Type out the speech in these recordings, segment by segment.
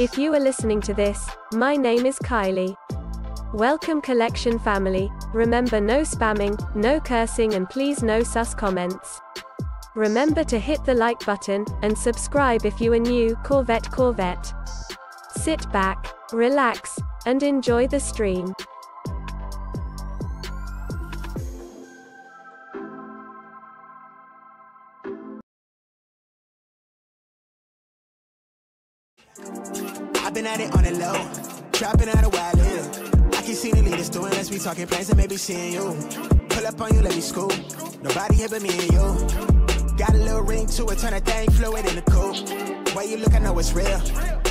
If you are listening to this, my name is Kylie. Welcome collection family. Remember no spamming, no cursing and please no sus comments. Remember to hit the like button and subscribe if you are new, Corvette Corvette. Sit back, relax, and enjoy the stream. At it on the low, trapping out a while. I can see the leaders doing, let's be talking plans and maybe seeing you. Pull up on you, let me scoop. Nobody here but me and you. Got a little ring to it, turn a thing fluid in the coupe. Way you look, I know it's real.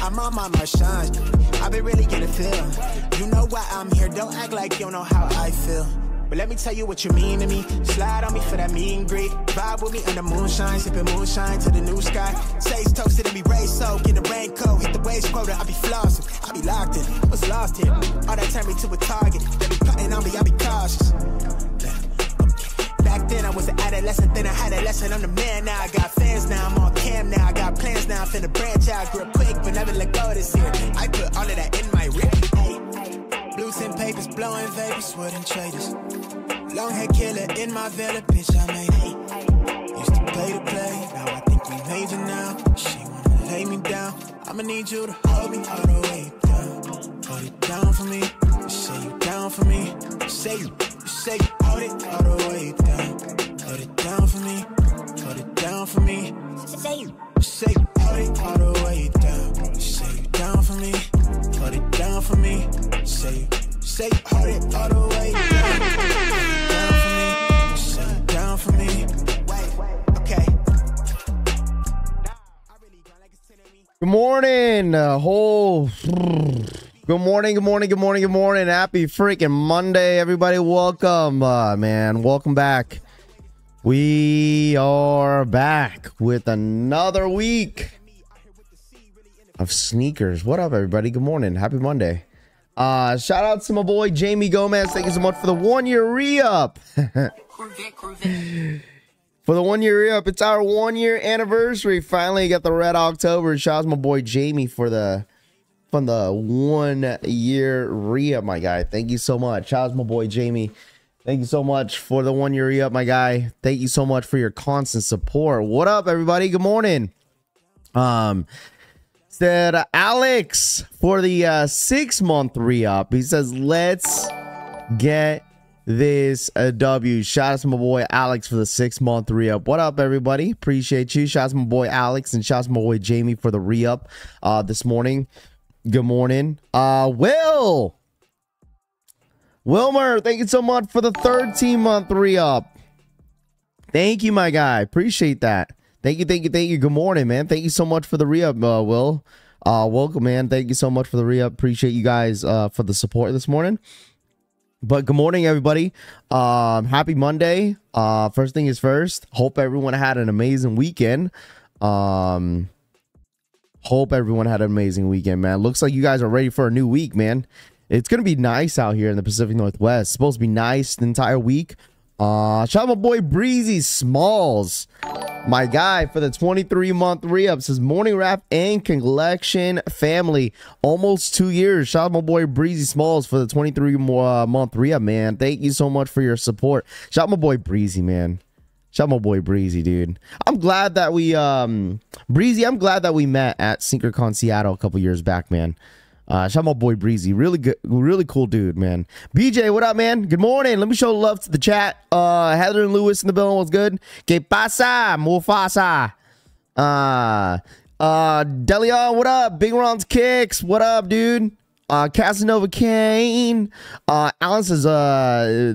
I'm on my Marchand. I've been really getting feel. You know why I'm here, don't act like you don't know how I feel. But let me tell you what you mean to me. Slide on me for that mean greet. Vibe with me under moonshine, sipping moonshine to the new sky. Say's toasted and be raised soak in the raincoat. Hit the waist quota, I be flossing. I be locked in, I was lost here. All that turned me to a target. They be plotting on me, I be cautious. Back then I was an adolescent, then I had a lesson. I'm the man now. I got fans now. I'm on cam now. I got plans now. I'm finna branch out, grip quick, but never let go this year. I put all of that in my rip. Blue tint papers, blowing vapors, wooden traders. Long hair killer in my villa, bitch, I made it. Used to play to play, now I think we major now. She wanna lay me down, I'ma need you to hold me all the way down. Hold it down for me, you say you down for me. You say you, you say you hold it all the way down. Hold it down for me, hold it down for me. Say you, you say you hold it all the way down. You say you down for me, hold it down for me. Say you, say hold it all the way. Good morning, uh, whole. Good morning, good morning, good morning, good morning. Happy freaking Monday, everybody. Welcome, uh, man. Welcome back. We are back with another week of sneakers. What up, everybody? Good morning. Happy Monday. Uh, shout out to my boy Jamie Gomez. Thank you so much for the one year re up. For the one year re up, it's our one year anniversary. Finally got the red October. Shout out to my boy Jamie for the from the one year re up, my guy. Thank you so much. Shout out to my boy Jamie. Thank you so much for the one year re up, my guy. Thank you so much for your constant support. What up, everybody? Good morning. Um, uh, Alex for the uh, six month re up. He says, "Let's get." this a W. Shout out to my boy Alex for the six month re up. What up, everybody? Appreciate you. Shout out to my boy Alex and shout out to my boy Jamie for the re up uh, this morning. Good morning. Uh, Will. Wilmer, thank you so much for the 13 month re up. Thank you, my guy. Appreciate that. Thank you, thank you, thank you. Good morning, man. Thank you so much for the re up, uh, Will. Uh, welcome, man. Thank you so much for the re up. Appreciate you guys uh, for the support this morning. But good morning, everybody. Um, happy Monday. Uh, first thing is first. Hope everyone had an amazing weekend. Um, hope everyone had an amazing weekend, man. Looks like you guys are ready for a new week, man. It's gonna be nice out here in the Pacific Northwest. It's supposed to be nice the entire week. Uh, shout out my boy Breezy Smalls, my guy for the 23 month re up. Says morning rap and collection family, almost two years. Shout out my boy Breezy Smalls for the 23 uh, month re up, man. Thank you so much for your support. Shout out my boy Breezy, man. Shout out my boy Breezy, dude. I'm glad that we, um, Breezy, I'm glad that we met at SneakerCon Seattle a couple years back, man. Uh, shout out my boy Breezy, really good, really cool dude, man. BJ, what up, man? Good morning. Let me show love to the chat. Uh, Heather and Lewis in the building. What's good? Que pasa, Mufasa? Uh, uh, Delion, what up? Big Ron's kicks. What up, dude? Uh, Casanova Kane. Uh, Alan says, uh,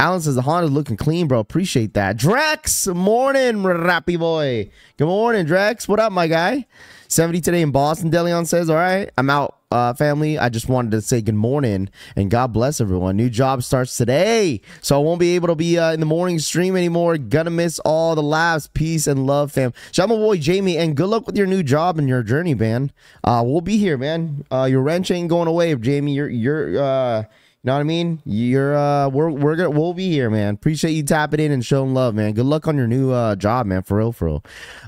Alan says the Honda's looking clean, bro. Appreciate that. Drex, morning, rappy boy. Good morning, Drex. What up, my guy? 70 today in Boston, Delion says, all right, I'm out, uh, family. I just wanted to say good morning and God bless everyone. New job starts today, so I won't be able to be uh, in the morning stream anymore. Gonna miss all the laughs, peace, and love, fam. Shout out my boy Jamie, and good luck with your new job and your journey, man. Uh, we'll be here, man. Uh, your wrench ain't going away, Jamie. You're, you're, uh, You know what I mean? You're uh we're we're gonna we'll be here, man. Appreciate you tapping in and showing love, man. Good luck on your new uh job, man. For real, for real.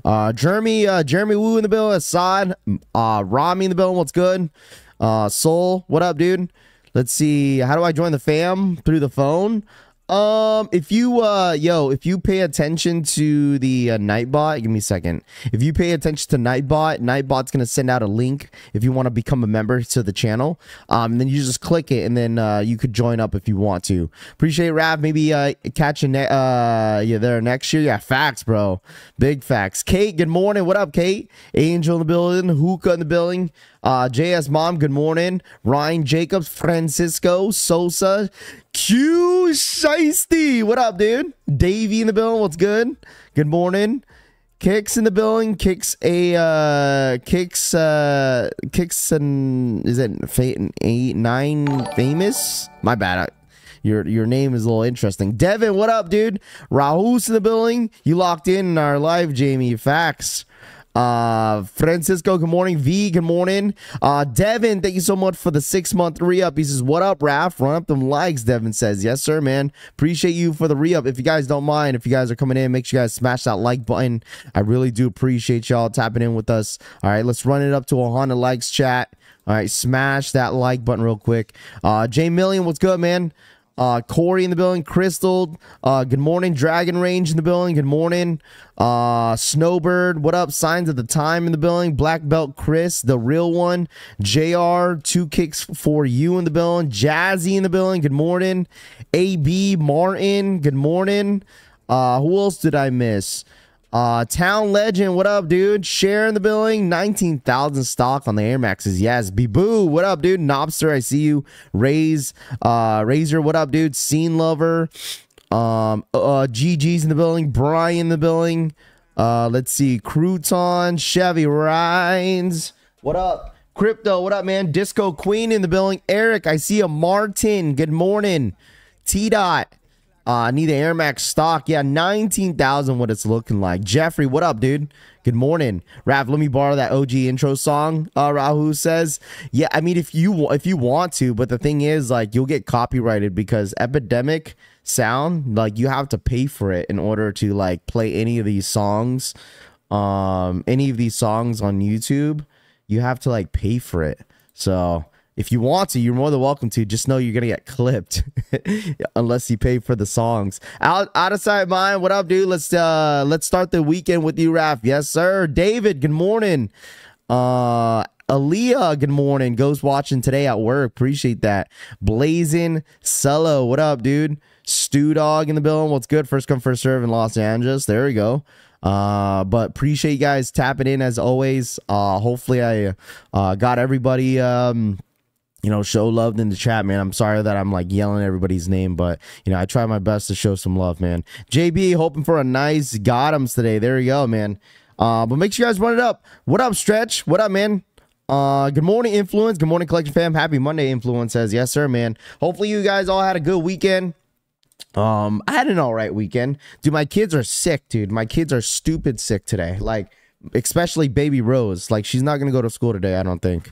Uh Jeremy, uh Jeremy Wu in the bill, Assad, uh Rami in the building, what's good? Uh Soul, what up, dude? Let's see. How do I join the fam? Through the phone? Um, if you uh, yo, if you pay attention to the uh, Nightbot, give me a second. If you pay attention to Nightbot, Nightbot's gonna send out a link if you want to become a member to the channel. Um, then you just click it, and then uh, you could join up if you want to. Appreciate it, Rav. Maybe uh, catch you ne- uh, yeah there next year. Yeah, facts, bro. Big facts. Kate, good morning. What up, Kate? Angel in the building. Hookah in the building. Uh, JS Mom, good morning. Ryan Jacobs, Francisco Sosa, Q Shiesty. What up, dude? Davey in the building. What's good? Good morning. Kicks in the building. Kicks a uh kicks uh kicks and is it eight nine famous? My bad. I, your your name is a little interesting. Devin, what up, dude? Rahul's in the building. You locked in, in our live, Jamie. Facts. Uh, Francisco, good morning. V, good morning. Uh, Devin, thank you so much for the six month re up. He says, What up, Raph? Run up them likes, Devin says. Yes, sir, man. Appreciate you for the re up. If you guys don't mind, if you guys are coming in, make sure you guys smash that like button. I really do appreciate y'all tapping in with us. All right, let's run it up to 100 likes, chat. All right, smash that like button real quick. Uh, Jay Million, what's good, man? Uh, Corey in the building, Crystal. Uh, good morning, Dragon Range in the building. Good morning, uh, Snowbird. What up? Signs of the time in the building. Black Belt Chris, the real one. Jr. Two kicks for you in the building. Jazzy in the building. Good morning. AB Martin. Good morning. Uh, who else did I miss? Uh, Town Legend, what up, dude? Share in the building, 19,000 stock on the Air Maxes. Yes, Boo, what up, dude? Knobster, I see you. Raise, uh, Razor, what up, dude? Scene Lover, um, uh, GG's in the building. Brian in the building. Uh, let's see. Crouton, Chevy Rines, what up? Crypto, what up, man? Disco Queen in the building. Eric, I see a Martin. Good morning. T Dot. Uh, need the Air Max stock. Yeah, 19,000 what it's looking like. Jeffrey, what up, dude? Good morning. Rav, let me borrow that OG intro song. Uh, Rahu says, yeah, I mean, if you, if you want to, but the thing is, like, you'll get copyrighted because Epidemic sound, like, you have to pay for it in order to, like, play any of these songs, um, any of these songs on YouTube. You have to, like, pay for it. So, if you want to, you're more than welcome to. Just know you're gonna get clipped unless you pay for the songs. Out out of sight, mind. What up, dude? Let's uh let's start the weekend with you, Raph. Yes, sir. David, good morning. Uh Aaliyah, good morning. Ghost watching today at work. Appreciate that. Blazing Cello, what up, dude? Stew Dog in the building. What's good? First come, first serve in Los Angeles. There we go. Uh, but appreciate you guys tapping in as always. Uh, hopefully I uh got everybody um you know, show love in the chat, man. I'm sorry that I'm like yelling everybody's name, but you know, I try my best to show some love, man. JB hoping for a nice Gotham's today. There you go, man. Uh, but make sure you guys run it up. What up, Stretch? What up, man? Uh, good morning, Influence. Good morning, Collection fam. Happy Monday, Influence says. Yes, sir, man. Hopefully you guys all had a good weekend. Um, I had an all right weekend. Dude, my kids are sick, dude. My kids are stupid sick today. Like, especially baby Rose. Like, she's not gonna go to school today, I don't think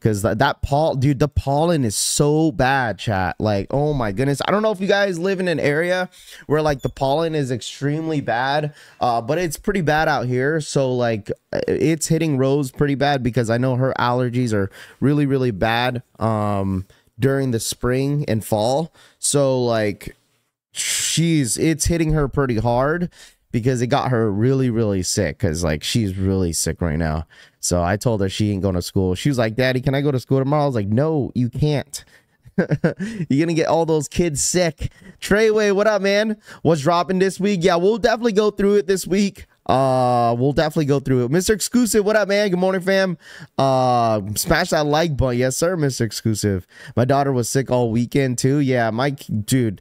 because that, that paul dude the pollen is so bad chat. Like oh my goodness. I don't know if you guys live in an area where like the pollen is extremely bad uh but it's pretty bad out here. So like it's hitting rose pretty bad because i know her allergies are really really bad um during the spring and fall. So like she's it's hitting her pretty hard because it got her really really sick because like she's really sick right now so i told her she ain't going to school. She was like daddy can i go to school tomorrow? I was like no you can't. You're gonna get all those kids sick. Treyway what up man? What's dropping this week? Yeah we'll definitely go through it this week. Uh we'll definitely go through it. Mr exclusive what up man? Good morning fam. Uh smash that like button. Yes sir mr exclusive. My daughter was sick all weekend too. Yeah my dude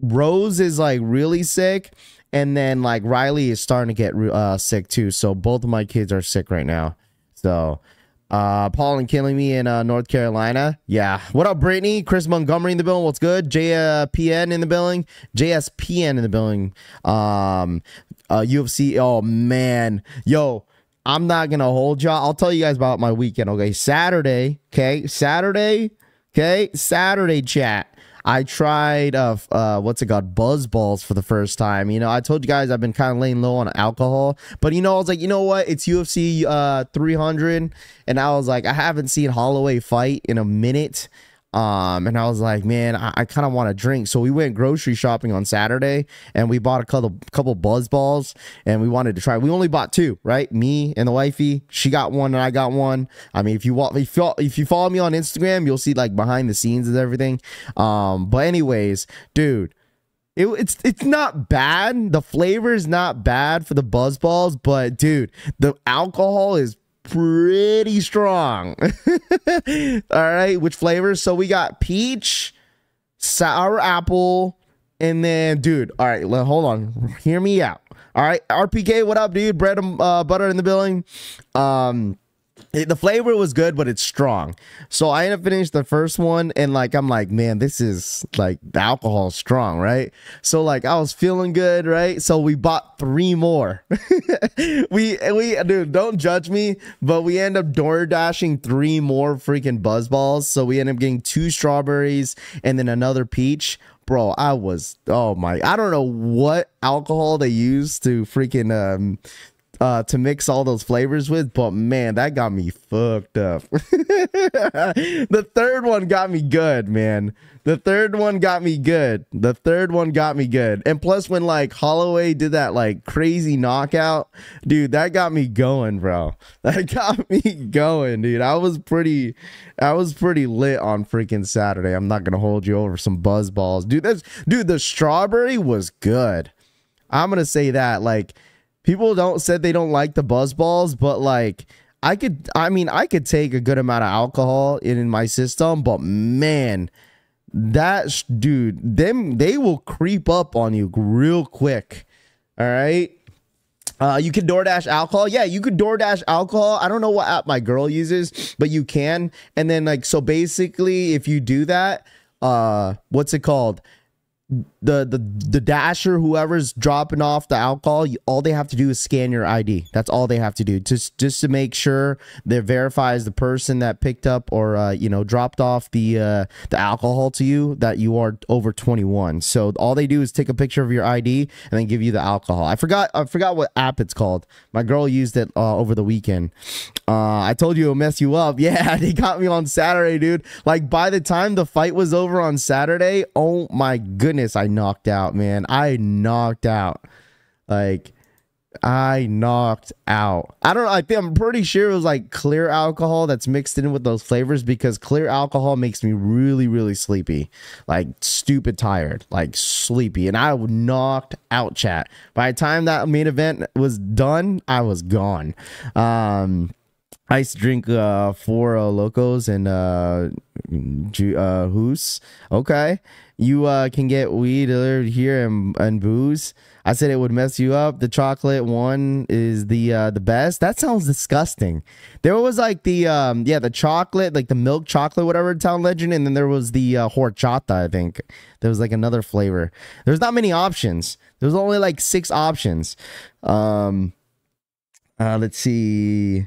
rose is like really sick and then like Riley is starting to get uh, sick too. So both of my kids are sick right now. So uh, Paul and killing me in uh, North Carolina. Yeah. What up, Brittany? Chris Montgomery in the building. What's good? JPN in the building. JSPN in the building. Um, uh, UFC. Oh man, yo. I'm not gonna hold y'all. I'll tell you guys about my weekend. Okay, Saturday. Okay, Saturday. Okay, Saturday chat. I tried uh, uh what's it called buzz balls for the first time. You know, I told you guys I've been kind of laying low on alcohol, but you know, I was like, you know what? It's UFC uh 300 and I was like I haven't seen Holloway fight in a minute. Um, and I was like, man, I, I kind of want to drink. So we went grocery shopping on Saturday and we bought a couple couple buzz balls and we wanted to try. We only bought two, right? Me and the wifey. She got one and I got one. I mean, if you want, if you, if you follow me on Instagram, you'll see like behind the scenes and everything. Um, but anyways, dude. It, it's it's not bad. The flavor is not bad for the buzz balls, but dude, the alcohol is pretty strong. All right, which flavors? So we got peach, sour apple, and then, dude. All right, hold on. Hear me out. All right, RPK, what up, dude? Bread and uh, butter in the building. Um, the flavor was good, but it's strong. So I ended up finishing the first one, and like I'm like, man, this is like the alcohol is strong, right? So like I was feeling good, right? So we bought three more. we we dude, don't judge me, but we end up door dashing three more freaking buzz balls. So we end up getting two strawberries and then another peach bro i was oh my i don't know what alcohol they use to freaking um uh, to mix all those flavors with, but man, that got me fucked up. the third one got me good, man. The third one got me good. The third one got me good. And plus, when like Holloway did that like crazy knockout, dude, that got me going, bro. That got me going, dude. I was pretty, I was pretty lit on freaking Saturday. I'm not gonna hold you over some buzz balls, dude. That's dude. The strawberry was good. I'm gonna say that, like people don't said they don't like the buzz balls, but like I could I mean I could take a good amount of alcohol in, in my system, but man, that dude, them they will creep up on you real quick. All right. Uh, you can DoorDash alcohol. Yeah, you could DoorDash alcohol. I don't know what app my girl uses, but you can. And then like so basically if you do that, uh what's it called? The the the dasher whoever's dropping off the alcohol all they have to do is scan your id that's all they have to do. Just just to make sure they verifies the person that picked up or uh, you know dropped off the uh, the alcohol to you that you are over 21 so all they do is take a picture of your id and then give you the alcohol. I forgot i forgot what app it's called. My girl used it uh, over the weekend. Uh, i told you it'll mess you up. Yeah they got me on saturday dude. Like by the time the fight was over on saturday oh my goodness i knocked out, man. I knocked out. Like I knocked out. I don't know. I think I'm pretty sure it was like clear alcohol that's mixed in with those flavors because clear alcohol makes me really, really sleepy. Like stupid tired, like sleepy. And I knocked out chat. By the time that main event was done, I was gone. Um I drink uh four uh, locos and uh ju- uh who's okay you uh, can get weed delivered here and, and booze. I said it would mess you up. The chocolate one is the uh, the best. That sounds disgusting. There was like the um, yeah the chocolate like the milk chocolate whatever town legend, and then there was the uh, horchata. I think there was like another flavor. There's not many options. There's only like six options. Um, uh, let's see.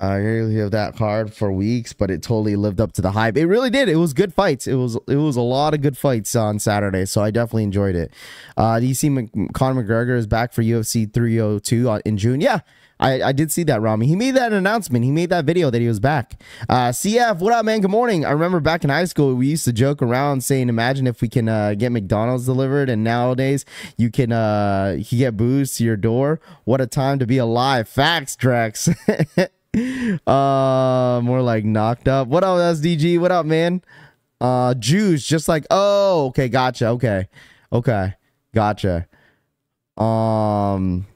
I really have that card for weeks, but it totally lived up to the hype. It really did. It was good fights. It was it was a lot of good fights on Saturday, so I definitely enjoyed it. Uh, do you see Conor McGregor is back for UFC 302 in June? Yeah, I, I did see that, Rami. He made that announcement. He made that video that he was back. Uh, CF, what up, man? Good morning. I remember back in high school, we used to joke around saying, imagine if we can uh, get McDonald's delivered, and nowadays you can uh, get booze to your door. What a time to be alive. Facts, Drex. uh more like knocked up. What up sdg what up man? Uh juice just like oh okay gotcha okay okay gotcha. Um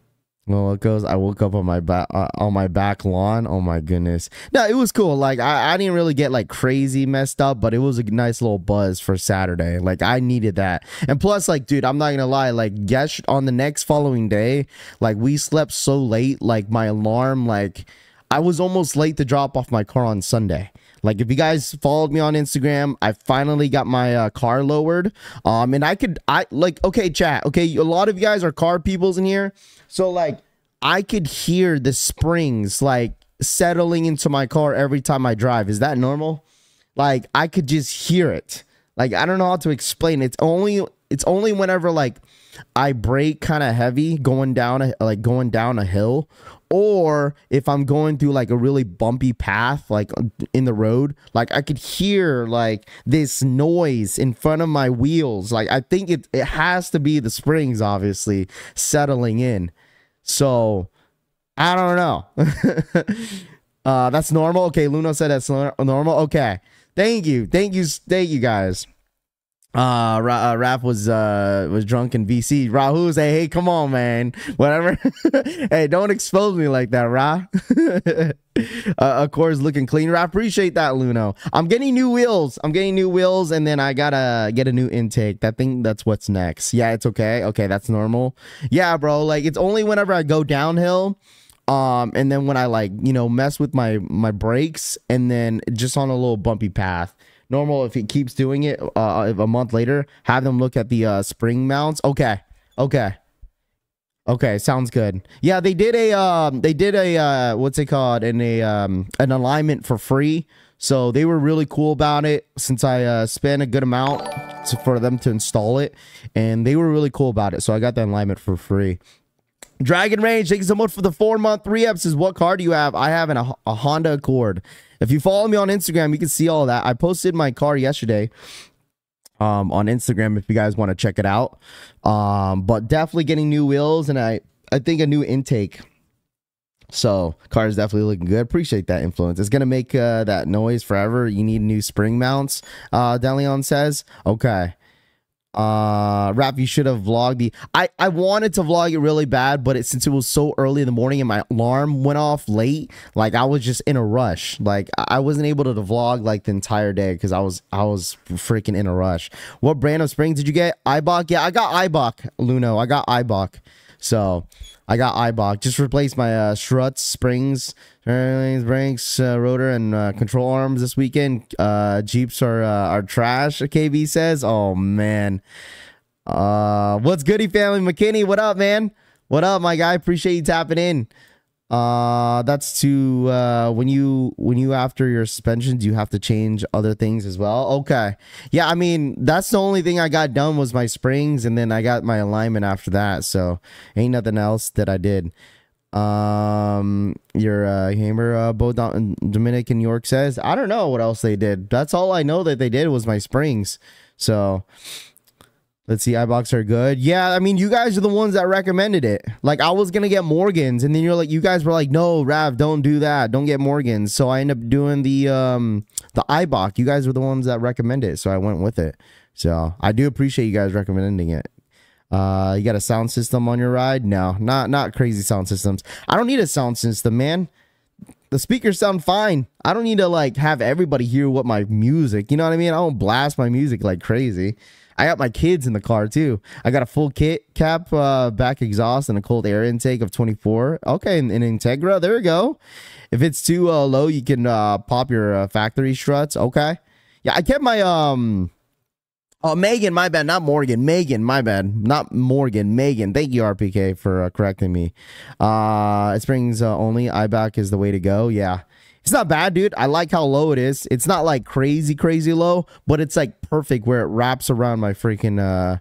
well it goes i woke up on my back uh, on my back lawn oh my goodness. No it was cool like I, I didn't really get like crazy messed up but it was a nice little buzz for saturday like i needed that. And plus like dude i'm not gonna lie like guess on the next following day like we slept so late like my alarm like I was almost late to drop off my car on Sunday. Like if you guys followed me on Instagram, I finally got my uh, car lowered. Um, and I could I like okay, chat. Okay, a lot of you guys are car peoples in here, so like I could hear the springs like settling into my car every time I drive. Is that normal? like I could just hear it. Like I don't know how to explain. It's only it's only whenever like I brake kind of heavy going down a, like going down a hill or if I'm going through like a really bumpy path like in the road like I could hear like this noise in front of my wheels. Like I think it it has to be the springs obviously settling in. So I don't know. Uh that's normal? Okay Luno said that's normal? Okay. Thank you. Thank you thank you guys uh, Ra- uh Raph was uh was drunk in VC. Rahul say, "Hey, come on, man, whatever. hey, don't expose me like that, Ra." uh, of course, looking clean. I appreciate that, Luno. I'm getting new wheels. I'm getting new wheels, and then I gotta get a new intake. That thing, that's what's next. Yeah, it's okay. Okay, that's normal. Yeah, bro. Like it's only whenever I go downhill um and then when i like you know mess with my my brakes and then just on a little bumpy path normal if he keeps doing it uh, a month later have them look at the uh, spring mounts. Okay. Okay. Okay sounds good. Yeah they did a um they did a uh what's it called? In a um an alignment for free. So they were really cool about it since i uh spent a good amount to, for them to install it. And they were really cool about it. So i got the alignment for free Dragon Range, thank you so much for the four month three. Is what car do you have? I have an, a, a Honda Accord. If you follow me on Instagram, you can see all that. I posted my car yesterday um, on Instagram if you guys want to check it out. Um, but definitely getting new wheels and I, I think a new intake. So car is definitely looking good. Appreciate that influence. It's gonna make uh, that noise forever. You need new spring mounts. Uh, Delion says. Okay uh rap you should have vlogged the i i wanted to vlog it really bad but it, since it was so early in the morning and my alarm went off late like i was just in a rush. Like i wasn't able to vlog like the entire day because i was i was freaking in a rush. What brand of spring did you get? Eibach? Yeah i got Eibach luno. I got Eibach. So I got Eibach. Just replaced my uh, struts, springs, brakes, uh, rotor, and uh, control arms this weekend. Uh, Jeeps are uh, are trash. KB says. Oh man. Uh, what's goody family? McKinney, what up, man? What up, my guy? Appreciate you tapping in. Uh, that's to uh, when you when you after your suspensions, you have to change other things as well. Okay, yeah. I mean, that's the only thing I got done was my springs, and then I got my alignment after that. So ain't nothing else that I did. Um, your uh, Hammer uh, Bo Dominican York says I don't know what else they did. That's all I know that they did was my springs. So Let's see, Eibachs are good. Yeah, I mean, you guys are the ones that recommended it. Like, I was gonna get Morgans, and then you're like, you guys were like, no, Rav, don't do that, don't get Morgans. So I end up doing the um the Eibachs. You guys were the ones that recommended it, so I went with it. So I do appreciate you guys recommending it. Uh, you got a sound system on your ride? No, not not crazy sound systems. I don't need a sound system, man. The speakers sound fine. I don't need to like have everybody hear what my music. You know what I mean? I don't blast my music like crazy. I got my kids in the car too. I got a full kit cap, uh, back exhaust, and a cold air intake of 24. Okay, in, in Integra, there we go. If it's too uh, low, you can uh, pop your uh, factory struts. Okay. Yeah, I kept my um. Oh, Megan, my bad, not Morgan. Megan, my bad, not Morgan. Megan, thank you, RPK, for uh, correcting me. Uh, it springs uh, only. Eibach is the way to go. Yeah. It's not bad, dude. I like how low it is. It's not like crazy, crazy low, but it's like perfect where it wraps around my freaking uh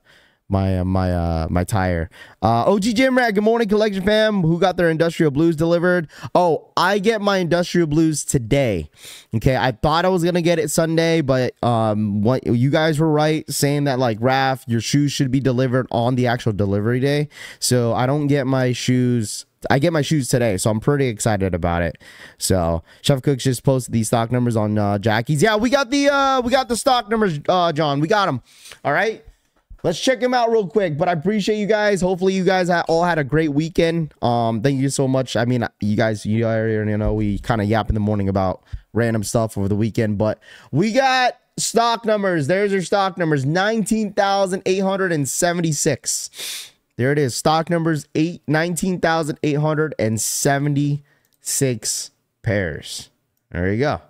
my uh, my uh my tire. Uh OG Jim Rat, good morning, collection fam. Who got their industrial blues delivered? Oh, I get my industrial blues today. Okay, I thought I was gonna get it Sunday, but um what you guys were right saying that like Raf, your shoes should be delivered on the actual delivery day. So I don't get my shoes I get my shoes today, so I'm pretty excited about it. So Chef Cooks just posted these stock numbers on uh, Jackie's. Yeah, we got the uh, we got the stock numbers, uh, John. We got them. All right. Let's check them out real quick. But I appreciate you guys. Hopefully, you guys all had a great weekend. Um, thank you so much. I mean, you guys, you already know we kind of yap in the morning about random stuff over the weekend, but we got stock numbers. There's your stock numbers: nineteen thousand eight hundred and seventy-six. There it is. Stock numbers eight nineteen thousand eight hundred and seventy six pairs. There you go.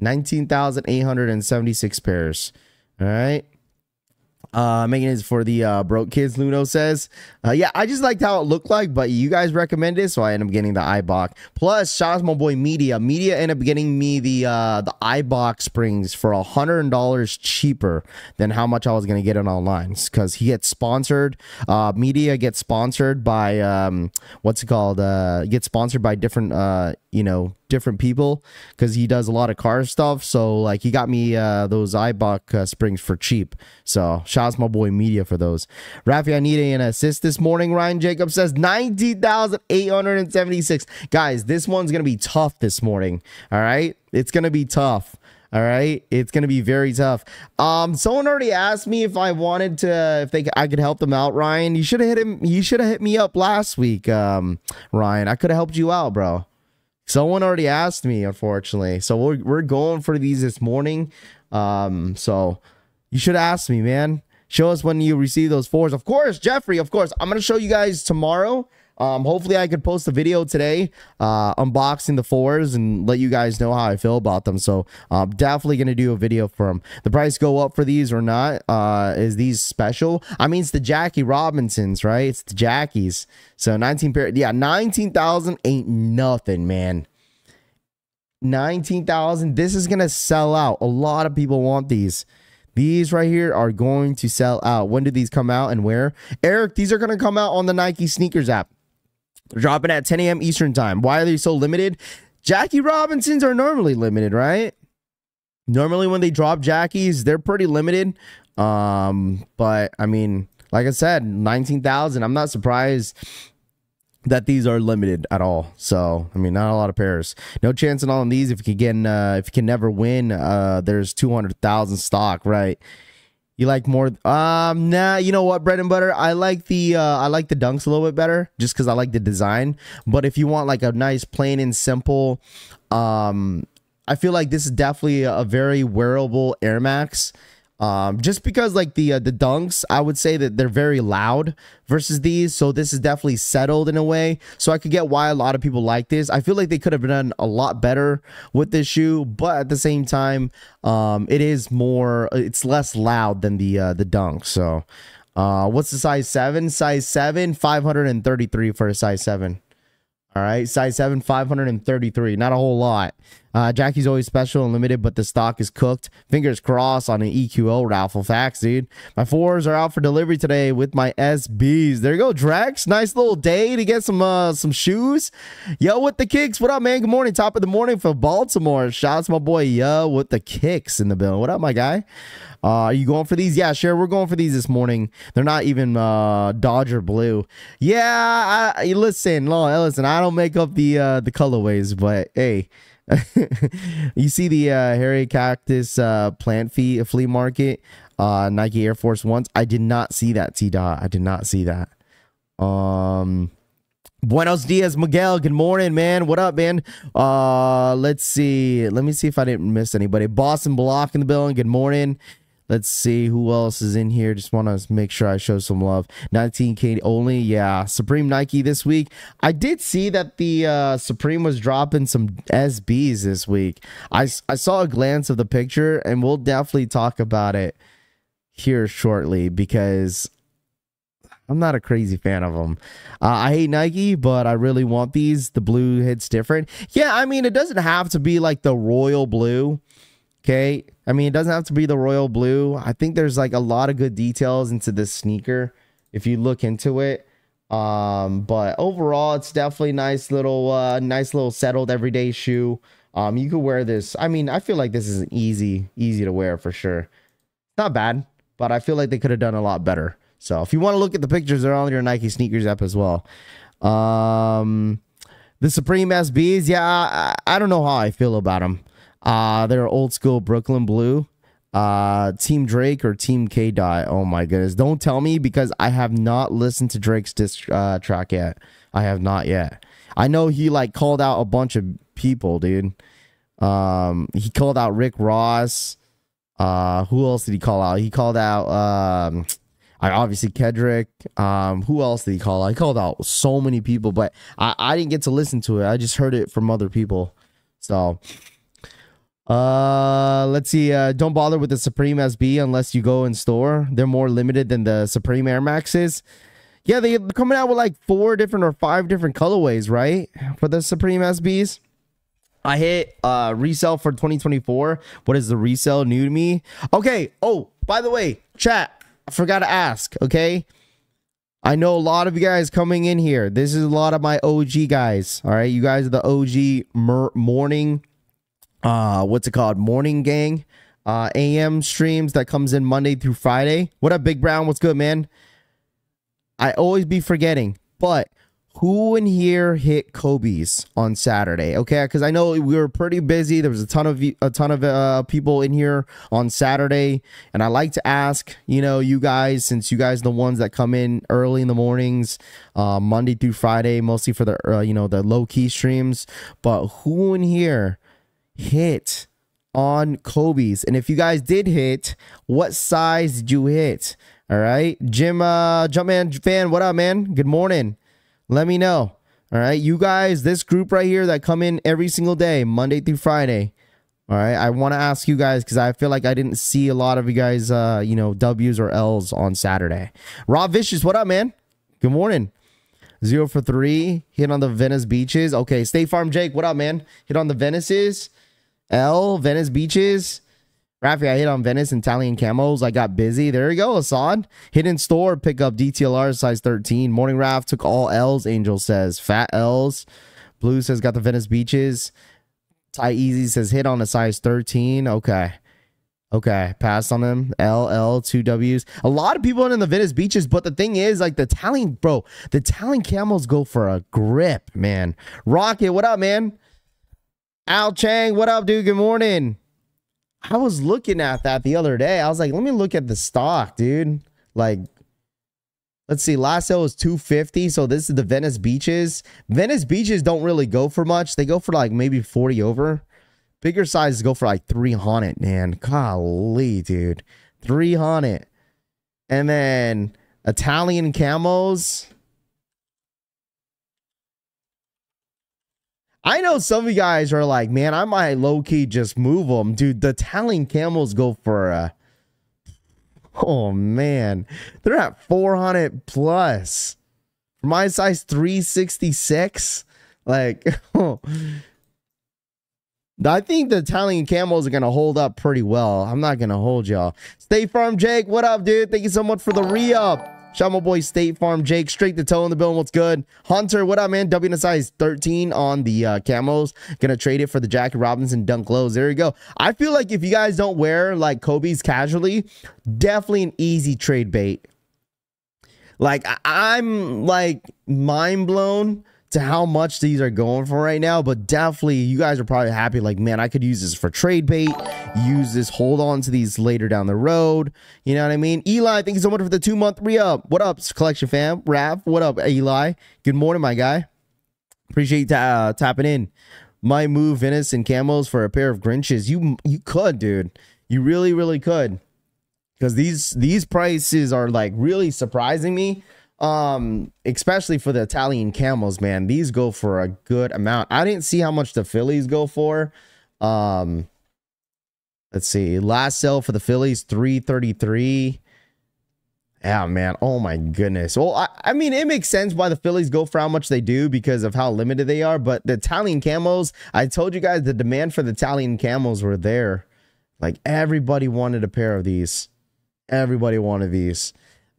19,876 pairs. All right. Uh, making it for the uh, broke kids. Luno says, uh, "Yeah, I just liked how it looked like, but you guys recommended, so I ended up getting the Eibachs. Plus, shout out to my boy Media. Media ended up getting me the uh, the Eibachs springs for a hundred dollars cheaper than how much I was gonna get it online because he gets sponsored. Uh, Media gets sponsored by um, what's it called? Uh, gets sponsored by different uh, you know different people because he does a lot of car stuff. So like he got me uh, those Eibachs uh, springs for cheap. So shout out to my boy Media for those. Rafi, I need an assist this morning. Ryan Jacob says 19,876. Guys, this one's going to be tough this morning. All right. It's going to be tough. All right, it's gonna be very tough. Um, someone already asked me if I wanted to, if they, I could help them out. Ryan, you should have hit him. You should have hit me up last week. Um, Ryan, I could have helped you out, bro. Someone already asked me, unfortunately. So we're we're going for these this morning. Um, so you should ask me, man. Show us when you receive those fours. Of course, Jeffrey, of course. I'm gonna show you guys tomorrow. Um, hopefully I could post a video today, uh, unboxing the fours and let you guys know how I feel about them. So I'm definitely gonna do a video for them. The price go up for these or not? Uh, is these special? I mean, it's the Jackie Robinsons, right? It's the Jackies. So 19 pair, yeah, 19,000 ain't nothing, man. 19,000. This is gonna sell out. A lot of people want these. These right here are going to sell out. When do these come out and where? Eric, these are going to come out on the Nike sneakers app. Dropping at 10 a.m. Eastern time. Why are they so limited? Jackie Robinsons are normally limited, right? Normally when they drop Jackies, they're pretty limited. Um, but I mean, like I said, 19,000. I'm not surprised that these are limited at all. So I mean, not a lot of pairs. No chance in all of these. If you can, uh, if you can never win, uh, there's two hundred thousand stock, right? You like more? Um, nah. You know what, bread and butter. I like the uh, I like the dunks a little bit better, just because I like the design. But if you want like a nice, plain and simple, um, I feel like this is definitely a very wearable Air Max. Um, just because like the uh, the dunks, I would say that they're very loud versus these, so this is definitely settled in a way. So I could get why a lot of people like this. I feel like they could have done a lot better with this shoe, but at the same time, um, it is more, it's less loud than the uh, the dunks. So, uh, what's the size seven? Size seven, five hundred and thirty three for a size seven. All right, size seven, five hundred and thirty three. Not a whole lot. Uh, Jackie's always special and limited, but the stock is cooked. Fingers crossed on an EQL raffle. Facts, dude. My fours are out for delivery today with my SBs. There you go, Drex. Nice little day to get some uh, some shoes. Yo, with the kicks. What up, man? Good morning. Top of the morning for Baltimore. Shout out to my boy Yo with the kicks in the bill. What up, my guy? Uh, are you going for these? Yeah, sure. We're going for these this morning. They're not even uh, Dodger blue. Yeah, I, listen, listen. I don't make up the uh, the colorways, but hey, you see the uh, Harry Cactus uh, plant fee flea market, uh, Nike Air Force Ones. I did not see that T dot. I did not see that. Um, Buenos dias, Miguel. Good morning, man. What up, man? Uh, let's see. Let me see if I didn't miss anybody. Boston Block in the building. Good morning. Let's see who else is in here. Just want to make sure I show some love. 19K only. Yeah. Supreme Nike this week. I did see that the uh, Supreme was dropping some SBs this week. I, I saw a glance of the picture and we'll definitely talk about it here shortly because I'm not a crazy fan of them. Uh, I hate Nike, but I really want these. The blue hits different. Yeah, I mean, it doesn't have to be like the royal blue. Okay. I mean, it doesn't have to be the royal blue. I think there's like a lot of good details into this sneaker if you look into it. Um, but overall, it's definitely nice little, uh, nice little settled everyday shoe. Um, you could wear this. I mean, I feel like this is easy, easy to wear for sure. Not bad, but I feel like they could have done a lot better. So if you want to look at the pictures, they're on your Nike sneakers app as well. Um, the Supreme SBs, yeah, I, I don't know how I feel about them. Uh, they're old school Brooklyn Blue. Uh, Team Drake or Team K Dot. Oh my goodness. Don't tell me because I have not listened to Drake's disc uh, track yet. I have not yet. I know he like called out a bunch of people, dude. Um, he called out Rick Ross. Uh, who else did he call out? He called out um, I obviously Kendrick. Um, who else did he call out? He called out so many people, but I I didn't get to listen to it. I just heard it from other people. So Uh, let's see. Uh, don't bother with the Supreme SB unless you go in store. They're more limited than the Supreme Air Maxes. Yeah, they're coming out with like four different or five different colorways, right? For the Supreme SBs. I hit uh resell for 2024. What is the resale new to me? Okay. Oh, by the way, chat. I forgot to ask. Okay. I know a lot of you guys coming in here. This is a lot of my OG guys. All right, you guys are the OG morning. Uh, what's it called? Morning gang. Uh, AM streams that comes in Monday through Friday. What up, Big Brown? What's good, man? I always be forgetting, but who in here hit Kobe's on Saturday? Okay, because I know we were pretty busy. There was a ton of a ton of uh, people in here on Saturday, and I like to ask, you know, you guys, since you guys are the ones that come in early in the mornings, uh, Monday through Friday, mostly for the uh, you know the low key streams. But who in here hit on Kobe's? And if you guys did hit, what size did you hit? All right, Jim, uh, Jumpman fan, what up, man? Good morning. Let me know. All right, you guys, this group right here that come in every single day, Monday through Friday. All right, I want to ask you guys because I feel like I didn't see a lot of you guys, uh, you know, W's or L's on Saturday. Rob Vicious, what up, man? Good morning. Zero for three. Hit on the Venice beaches. Okay, State Farm Jake, what up, man? Hit on the Venices. L, Venice beaches. Rafi, I hit on Venice Italian camos. I got busy. There you go, Assad. Hidden store, pick up DTLR size 13. Morning Raft took all L's, Angel says. Fat L's. Blue says got the Venice beaches. Ty Easy says hit on a size 13. Okay. Okay. Passed on him. L, L, two W's. A lot of people in the Venice beaches, but the thing is, like the Italian, bro, the Italian camos go for a grip, man. Rocket, what up, man? Al Chang, what up, dude? Good morning. I was looking at that the other day. I was like, let me look at the stock, dude. Like, let's see. Last sale was 250. So this is the Venice Beaches. Venice Beaches don't really go for much. They go for like maybe 40 over. Bigger sizes go for like 300, man. Golly, dude. 300. And then Italian camos. I know some of you guys are like, man, I might low key just move them, dude. The Italian camels go for uh, a. Oh man, they're at 400 plus. For my size 366, like, I think the Italian camels are gonna hold up pretty well. I'm not gonna hold y'all. Stay Farm Jake, what up, dude? Thank you so much for the re-up. Shout my boy State Farm Jake, straight to toe in the bill. What's good? Hunter, what up, man? WNSI is 13 on the uh, camos. Gonna trade it for the Jackie Robinson dunk lows. There you go. I feel like if you guys don't wear like Kobe's casually, definitely an easy trade bait. Like I'm like mind blown to how much these are going for right now, but definitely you guys are probably happy. Like, man, I could use this for trade bait, use this, hold on to these later down the road. You know what I mean? Eli, thank you so much for the two month re up. What up, collection fam? Rav, what up, Eli? Good morning, my guy. Appreciate uh, tapping in. My move Venice and camos for a pair of Grinches. You you could, dude. You really, really could. Because these these prices are like really surprising me um especially for the italian camels man these go for a good amount. I didn't see how much the phillies go for. Um let's see. Last sale for the phillies 333 yeah man. Oh my goodness. Well I, I mean it makes sense why the phillies go for how much they do because of how limited they are but the italian camels i told you guys the demand for the italian camels were there. Like everybody wanted a pair of these. Everybody wanted these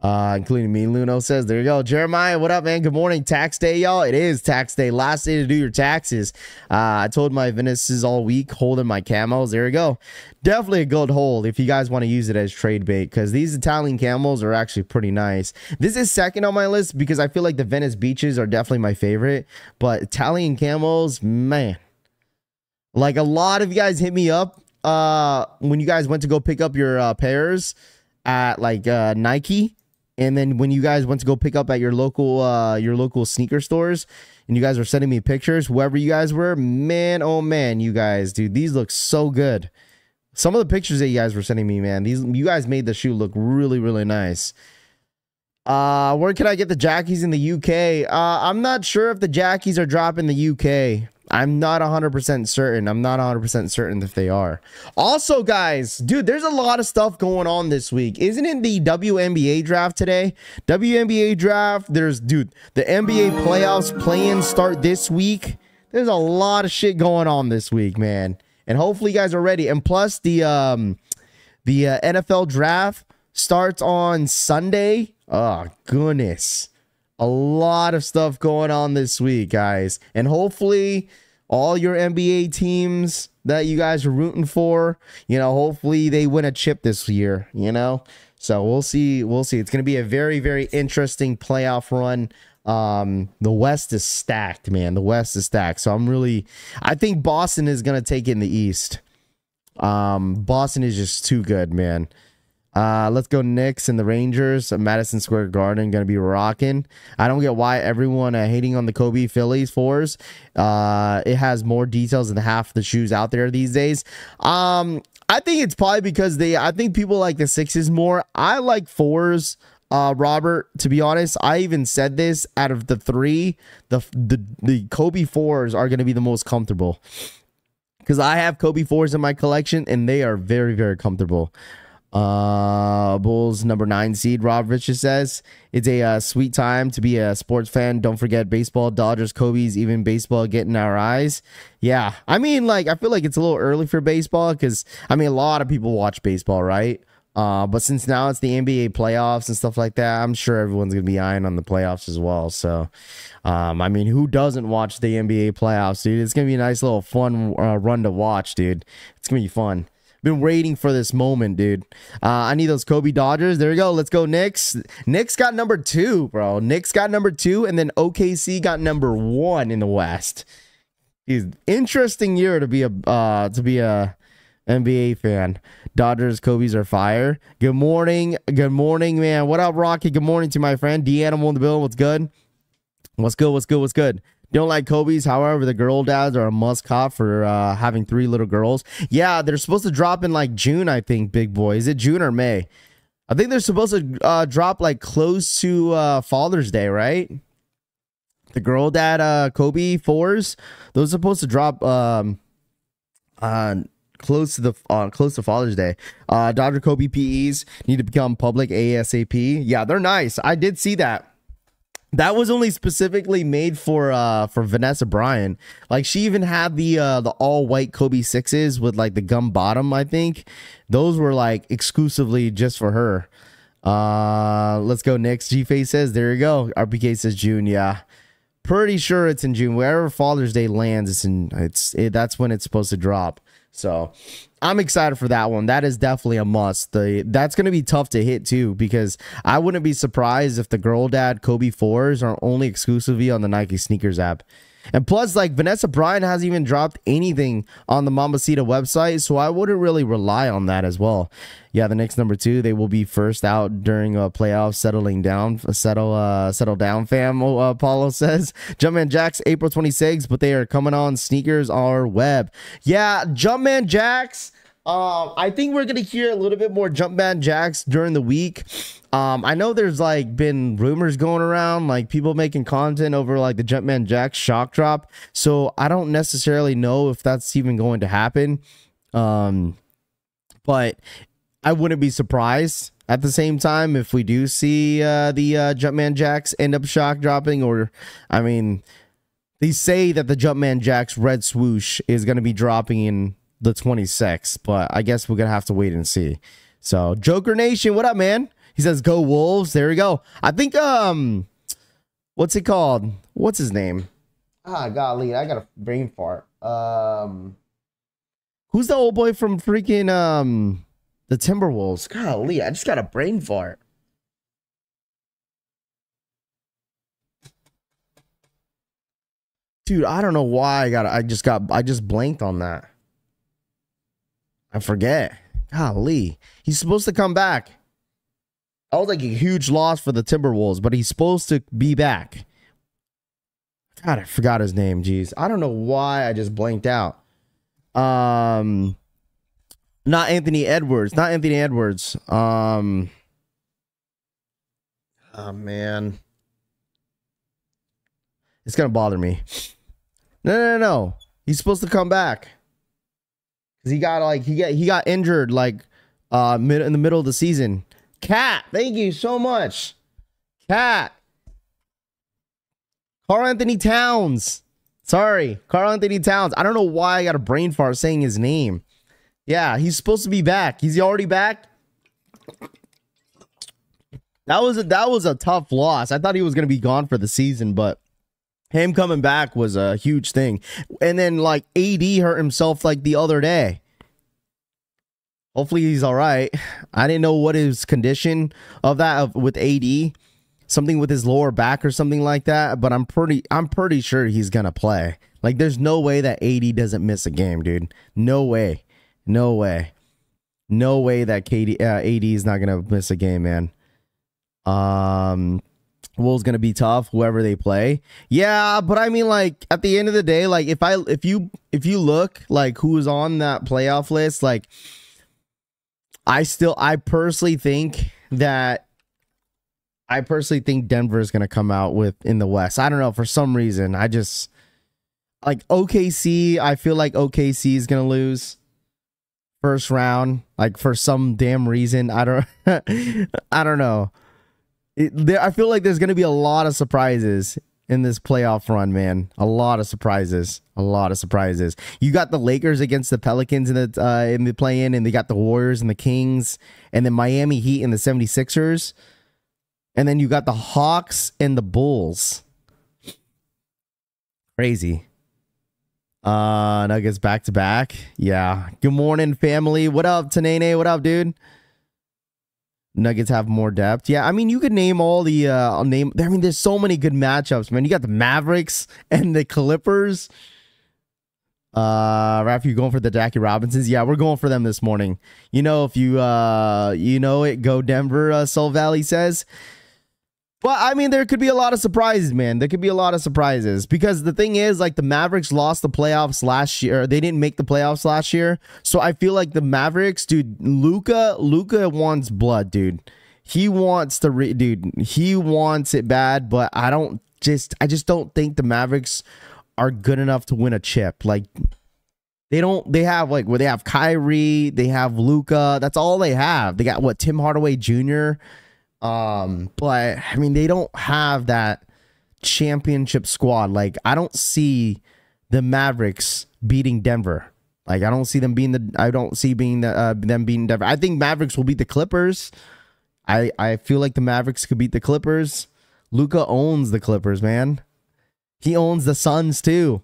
uh, including me. Luno says, there you go. Jeremiah, what up, man? Good morning. Tax day, y'all. It is tax day. Last day to do your taxes. Uh, I told my Venices all week holding my camels. There you go. Definitely a good hold if you guys want to use it as trade bait because these Italian camels are actually pretty nice. This is second on my list because I feel like the Venice beaches are definitely my favorite. But Italian camels, man. Like a lot of you guys hit me up uh, when you guys went to go pick up your uh, pairs at like uh, Nike and then when you guys went to go pick up at your local uh your local sneaker stores and you guys were sending me pictures whoever you guys were man oh man you guys dude these look so good. Some of the pictures that you guys were sending me man these you guys made the shoe look really really nice. Uh where can i get the jackies in the uk uh i'm not sure if the jackies are dropping the uk I'm not 100% certain. I'm not 100% certain if they are. Also, guys, dude, there's a lot of stuff going on this week. Isn't it the WNBA draft today? WNBA draft, there's, dude, the NBA playoffs play-in start this week. There's a lot of shit going on this week, man. And hopefully you guys are ready. And plus, the um, the uh, NFL draft starts on Sunday. Oh, goodness. A lot of stuff going on this week, guys. And hopefully, all your NBA teams that you guys are rooting for, you know, hopefully they win a chip this year, you know? So we'll see. We'll see. It's going to be a very, very interesting playoff run. Um, the West is stacked, man. The West is stacked. So I'm really, I think Boston is going to take in the East. Um, Boston is just too good, man. Uh, let's go Knicks and the Rangers. Madison Square Garden to be rocking. I don't get why everyone uh, hating on the Kobe Phillies fours. Uh, it has more details than half the shoes out there these days. Um, I think it's probably because they. I think people like the sixes more. I like fours. Uh, Robert, to be honest, I even said this. Out of the three, the the the Kobe fours are to be the most comfortable because I have Kobe fours in my collection and they are very very comfortable. Uh, Bulls number nine seed. Rob Richard says it's a uh, sweet time to be a sports fan. Don't forget baseball, Dodgers, Kobe's, even baseball getting our eyes. Yeah, I mean, like I feel like it's a little early for baseball because I mean a lot of people watch baseball, right? Uh, but since now it's the NBA playoffs and stuff like that, I'm sure everyone's gonna be eyeing on the playoffs as well. So, um, I mean, who doesn't watch the NBA playoffs, dude? It's gonna be a nice little fun uh, run to watch, dude. It's gonna be fun. Been waiting for this moment, dude. Uh, I need those Kobe Dodgers. There we go. Let's go, Knicks. Knicks got number two, bro. Knicks got number two, and then OKC got number one in the West. He's interesting year to be a uh, to be a NBA fan. Dodgers, Kobe's are fire. Good morning. Good morning, man. What up, Rocky? Good morning to my friend. D Animal in the bill. What's good? What's good? What's good? What's good? Don't like Kobe's. However, the girl dads are a must cop for uh, having three little girls. Yeah, they're supposed to drop in like June, I think, big boy. Is it June or May? I think they're supposed to uh, drop like close to uh, Father's Day, right? The girl dad uh, Kobe fours, those are supposed to drop um, uh, close to the uh, close to Father's Day. Uh, Dr. Kobe PEs need to become public ASAP. Yeah, they're nice. I did see that. That was only specifically made for uh for Vanessa Bryant. Like she even had the uh the all white Kobe sixes with like the gum bottom, I think. Those were like exclusively just for her. Uh let's go next. G Face says, there you go. RPK says June, yeah. Pretty sure it's in June. Wherever Father's Day lands, it's in it's it, that's when it's supposed to drop. So I'm excited for that one. That is definitely a must. The that's going to be tough to hit too because I wouldn't be surprised if the girl dad Kobe fours are only exclusively on the Nike sneakers app. And plus, like Vanessa Bryant hasn't even dropped anything on the Mambacita website, so I wouldn't really rely on that as well. Yeah, the next number two, they will be first out during a playoff, settling down, settle, uh, settle down, fam. Uh, Paulo says Jumpman Jacks April 26th, but they are coming on sneakers or web. Yeah, Jumpman Jacks. Um, I think we're gonna hear a little bit more Jumpman Jacks during the week. Um, I know there's like been rumors going around, like people making content over like the Jumpman Jacks shock drop. So I don't necessarily know if that's even going to happen. Um, but I wouldn't be surprised at the same time if we do see uh, the uh, Jumpman Jacks end up shock dropping, or I mean, they say that the Jumpman Jacks red swoosh is going to be dropping in the 26th, but I guess we're gonna have to wait and see. So Joker Nation, what up, man? He says go Wolves. There we go. I think um what's it called? What's his name? Ah golly, I got a brain fart. Um who's the old boy from freaking um the Timberwolves? Golly, I just got a brain fart. Dude, I don't know why I got I just got I just blanked on that. I forget. Golly. He's supposed to come back. That was like a huge loss for the Timberwolves, but he's supposed to be back. God, I forgot his name. Jeez. I don't know why I just blanked out. Um not Anthony Edwards. Not Anthony Edwards. Um Oh man. It's gonna bother me. No, no, no, no. He's supposed to come back. Cause he got like he got he got injured like uh mid in the middle of the season. Cat, thank you so much. Cat. Karl-Anthony Towns. Sorry, Karl-Anthony Towns. I don't know why I got a brain fart saying his name. Yeah, he's supposed to be back. He's already back. That was a, that was a tough loss. I thought he was going to be gone for the season, but him coming back was a huge thing. And then like AD hurt himself like the other day. Hopefully he's all right. I didn't know what his condition of that with AD, something with his lower back or something like that. But I'm pretty I'm pretty sure he's gonna play. Like there's no way that AD doesn't miss a game, dude. No way, no way, no way that KD uh, AD is not gonna miss a game, man. Um, Wolves gonna be tough, whoever they play. Yeah, but I mean, like at the end of the day, like if I if you if you look like who's on that playoff list, like I still I personally think that I personally think Denver is gonna come out with in the West. I don't know for some reason. I just like OKC. I feel like OKC is gonna lose first round. Like for some damn reason. I don't. I don't know. It, there, I feel like there's going to be a lot of surprises in this playoff run, man. A lot of surprises. A lot of surprises. You got the Lakers against the Pelicans in the uh, in the play-in, and they got the Warriors and the Kings, and then Miami Heat and the 76ers. And then you got the Hawks and the Bulls. Crazy. Uh Nuggets back to back. Yeah. Good morning, family. What up, Tanene? What up, dude? Nuggets have more depth. Yeah, I mean, you could name all the uh name. I mean, there's so many good matchups, man. You got the Mavericks and the Clippers. Uh, Raph, you going for the Jackie Robinsons? Yeah, we're going for them this morning. You know, if you uh, you know it, go Denver. Uh, Soul Valley says. But I mean, there could be a lot of surprises, man. There could be a lot of surprises because the thing is, like, the Mavericks lost the playoffs last year. They didn't make the playoffs last year, so I feel like the Mavericks, dude. Luka, Luka wants blood, dude. He wants the re- dude. He wants it bad, but I don't just. I just don't think the Mavericks are good enough to win a chip. Like, they don't. They have like where they have Kyrie, they have Luka. That's all they have. They got what Tim Hardaway Jr. Um, but I mean, they don't have that championship squad. Like, I don't see the Mavericks beating Denver. Like, I don't see them being the. I don't see being the uh, them beating Denver. I think Mavericks will beat the Clippers. I I feel like the Mavericks could beat the Clippers. Luka owns the Clippers, man. He owns the Suns too.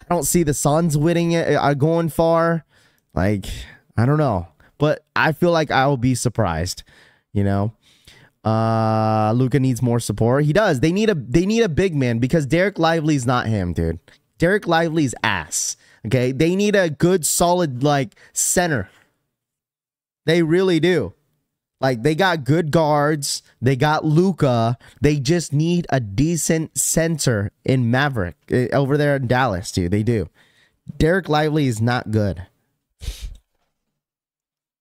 I don't see the Suns winning it, uh, going far. Like, I don't know, but I feel like I will be surprised. You know. Uh, Luka needs more support. He does. They need a they need a big man because Dereck Lively's not him, dude. Dereck Lively's ass. Okay, they need a good, solid like center. They really do. Like they got good guards. They got Luka. They just need a decent center in Maverick eh, over there in Dallas, dude. They do. Dereck Lively is not good.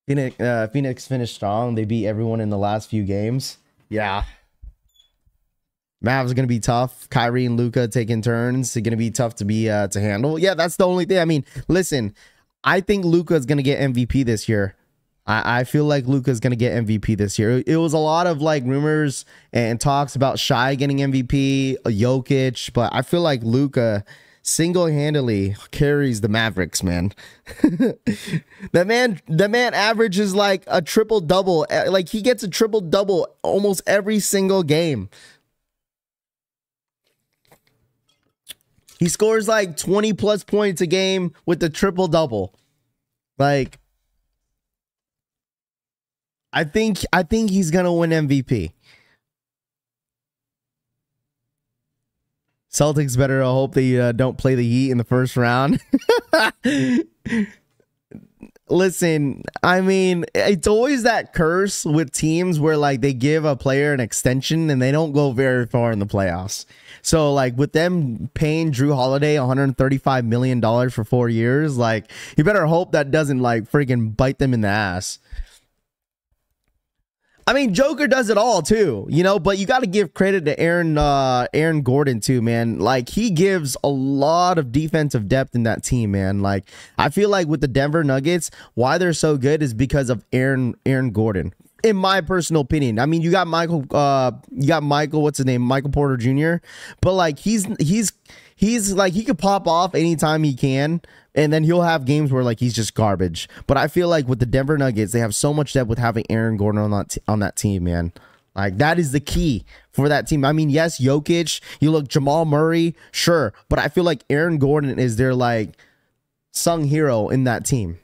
Phoenix, uh, Phoenix finished strong. They beat everyone in the last few games. Yeah. Mavs are gonna be tough. Kyrie and Luka taking turns. They're gonna be tough to be uh, to handle. Yeah, that's the only thing. I mean, listen, I think Luka is gonna get MVP this year. I, I feel like Luka is gonna get MVP this year. It was a lot of like rumors and talks about Shy getting MVP, Jokic, but I feel like Luka single handedly carries the Mavericks, man. that man, the man averages like a triple double. Eh, like he gets a triple double almost every single game. He scores like 20 plus points a game with the triple double. Like I think I think he's to win MVP. Celtics better hope they uh, don't play the Heat in the first round. Listen, I mean, it's always that curse with teams where like they give a player an extension and they don't go very far in the playoffs. So like with them paying Jrue Holiday 135 million dollars for 4 years, like you better hope that doesn't like freaking bite them in the ass. I mean, Joker does it all too, you know. But you got to give credit to Aaron uh, Aaron Gordon too, man. Like he gives a lot of defensive depth in that team, man. Like I feel like with the Denver Nuggets, why they're so good is because of Aaron Aaron Gordon. In my personal opinion, I mean, you got Michael, uh, you got Michael, what's his name, Michael Porter Jr. But like he's he's he's like he could pop off anytime he can and then he'll have games where like he's just garbage. But I feel like with the Denver Nuggets, they have so much depth with having Aaron Gordon on that on that team, man. Like that is the key for that team. I mean, yes, Jokic, you look Jamal Murray, sure, but I feel like Aaron Gordon is their like sung hero in that team.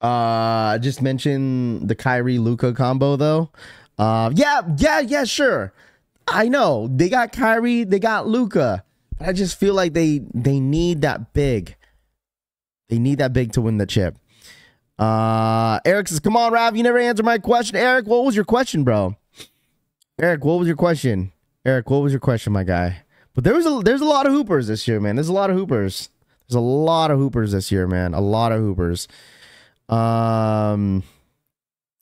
Uh, just mentioned the Kyrie Luka combo though. Uh, yeah, yeah, yeah, sure. I know they got Kyrie, they got I just feel like they they need that big. They need that big to win the chip. Uh Eric says, Come on, Rav, you never answered my question. Eric, what was your question, bro? Eric, what was your question? Eric, what was your question, my guy? But there was a there's a lot of hoopers this year, man. There's a lot of hoopers. There's a lot of hoopers this year, man. A lot of hoopers. Um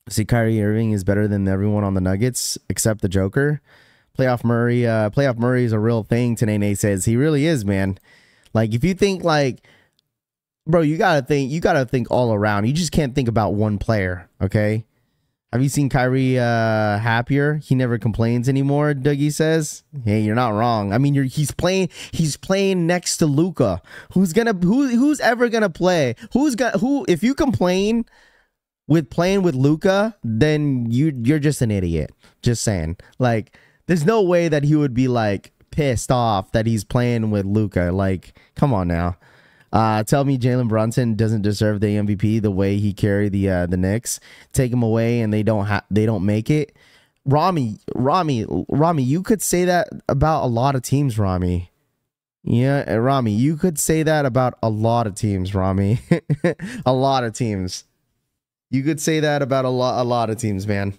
see Kyrie Irving is better than everyone on the Nuggets except the Joker. Playoff Murray, uh, playoff Murray is a real thing. Tanene says he really is, man. Like if you think like, bro, you gotta think, you gotta think all around. You just can't think about one player. Okay. Have you seen Kyrie uh, happier? He never complains anymore. Dougie says, "Hey, you're not wrong. I mean, he's playing he's playing next to Luka. Who's gonna who who's ever gonna play? Who's got who? If you complain with playing with Luka, then you you're just an idiot. Just saying. Like there's no way that he would be like pissed off that he's playing with Luka. Like, come on now. Uh, tell me Jalen Brunson doesn't deserve the MVP the way he carried the uh, the Knicks. Take him away and they don't have they don't make it. Rami, Rami, Rami, you could say that about a lot of teams, Rami. Yeah, Rami, you could say that about a lot of teams, Rami. a lot of teams. You could say that about a lot a lot of teams, man.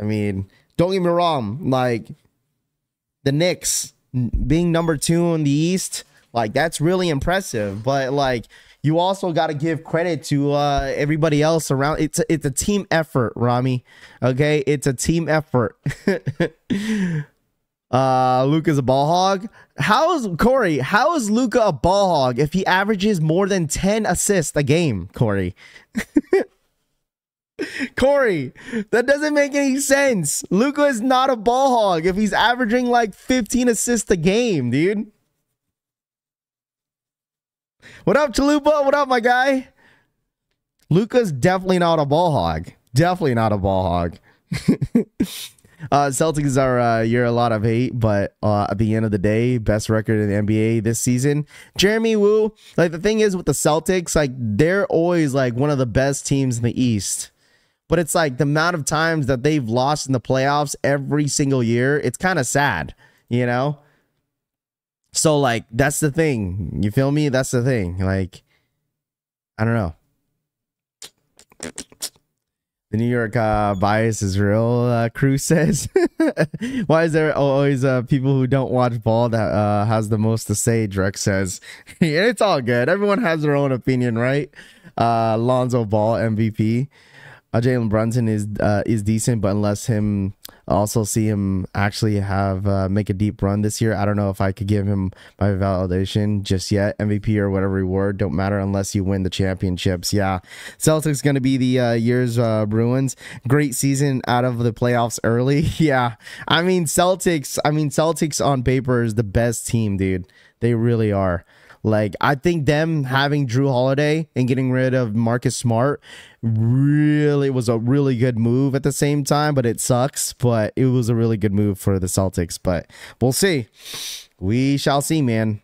I mean, don't get me wrong, like the Knicks being number two in the East, like that's really impressive. But like you also got to give credit to uh, everybody else around. It's a, it's a team effort, Rami. Okay, it's a team effort. uh, Luka's a ball hog. How is Corey? How is Luka a ball hog if he averages more than ten assists a game? Corey. Corey, that doesn't make any sense. Luka is not a ball hog if he's averaging like 15 assists a game, dude. What up, Chalupa? What up, my guy? Luka's definitely not a ball hog. Definitely not a ball hog. uh, Celtics are uh, you're a lot of hate, but uh, at the end of the day, best record in the NBA this season. Jeremy Woo, like the thing is with the Celtics, like they're always like one of the best teams in the East but it's like the amount of times that they've lost in the playoffs every single year, it's kind of sad, you know? So like that's the thing. You feel me? That's the thing. Like I don't know. The New York uh, bias is real. Uh, says, "Why is there always uh, people who don't watch ball that uh, has the most to say?" Drex says, "It's all good. Everyone has their own opinion, right?" Uh, Lonzo Ball MVP uh, Jalen Brunson is uh, is decent, but unless him also see him actually have uh, make a deep run this year, I don't know if I could give him my validation just yet. MVP or whatever reward don't matter unless you win the championships. Yeah, Celtics going to be the uh, year's uh, Bruins. Great season out of the playoffs early. yeah, I mean Celtics. I mean Celtics on paper is the best team, dude. They really are. Like I think them having Jrue Holiday and getting rid of Marcus Smart really was a really good move at the same time, but it sucks. But it was a really good move for the Celtics. But we'll see. We shall see, man.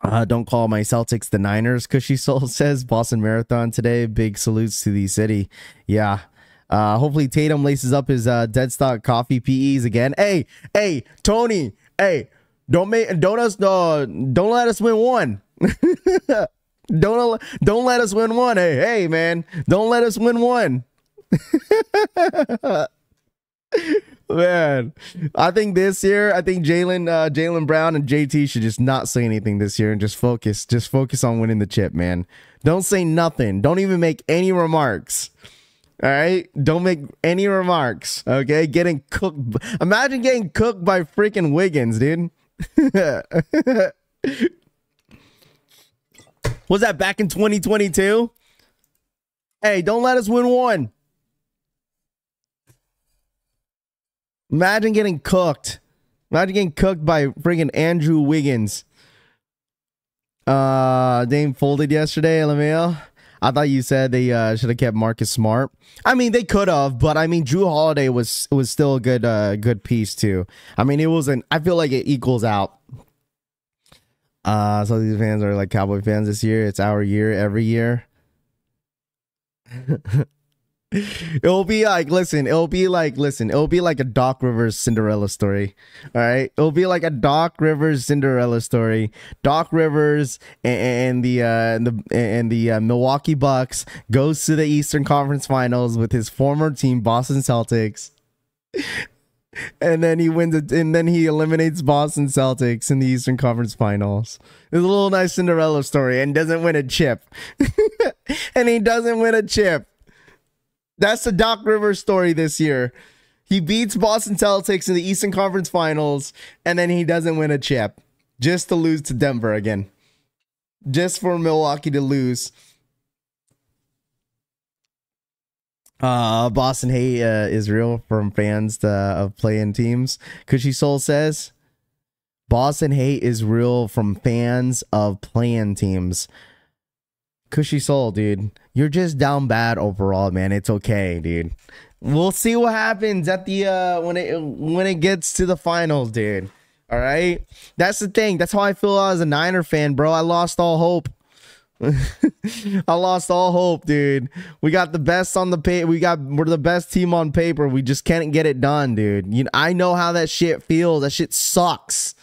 Uh, don't call my Celtics the Niners, Cushy Soul says. Boston Marathon today. Big salutes to the city. Yeah. Uh, hopefully Tatum laces up his uh, dead stock coffee PEs again. Hey, hey, Tony. Hey, don't make don't us uh, don't let us win one. don't don't let us win one. Hey, hey, man, don't let us win one. man, I think this year, I think Jaylen uh, Jaylen Brown and JT should just not say anything this year and just focus, just focus on winning the chip, man. Don't say nothing. Don't even make any remarks. All right. Don't make any remarks. Okay. Getting cooked. Imagine getting cooked by freaking Wiggins, dude. Was that back in 2022? Hey, don't let us win one. Imagine getting cooked. Imagine getting cooked by freaking Andrew Wiggins. Uh, Dame folded yesterday, LMAO. I thought you said they uh, should have kept Marcus Smart. I mean, they could have, but I mean, Jrue Holiday was was still a good uh, good piece too. I mean, it wasn't. I feel like it equals out. Uh, so these fans are like Cowboy fans this year. It's our year every year. it'll be like, listen, it'll be like, listen, it'll be like a Doc Rivers Cinderella story. All right. It'll be like a Doc Rivers Cinderella story. Doc Rivers and, and the, uh, and the, and the uh, Milwaukee Bucks goes to the Eastern Conference Finals with his former team, Boston Celtics. And then he wins it, and then he eliminates Boston Celtics in the Eastern Conference Finals. It's a little nice Cinderella story, and doesn't win a chip. and he doesn't win a chip. That's the Doc Rivers story this year. He beats Boston Celtics in the Eastern Conference Finals, and then he doesn't win a chip, just to lose to Denver again, just for Milwaukee to lose. Uh, Boston hate uh, real from fans to, of playing teams. Cushy Soul says, Boston hate is real from fans of playing teams. Cushy Soul, dude, you're just down bad overall, man. It's okay, dude. We'll see what happens at the uh when it when it gets to the finals, dude. All right, that's the thing. That's how I feel as a Niner fan, bro. I lost all hope. I lost all hope, dude. We got the best on the pay. We got we're the best team on paper. We just can't get it done, dude. You know, I know how that shit feels. That shit sucks.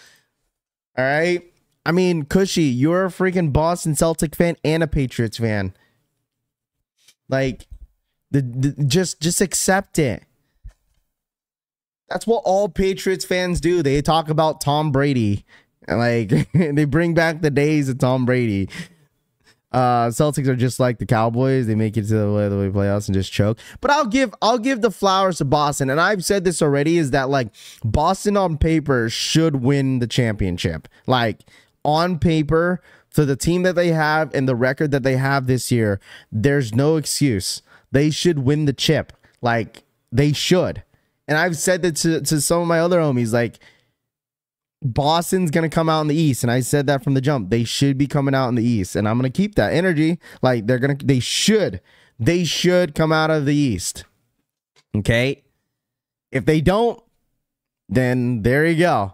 All right. I mean, Cushy, you're a freaking Boston Celtic fan and a Patriots fan. Like, the, the just just accept it. That's what all Patriots fans do. They talk about Tom Brady. Like they bring back the days of Tom Brady. Uh, Celtics are just like the Cowboys; they make it to the way the way playoffs and just choke. But I'll give I'll give the flowers to Boston, and I've said this already: is that like Boston on paper should win the championship. Like on paper, for the team that they have and the record that they have this year, there's no excuse. They should win the chip. Like they should. And I've said that to, to some of my other homies, like Boston's gonna come out in the East, and I said that from the jump. They should be coming out in the East, and I'm gonna keep that energy. Like they're gonna, they should, they should come out of the East. Okay, if they don't, then there you go.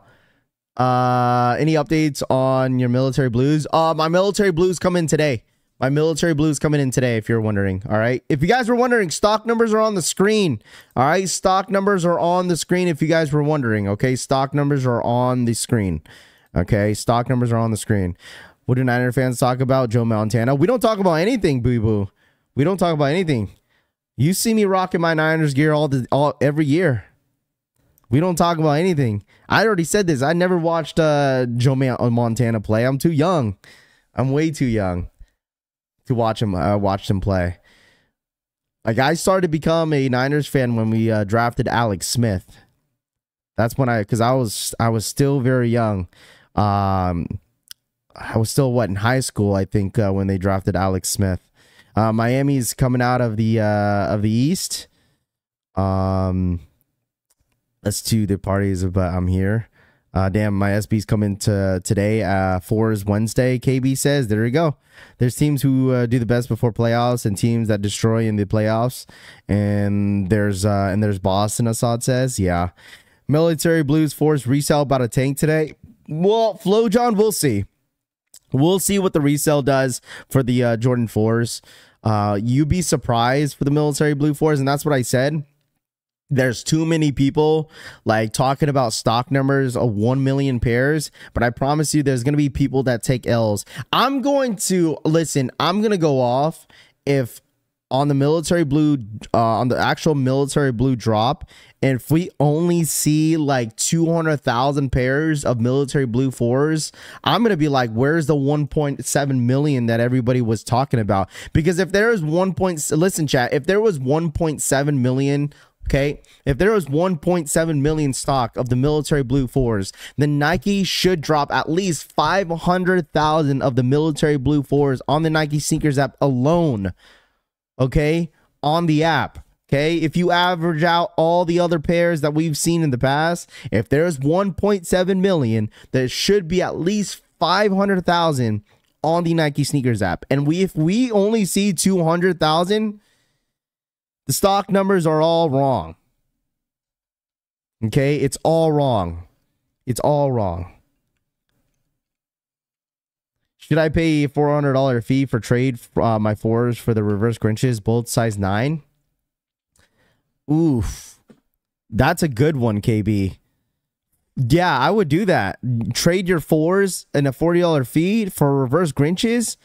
Uh, any updates on your military blues? Uh, my military blues come in today. My military blues coming in today, if you're wondering. All right. If you guys were wondering, stock numbers are on the screen. All right. Stock numbers are on the screen if you guys were wondering. Okay. Stock numbers are on the screen. Okay. Stock numbers are on the screen. What do Niner fans talk about? Joe Montana. We don't talk about anything, boo boo. We don't talk about anything. You see me rocking my Niners gear all the all every year. We don't talk about anything. I already said this. I never watched uh, Joe Montana play. I'm too young. I'm way too young to watch him uh, watch him play. Like I started to become a Niners fan when we uh, drafted Alex Smith. That's when I because I was I was still very young. Um, I was still what in high school I think uh, when they drafted Alex Smith. Uh, Miami's coming out of the uh, of the East. Um, let's do the parties, but I'm here. Uh, damn, my SB's coming to today. Uh, four is Wednesday. KB says, there you go. There's teams who uh, do the best before playoffs, and teams that destroy in the playoffs. And there's uh, and there's Boston. Assad says, yeah. Military Blues Force resell about a tank today. Well, Flo John, we'll see. We'll see what the resale does for the uh, Jordan fours. Uh, you be surprised for the military blue fours, and that's what I said there's too many people like talking about stock numbers of 1 million pairs but i promise you there's going to be people that take l's i'm going to listen i'm going to go off if on the military blue uh, on the actual military blue drop and if we only see like 200,000 pairs of military blue fours I'm going to be like where's the 1.7 million that everybody was talking about because if there is 1. Point, listen chat if there was 1.7 million Okay. If there was 1.7 million stock of the military blue fours, then Nike should drop at least 500,000 of the military blue fours on the Nike sneakers app alone okay, on the app. Okay, if you average out all the other pairs that we've seen in the past, if there's 1.7 million, there should be at least 500,000 on the Nike sneakers app. And we if we only see 200,000, the stock numbers are all wrong. Okay, it's all wrong. It's all wrong. Should I pay hundred dollar fee for trade uh, my fours for the reverse Grinches, both size nine? Oof, that's a good one, KB. Yeah, I would do that. Trade your fours and a forty dollar fee for reverse Grinches.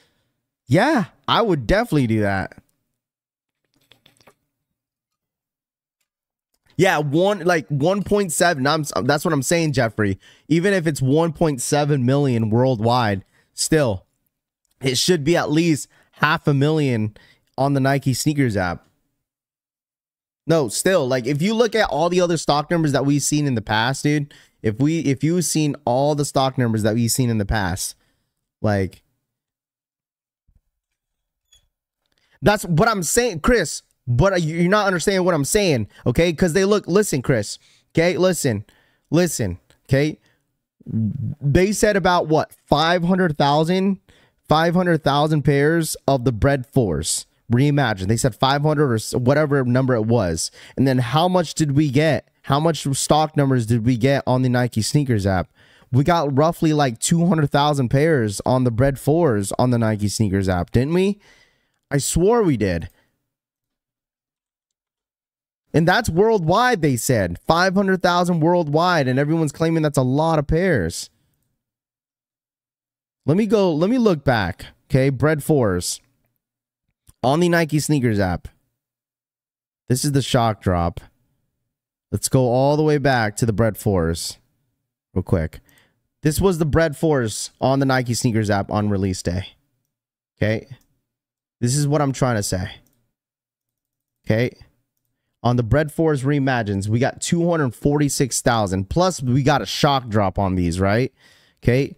Yeah, I would definitely do that. Yeah, one like 1.7. I'm that's what I'm saying, Jeffrey. Even if it's 1.7 million worldwide, still, it should be at least half a million on the Nike sneakers app. No, still, like if you look at all the other stock numbers that we've seen in the past, dude, if we if you've seen all the stock numbers that we've seen in the past, like that's what I'm saying, Chris. But you're not understanding what I'm saying, okay? Because they look, listen, Chris, okay, listen, listen, okay they said about what 500,000 500,000 pairs of the Bred fours reimagined. They said 500 or whatever number it was. And then how much did we get? How much stock numbers did we get on the Nike sneakers app? We got roughly like 200,000 pairs on the Bred Fours on the Nike sneakers app, didn't we? I swore we did. And that's worldwide, they said. 500,000 worldwide. And everyone's claiming that's a lot of pairs. Let me go, let me look back. Okay. Bred fours on the Nike sneakers app. This is the shock drop. Let's go all the way back to the Bred fours real quick. This was the Bred fours on the Nike sneakers app on release day. Okay. This is what I'm trying to say. Okay on the Bred Fours Reimagines, we got 246,000. Plus, we got a shock drop on these, right? Okay.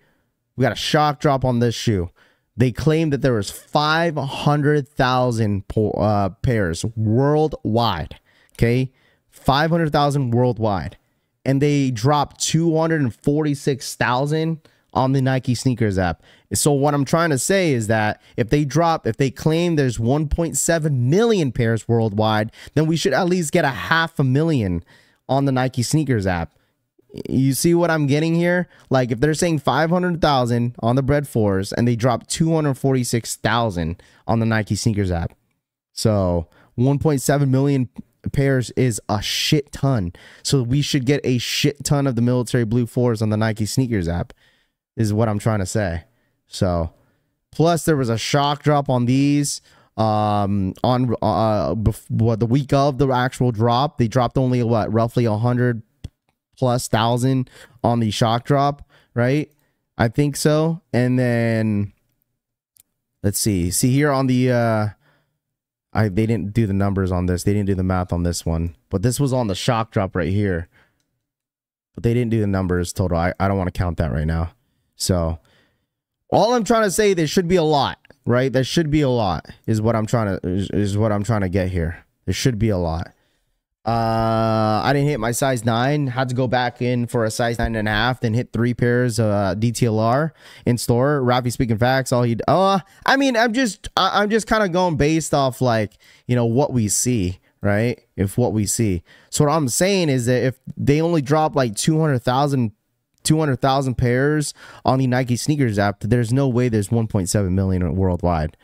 We got a shock drop on this shoe. They claim that there was 500,000 uh, pairs worldwide. Okay. 500,000 worldwide. And they dropped 246,000 on the Nike sneakers app. So what I'm trying to say is that if they drop, if they claim there's 1.7 million pairs worldwide, then we should at least get a half a million on the Nike sneakers app. You see what I'm getting here? Like if they're saying 500,000 on the Bred Fours and they drop 246,000 on the Nike sneakers app. So 1.7 million pairs is a shit ton. So we should get a shit ton of the military blue fours on the Nike sneakers app is what I'm trying to say. So, plus there was a shock drop on these um on uh what the week of the actual drop. They dropped only what roughly a hundred plus thousand on the shock drop right? I think so. And then let's see. See here on the uh i they didn't do the numbers on this. They didn't do the math on this one. But this was on the shock drop right here. But they didn't do the numbers total. I, I don't want to count that right now. So all I'm trying to say, there should be a lot, right? There should be a lot is what I'm trying to is, is what I'm trying to get here. There should be a lot. Uh, I didn't hit my size nine. Had to go back in for a size nine and a half. Then hit three pairs of uh, DTLR in store. Rafi speaking facts. All he. Uh, I mean, I'm just I, I'm just kind of going based off like you know what we see, right? If what we see. So what I'm saying is that if they only drop like two hundred thousand 200,000 pairs on the Nike sneakers app, there's no way there's 1.7 million worldwide.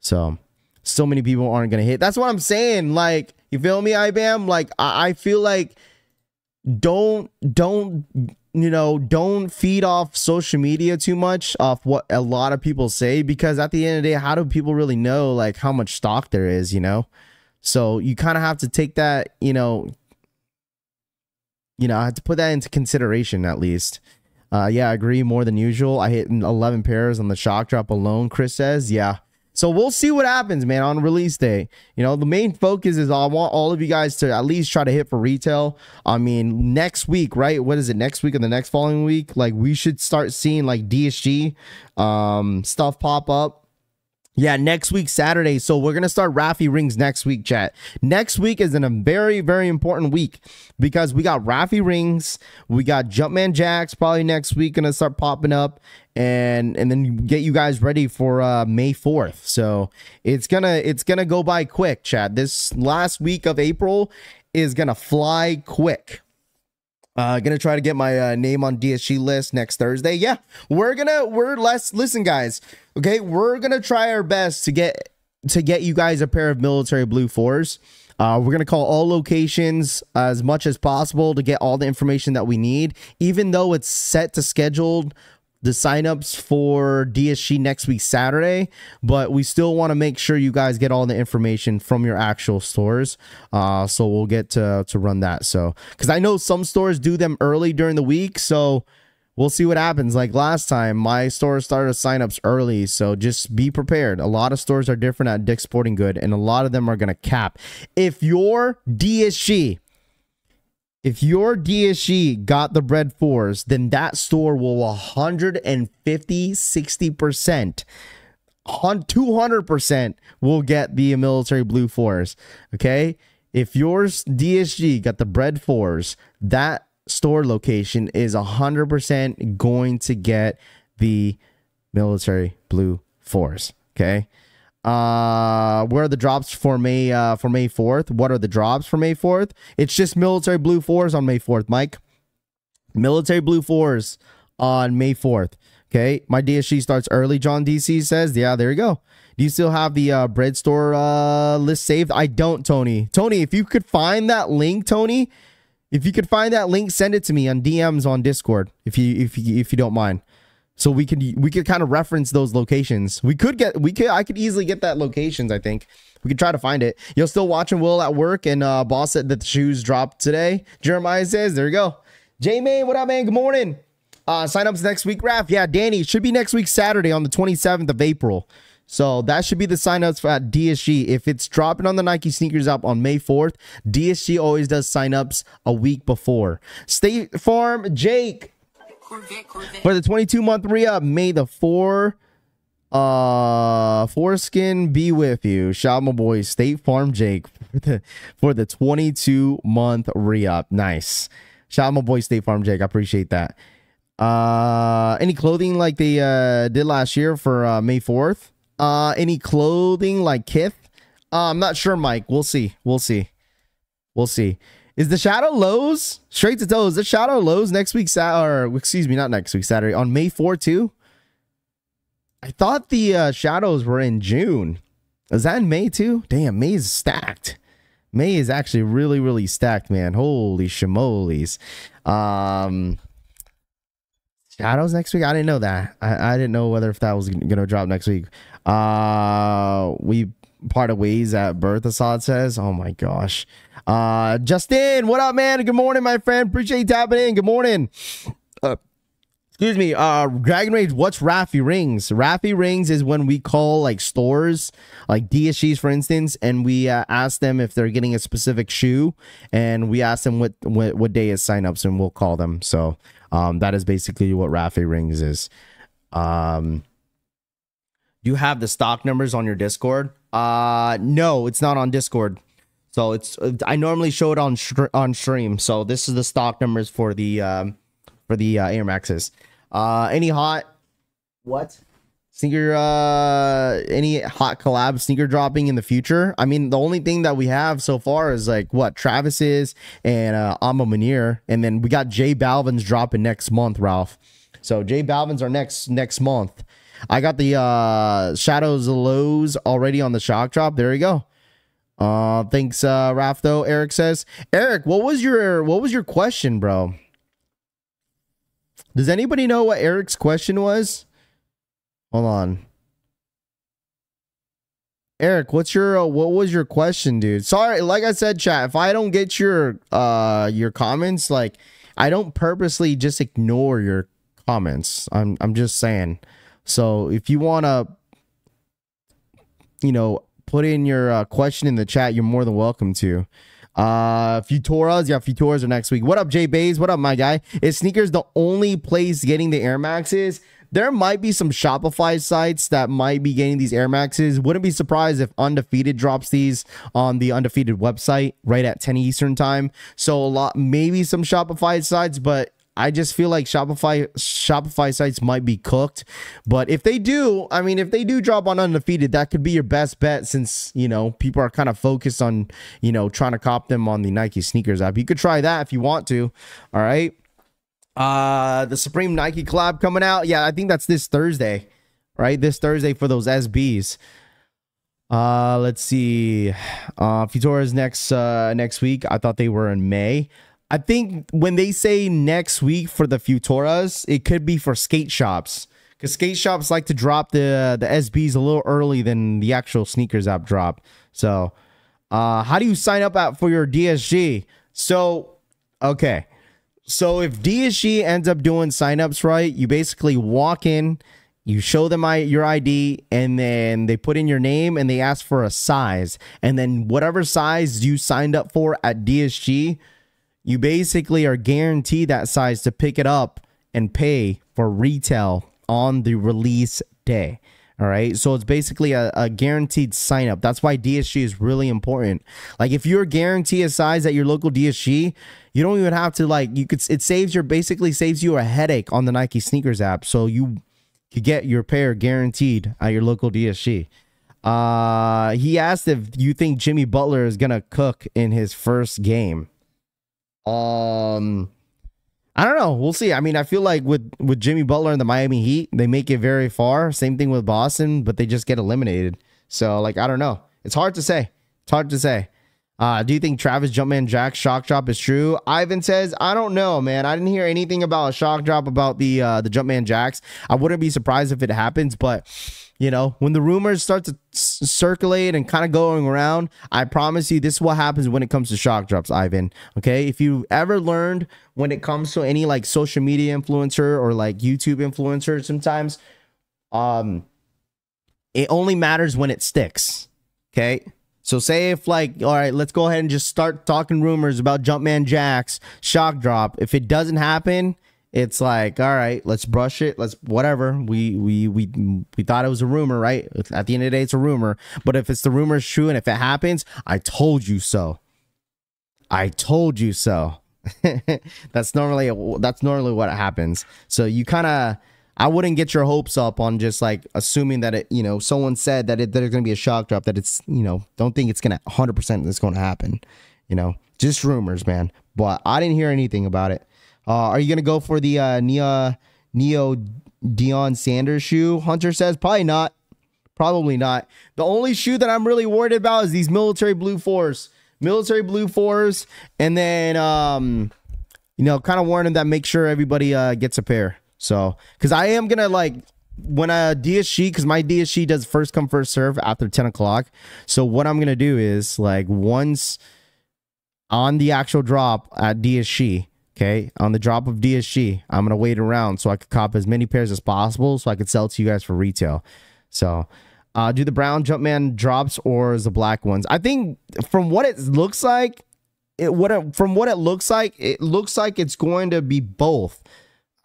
So, so many people aren't going to hit. That's what I'm saying. Like, you feel me, IBAM? Like, I, I feel like don't, don't, you know, don't feed off social media too much off what a lot of people say because at the end of the day, how do people really know like how much stock there is, you know? So you kind of have to take that, you know, you know, I had to put that into consideration at least. Uh, yeah, I agree more than usual. I hit 11 pairs on the shock drop alone, Chris says. Yeah, so we'll see what happens, man, on release day. You know, the main focus is I want all of you guys to at least try to hit for retail. I mean, next week, right? What is it? Next week or the next following week, like we should start seeing like DSG um stuff pop up yeah, next week Saturday. So we're gonna start Raffy rings next week, chat. Next week is in a very very important week because we got Raffy rings, we got Jumpman Jacks probably next week gonna start popping up, and and then get you guys ready for uh, May fourth. So it's gonna it's gonna go by quick, chat. This last week of April is gonna fly quick. Uh, gonna try to get my uh, name on DSG list next Thursday. Yeah, we're gonna we're less. Listen, guys. Okay, we're gonna try our best to get to get you guys a pair of military blue fours. Uh, we're gonna call all locations as much as possible to get all the information that we need, even though it's set to scheduled the signups for DSG next week Saturday, but we still want to make sure you guys get all the information from your actual stores. Uh, so we'll get to to run that. So because I know some stores do them early during the week, so we'll see what happens. Like last time, my store started signups early, so just be prepared. A lot of stores are different at Dick Sporting Good, and a lot of them are gonna cap. If your DSG if your DSG got the Bred fours, then that store will 150, 60%, 200% will get the military blue fours. Okay. If yours DSG got the Bred fours, that store location is 100% going to get the military blue fours. Okay. Uh, where are the drops for May uh, for May 4th? What are the drops for May 4th? It's just military blue fours on May 4th, Mike. Military blue fours on May 4th. Okay, my DSG starts early. John DC says, "Yeah, there you go." Do you still have the uh, bread store uh, list saved? I don't, Tony. Tony, if you could find that link, Tony, if you could find that link, send it to me on DMs on Discord, if you if you if you don't mind so we could we could kind of reference those locations. We could get we could I could easily get that locations. I think we could try to find it. You're still watching Will at work, and uh, boss said that the shoes dropped today. Jeremiah says, "There you go." J May, what up, man? Good morning. Uh, sign ups next week, Raf. Yeah, Danny should be next week Saturday on the 27th of April. So that should be the signups for at DSG. If it's dropping on the Nike sneakers up on May 4th, DSG always does signups a week before. State Farm Jake. For the 22 month re up, may the four uh foreskin be with you. Shout my boy State Farm Jake for the for the 22 month re up. Nice. Shout my boy State Farm Jake. I appreciate that. Uh any clothing like they uh did last year for uh May 4th? Uh any clothing like Kith? Uh, I'm not sure, Mike. We'll see. We'll see. We'll see. Is the Shadow Lows straight to toes? The Shadow Lows next week, or excuse me, not next week, Saturday on May 4 too. I thought the uh, Shadows were in June. Is that in May too? Damn, May is stacked. May is actually really, really stacked, man. Holy shimolies. Um, Shadows next week? I didn't know that. I, I didn't know whether if that was gonna drop next week. Uh, we part of ways at birth, Assad says. Oh my gosh. Uh, Justin, what up, man? Good morning, my friend. Appreciate you tapping in. Good morning. Uh, excuse me. Uh, Dragon Rage, what's Raffy Rings? Raffy Rings is when we call like stores, like DSGs, for instance, and we uh, ask them if they're getting a specific shoe, and we ask them what what, what day is signups, and we'll call them. So, um, that is basically what Raffy Rings is. Um, you have the stock numbers on your Discord? Uh, no, it's not on Discord. So it's I normally show it on on stream. So this is the stock numbers for the um, for the uh, Air Maxes. Uh, any hot what sneaker? Uh, any hot collab sneaker dropping in the future? I mean, the only thing that we have so far is like what Travis's and uh, A.Ma Maniére, and then we got J Balvin's dropping next month, Ralph. So J Balvin's our next next month. I got the uh Shadows Lows already on the shock drop. There you go. Uh, thanks, uh, Rafto. Eric says, Eric, what was your what was your question, bro? Does anybody know what Eric's question was? Hold on. Eric, what's your uh, what was your question, dude? Sorry, like I said, chat. If I don't get your uh your comments, like I don't purposely just ignore your comments. I'm I'm just saying. So if you wanna, you know, put in your uh, question in the chat, you're more than welcome to. Uh, Futuras, yeah, Futuras are next week. What up, Jay Bays? What up, my guy? Is sneakers the only place getting the Air Maxes? there might be some Shopify sites that might be getting these Air Maxes. Wouldn't be surprised if Undefeated drops these on the Undefeated website right at 10 Eastern time. So a lot, maybe some Shopify sites, but I just feel like Shopify Shopify sites might be cooked. But if they do, I mean, if they do drop on undefeated, that could be your best bet since you know people are kind of focused on you know trying to cop them on the Nike sneakers app. You could try that if you want to. All right. Uh, the Supreme Nike collab coming out. Yeah, I think that's this Thursday, right? This Thursday for those SBs. Uh, let's see. Uh, Futura's next uh next week. I thought they were in May. I think when they say next week for the Futuras, it could be for skate shops because skate shops like to drop the the SBs a little early than the actual sneakers app drop. So, uh, how do you sign up at, for your DSG? So, okay. So if DSG ends up doing signups right, you basically walk in, you show them I, your ID, and then they put in your name and they ask for a size. And then whatever size you signed up for at DSG, you basically are guaranteed that size to pick it up and pay for retail on the release day. All right. So it's basically a, a, guaranteed sign up. That's why DSG is really important. Like if you're guaranteed a size at your local DSG, you don't even have to like you could it saves your basically saves you a headache on the Nike sneakers app. So you could get your pair guaranteed at your local DSG. Uh he asked if you think Jimmy Butler is gonna cook in his first game. Um I don't know. We'll see. I mean, I feel like with with Jimmy Butler and the Miami Heat, they make it very far. Same thing with Boston, but they just get eliminated. So, like, I don't know. It's hard to say. It's hard to say. Uh, do you think Travis Jumpman Jack's shock drop is true? Ivan says, I don't know, man. I didn't hear anything about a shock drop about the uh, the Jumpman Jacks. I wouldn't be surprised if it happens, but you know, when the rumors start to circulate and kind of going around, I promise you this is what happens when it comes to shock drops, Ivan. Okay. If you ever learned when it comes to any like social media influencer or like YouTube influencer, sometimes um it only matters when it sticks. Okay. So say if like, all right, let's go ahead and just start talking rumors about Jumpman Jacks shock drop. If it doesn't happen, it's like all right let's brush it let's whatever. We we we we thought it was a rumor right? At the end of the day it's a rumor. But if it's the rumor is true and if it happens i told you so. I told you so. That's normally that's normally what happens. So you kind of i wouldn't get your hopes up on just like assuming that it you know someone said that it there's going to be a shock drop that it's you know don't think it's going to 100% it's going to happen you know? Just rumors man. But i didn't hear anything about it uh, are you gonna go for the uh, Neo Neo Deion Sanders shoe? Hunter says probably not. Probably not. The only shoe that I'm really worried about is these military blue fours, military blue fours, and then um, you know, kind of warning that make sure everybody uh gets a pair. So, because I am gonna like when a DSG, because my DSG does first come first serve after 10 o'clock. So what I'm gonna do is like once on the actual drop at DSG, Okay, on the drop of DSG, I'm gonna wait around so I could cop as many pairs as possible so I could sell to you guys for retail. So, uh, do the brown Jumpman drops or the black ones? I think from what it looks like, it what it, from what it looks like, it looks like it's going to be both.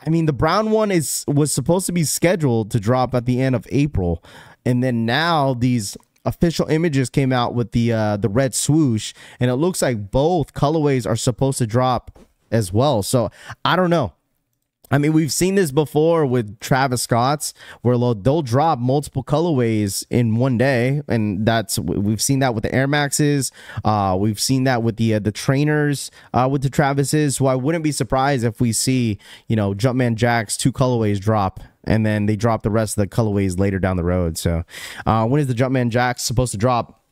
I mean, the brown one is was supposed to be scheduled to drop at the end of April, and then now these official images came out with the uh, the red swoosh, and it looks like both colorways are supposed to drop as well. So I don't know. I mean, we've seen this before with Travis Scott's, where they'll, drop multiple colorways in one day, and that's we've seen that with the Air Maxes. Uh, we've seen that with the uh, the trainers uh, with the Travises. So I wouldn't be surprised if we see you know Jumpman Jacks two colorways drop, and then they drop the rest of the colorways later down the road. So uh, when is the Jumpman Jacks supposed to drop?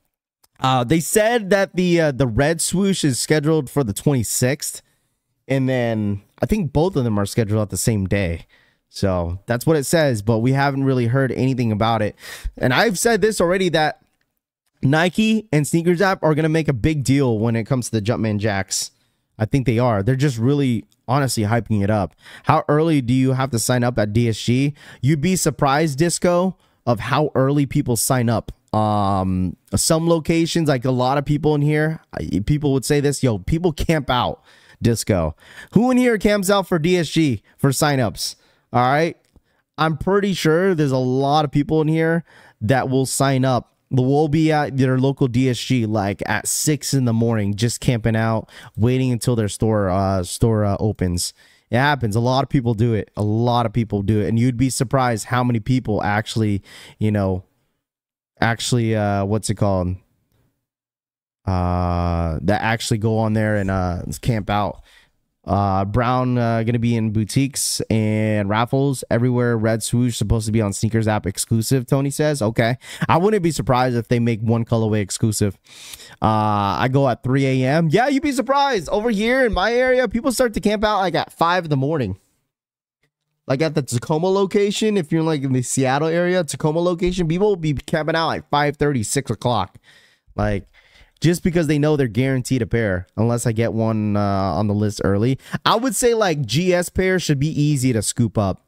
Uh, they said that the uh, the red swoosh is scheduled for the 26th and then I think both of them are scheduled at the same day. So that's what it says, but we haven't really heard anything about it. And I've said this already that Nike and Sneakers app are going to make a big deal when it comes to the Jumpman Jacks. I think they are. They're just really honestly hyping it up. How early do you have to sign up at DSG? You'd be surprised, Disco, of how early people sign up. Um, some locations, like a lot of people in here, people would say this, yo, people camp out disco. Who in here camps out for DSG for signups? All right. I'm pretty sure there's a lot of people in here that will sign up. We'll be at their local DSG like at six in the morning, just camping out, waiting until their store uh store uh, opens. It happens. A lot of people do it. A lot of people do it, and you'd be surprised how many people actually, you know, actually, uh, what's it called? Uh, that actually go on there and uh camp out. Uh, Brown uh, gonna be in boutiques and raffles everywhere. Red swoosh supposed to be on sneakers app exclusive. Tony says, okay. I wouldn't be surprised if they make one colorway exclusive. Uh, I go at 3 a.m. Yeah, you'd be surprised. Over here in my area, people start to camp out like at five in the morning. Like at the Tacoma location, if you're like in the Seattle area, Tacoma location, people will be camping out like 5 30, 6 o'clock. Like just because they know they're guaranteed a pair unless I get one uh, on the list early. I would say like GS pairs should be easy to scoop up.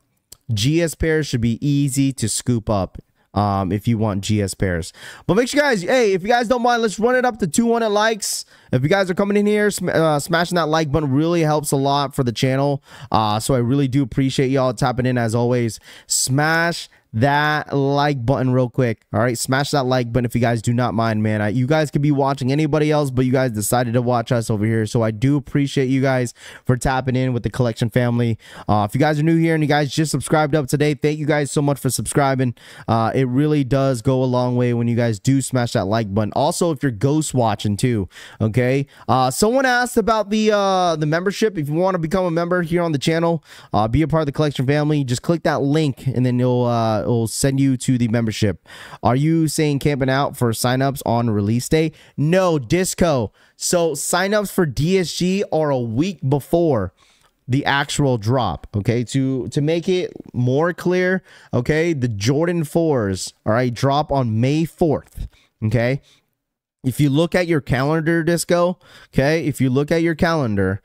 GS pairs should be easy to scoop up um, if you want GS pairs. But make sure guys, hey, if you guys don't mind, let's run it up to 200 likes. If you guys are coming in here, sm uh, smashing that like button really helps a lot for the channel. Uh, so I really do appreciate y'all tapping in as always. Smash that like button real quick. All right, smash that like button if you guys do not mind, man. I, you guys could be watching anybody else, but you guys decided to watch us over here. So I do appreciate you guys for tapping in with the collection family. Uh, if you guys are new here and you guys just subscribed up today, thank you guys so much for subscribing. Uh, it really does go a long way when you guys do smash that like button. Also, if you're ghost watching too, okay. Uh, someone asked about the uh, the membership. If you want to become a member here on the channel, uh, be a part of the collection family, just click that link and then you'll uh, will send you to the membership. Are you saying camping out for signups on release day? No, disco. So signups for DSG are a week before the actual drop okay to to make it more clear okay the jordan 4s all right drop on may 4th okay if you look at your calendar disco okay if you look at your calendar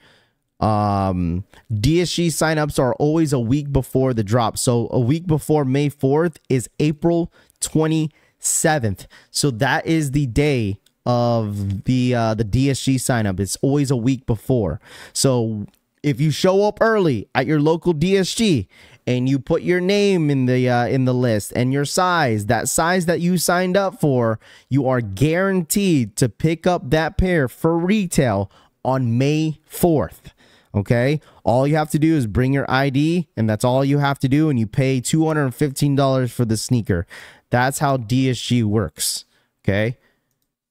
um, DSG signups are always a week before the drop. So a week before May 4th is April 27th. So that is the day of the uh, the DSG signup. It's always a week before. So if you show up early at your local DSG and you put your name in the uh, in the list and your size, that size that you signed up for, you are guaranteed to pick up that pair for retail on May 4th. Okay. All you have to do is bring your ID, and that's all you have to do. And you pay $215 for the sneaker. That's how DSG works. Okay.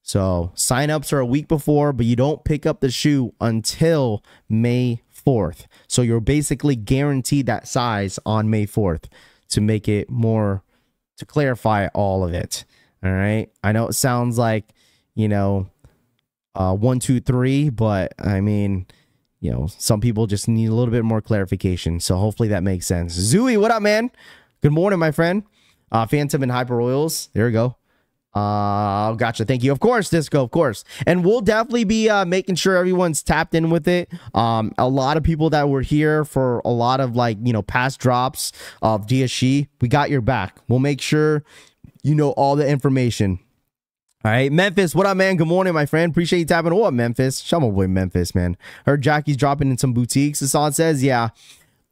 So signups are a week before, but you don't pick up the shoe until May 4th. So you're basically guaranteed that size on May 4th to make it more, to clarify all of it. All right. I know it sounds like, you know, uh, one, two, three, but I mean, you know, some people just need a little bit more clarification. So hopefully that makes sense. Zooey, what up, man? Good morning, my friend. Uh, Phantom and Hyper Royals. There we go. Uh, gotcha. Thank you. Of course, Disco, of course. And we'll definitely be uh, making sure everyone's tapped in with it. Um, a lot of people that were here for a lot of like, you know, past drops of DSG, we got your back. We'll make sure you know all the information. All right, Memphis, what up, man? Good morning, my friend. Appreciate you tapping. What Memphis? Show my boy Memphis, man. Heard Jackie's dropping in some boutiques. Hassan says, yeah.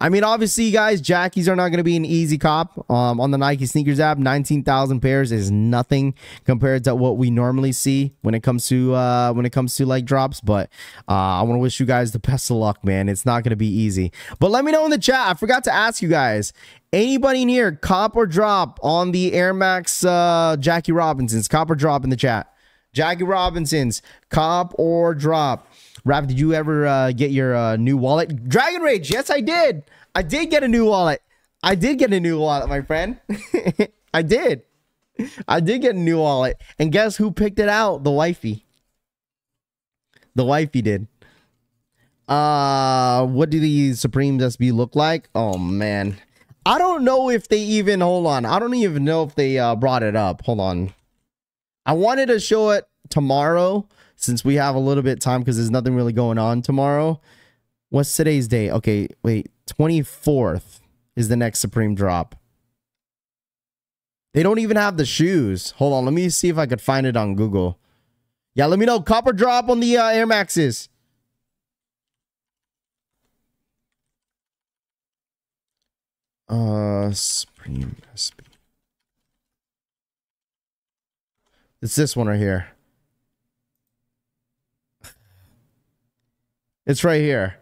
I mean, obviously, you guys, Jackies are not going to be an easy cop um, on the Nike sneakers app. 19,000 pairs is nothing compared to what we normally see when it comes to uh, when it comes to like drops. But uh, I want to wish you guys the best of luck, man. It's not going to be easy. But let me know in the chat. I forgot to ask you guys Anybody here, cop or drop on the Air Max uh, Jackie Robinsons? Cop or drop in the chat. Jackie Robinsons, cop or drop. Rap, did you ever uh, get your uh, new wallet? Dragon Rage, yes, I did. I did get a new wallet. I did get a new wallet, my friend. I did. I did get a new wallet. And guess who picked it out? The wifey. The wifey did. Uh, what do these Supremes SB look like? Oh man, I don't know if they even hold on. I don't even know if they uh, brought it up. Hold on. I wanted to show it tomorrow since we have a little bit time because there's nothing really going on tomorrow. What's today's date? Okay, wait, 24th is the next Supreme drop. They don't even have the shoes. Hold on, let me see if I could find it on Google. Yeah, let me know. Copper drop on the uh, Air Maxes. Uh, Supreme SB. It's this one right here. It's right here.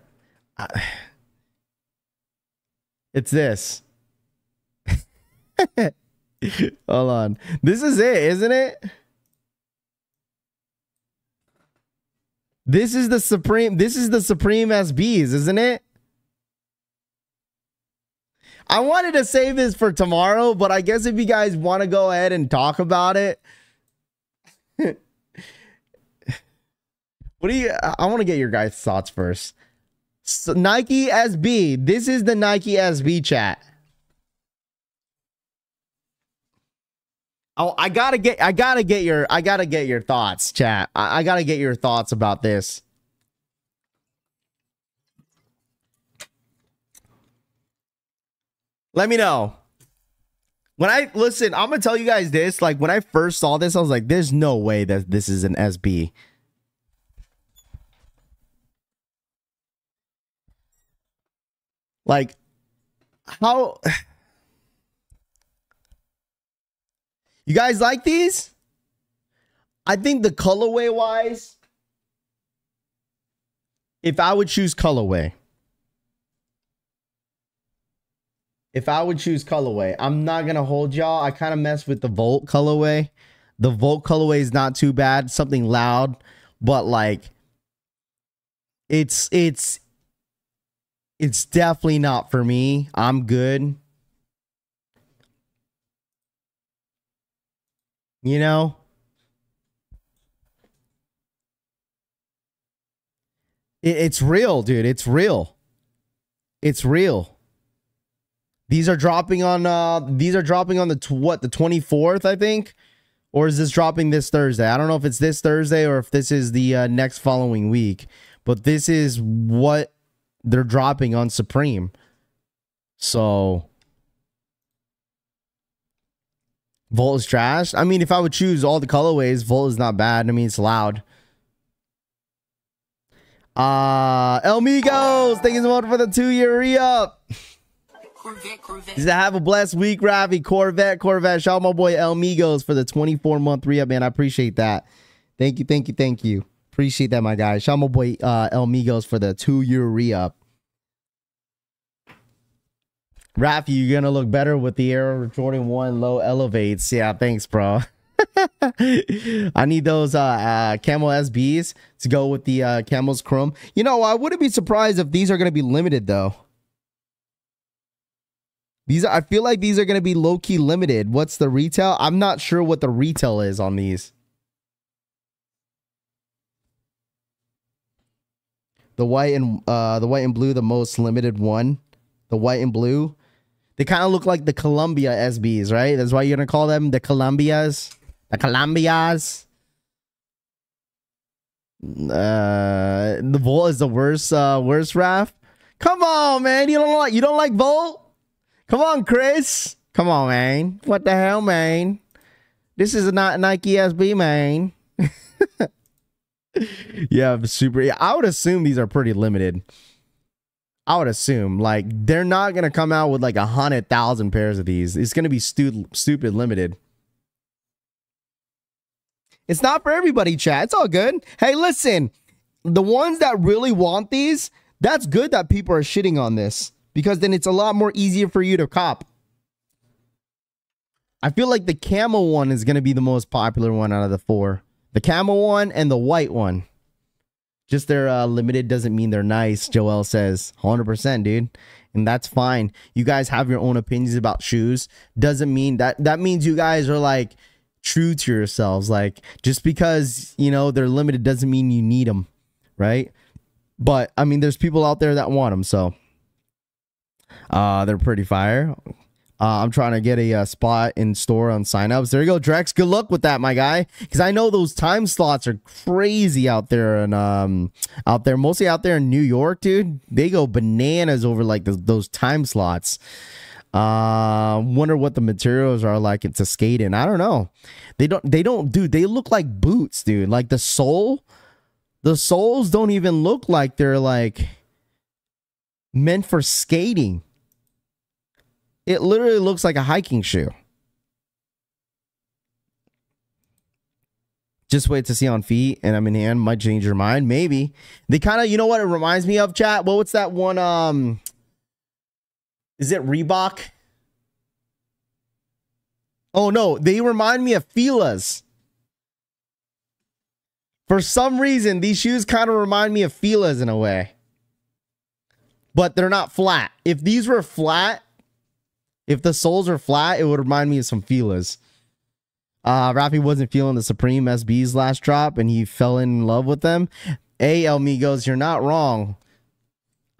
It's this. Hold on. This is it, isn't it? This is the supreme. This is the supreme SBs, isn't it? I wanted to save this for tomorrow, but I guess if you guys want to go ahead and talk about it, what do you? I want to get your guys' thoughts first. So Nike SB. This is the Nike SB chat. Oh, I gotta get. I gotta get your. I gotta get your thoughts, chat. I, I gotta get your thoughts about this. Let me know. When I listen, I'm gonna tell you guys this. Like when I first saw this, I was like, "There's no way that this is an SB." Like, how? You guys like these? I think the colorway wise, if I would choose colorway, if I would choose colorway, I'm not gonna hold y'all. I kind of mess with the Volt colorway. The Volt colorway is not too bad. Something loud, but like, it's it's it's definitely not for me. I'm good. You know? It, it's real, dude. It's real. It's real. These are dropping on uh these are dropping on the tw- what, the 24th, I think? Or is this dropping this Thursday? I don't know if it's this Thursday or if this is the uh, next following week, but this is what they're dropping on Supreme. So Volt is trash. I mean, if I would choose all the colorways, Volt is not bad. I mean, it's loud. Uh El Migos, thank you so much for the two-year re-up. Corvette, Corvette. Have a blessed week, Ravi. Corvette, Corvette. Shout out my boy El Migos for the 24-month re-up, man. I appreciate that. Thank you, thank you, thank you. Appreciate that, my guy. Shout out my boy uh, El Migos for the two-year re-up. Rafi, you're gonna look better with the Air Jordan 1 low elevates. Yeah, thanks, bro. I need those uh, uh camo SBs to go with the uh camels chrome. You know, I wouldn't be surprised if these are gonna be limited though. These are, I feel like these are gonna be low key limited. What's the retail? I'm not sure what the retail is on these. The white and uh the white and blue, the most limited one. The white and blue. They kind of look like the Columbia SBs, right? That's why you're gonna call them the Columbias. The Columbias. Uh, the Volt is the worst. Uh, worst Raf. Come on, man. You don't like you don't like Volt? Come on, Chris. Come on, man. What the hell, man? This is not Nike SB, man. yeah, super. Yeah, I would assume these are pretty limited. I would assume like they're not gonna come out with like a hundred thousand pairs of these. It's gonna be stu- stupid limited. It's not for everybody, chat. It's all good. Hey, listen, the ones that really want these, that's good that people are shitting on this because then it's a lot more easier for you to cop. I feel like the camel one is gonna be the most popular one out of the four. The camel one and the white one. Just they're uh, limited doesn't mean they're nice, Joel says. 100%, dude. And that's fine. You guys have your own opinions about shoes. Doesn't mean that that means you guys are like true to yourselves. Like just because, you know, they're limited doesn't mean you need them, right? But I mean, there's people out there that want them, so uh, they're pretty fire. Uh, I'm trying to get a uh, spot in store on signups. There you go, Drex. Good luck with that, my guy. Because I know those time slots are crazy out there and um out there, mostly out there in New York, dude. They go bananas over like the, those time slots. Uh, wonder what the materials are like to skate in. I don't know. They don't. They don't, dude. They look like boots, dude. Like the sole, the soles don't even look like they're like meant for skating. It literally looks like a hiking shoe. Just wait to see on feet and I'm in hand. Might change your mind. Maybe. They kind of, you know what it reminds me of, chat? Well, what's that one? Um, is it Reebok? Oh no, they remind me of Fila's. For some reason, these shoes kind of remind me of Fila's in a way. But they're not flat. If these were flat, if the soles are flat, it would remind me of some Fila's. Uh, Rafi wasn't feeling the Supreme SB's last drop and he fell in love with them. A El Migos, you're not wrong.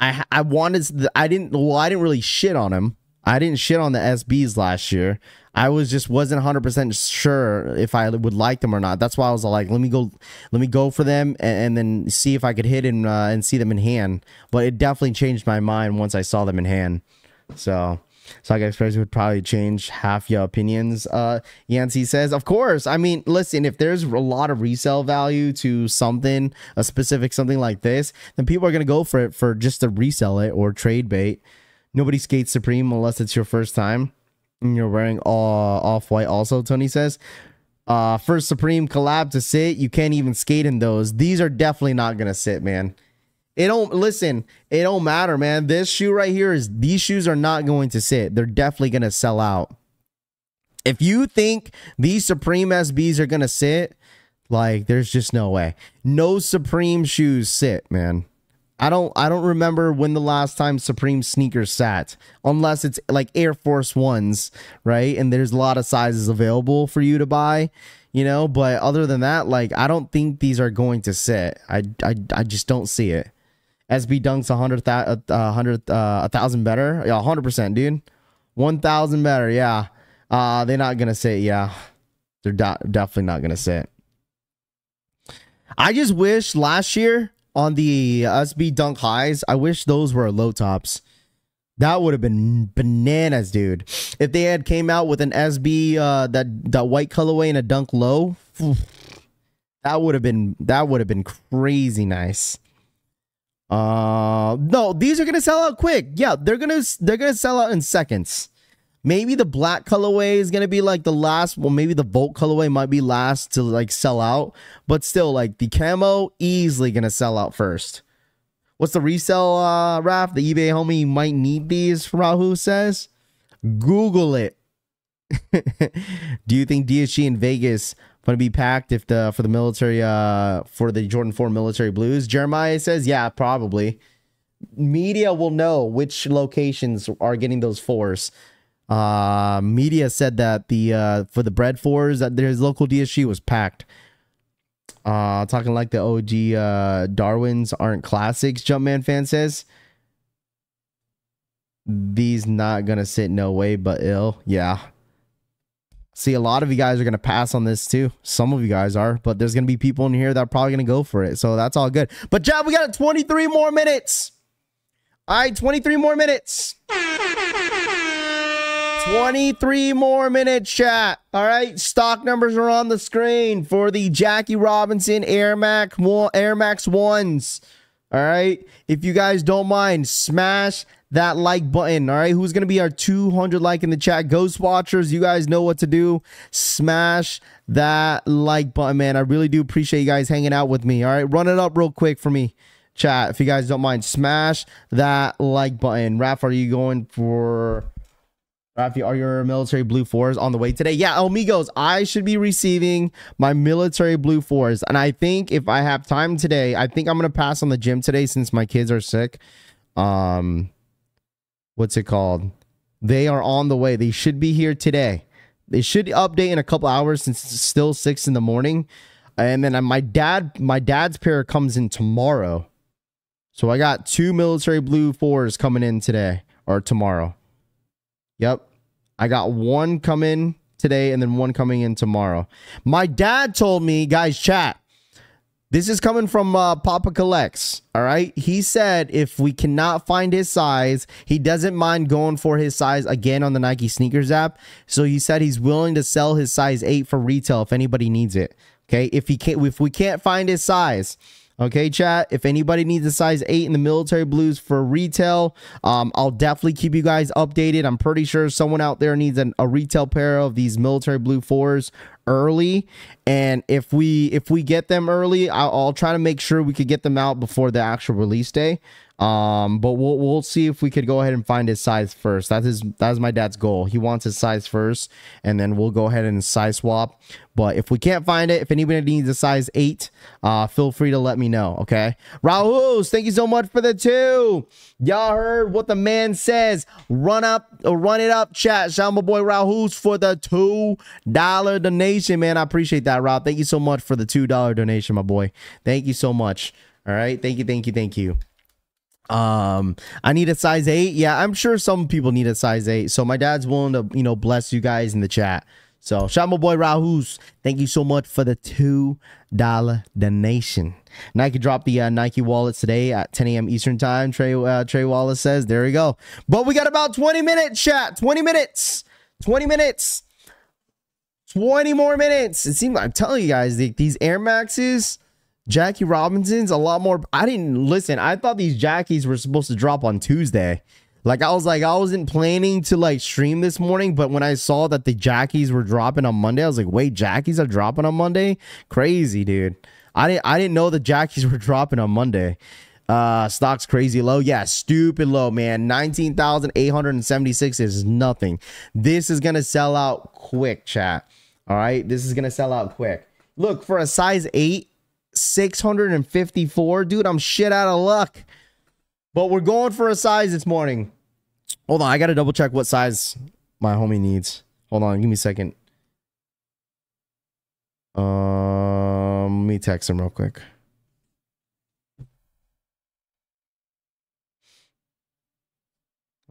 I I wanted I didn't well I didn't really shit on him. I didn't shit on the SBs last year. I was just wasn't 100% sure if I would like them or not. That's why I was like, let me go let me go for them and, and then see if I could hit and uh, and see them in hand. But it definitely changed my mind once I saw them in hand. So so I guess would probably change half your opinions. Uh, Yancey says, of course. I mean, listen, if there's a lot of resale value to something, a specific something like this, then people are gonna go for it for just to resell it or trade bait. Nobody skates Supreme unless it's your first time. And you're wearing all off white. Also, Tony says, uh, first Supreme collab to sit. You can't even skate in those. These are definitely not gonna sit, man. It don't listen, it don't matter, man. This shoe right here is these shoes are not going to sit. They're definitely going to sell out. If you think these Supreme SBs are going to sit, like there's just no way. No Supreme shoes sit, man. I don't I don't remember when the last time Supreme sneakers sat unless it's like Air Force 1s, right? And there's a lot of sizes available for you to buy, you know, but other than that, like I don't think these are going to sit. I I I just don't see it. SB dunks a hundred, a uh, hundred, uh, a thousand better. Yeah, hundred percent, dude. One thousand better. Yeah. Uh, they're not gonna say. Yeah, they're definitely not gonna say it. I just wish last year on the SB dunk highs, I wish those were low tops. That would have been bananas, dude. If they had came out with an SB uh, that that white colorway and a dunk low, that would have been that would have been crazy nice. Uh, no, these are gonna sell out quick. Yeah, they're gonna they're gonna sell out in seconds. Maybe the black colorway is gonna be like the last. Well, maybe the Volt colorway might be last to like sell out, but still, like the camo easily gonna sell out first. What's the resale, uh, Raf? The eBay homie might need these. Rahu says, Google it. Do you think DSG in Vegas going to be packed if the for the military uh for the Jordan 4 military blues? Jeremiah says, yeah, probably. Media will know which locations are getting those fours. Uh, media said that the uh for the bread fours that there's local DSG was packed. Uh, talking like the OG uh Darwins aren't classics. Jumpman fan says these not gonna sit no way but ill. Yeah, See, a lot of you guys are going to pass on this too. Some of you guys are, but there's going to be people in here that are probably going to go for it. So that's all good. But, Jab, we got 23 more minutes. All right, 23 more minutes. 23 more minutes, chat. All right, stock numbers are on the screen for the Jackie Robinson Air Max, Air Max 1s. All right, if you guys don't mind, smash that like button. All right. Who's going to be our 200 like in the chat? Ghost Watchers, you guys know what to do. Smash that like button, man. I really do appreciate you guys hanging out with me. All right. Run it up real quick for me, chat. If you guys don't mind, smash that like button. Raph, are you going for. Rafi, are your military blue fours on the way today? Yeah, amigos, I should be receiving my military blue fours. And I think if I have time today, I think I'm going to pass on the gym today since my kids are sick. Um, what's it called? They are on the way. They should be here today. They should update in a couple hours since it's still six in the morning. And then my dad, my dad's pair comes in tomorrow. So I got two military blue fours coming in today or tomorrow. Yep. I got one coming today and then one coming in tomorrow. My dad told me, guys, chat. This is coming from uh, Papa Collects. All right. He said if we cannot find his size, he doesn't mind going for his size again on the Nike sneakers app. So he said he's willing to sell his size eight for retail if anybody needs it. Okay. If he can't, if we can't find his size, Okay, chat. If anybody needs a size 8 in the military blues for retail, um, I'll definitely keep you guys updated. I'm pretty sure someone out there needs an, a retail pair of these military blue fours early and if we if we get them early I'll, I'll, try to make sure we could get them out before the actual release day um but we'll we'll see if we could go ahead and find his size first. That's his that's my dad's goal. He wants his size first and then we'll go ahead and size swap. But if we can't find it if anybody needs a size 8 uh feel free to let me know okay? Rahul thank you so much for the two. Y'all heard what the man says. Run up run it up chat. Shout out my boy Rahul's for the two dollar donation man. I appreciate that Rob thank you so much for the two dollar donation my boy. Thank you so much. All right? Thank you thank you thank you um, I need a size eight. Yeah, I'm sure some people need a size eight. So my dad's willing to, you know, bless you guys in the chat. So shout out my boy Rahus. Thank you so much for the two dollar donation. Nike dropped the uh, Nike wallets today at 10 a.m. Eastern time. Trey uh, Trey Wallace says, "There we go." But we got about 20 minutes, chat. 20 minutes. 20 minutes. 20 more minutes. It seems I'm telling you guys, the, these Air Maxes Jackie Robinson's a lot more. I didn't listen. I thought these Jackies were supposed to drop on Tuesday. Like I was like I wasn't planning to like stream this morning, but when I saw that the Jackies were dropping on Monday, I was like, wait, Jackies are dropping on Monday? Crazy, dude. I didn't I didn't know the Jackies were dropping on Monday. Uh stocks crazy low. Yeah, stupid low, man. 19,876 is nothing. This is gonna sell out quick, chat. All right. This is gonna sell out quick. Look, for a size 8, 654. Dude, I'm shit out of luck. But we're going for a size this morning. Hold on, I gotta double check what size my homie needs. Hold on, give me a second. Um, let me text him real quick.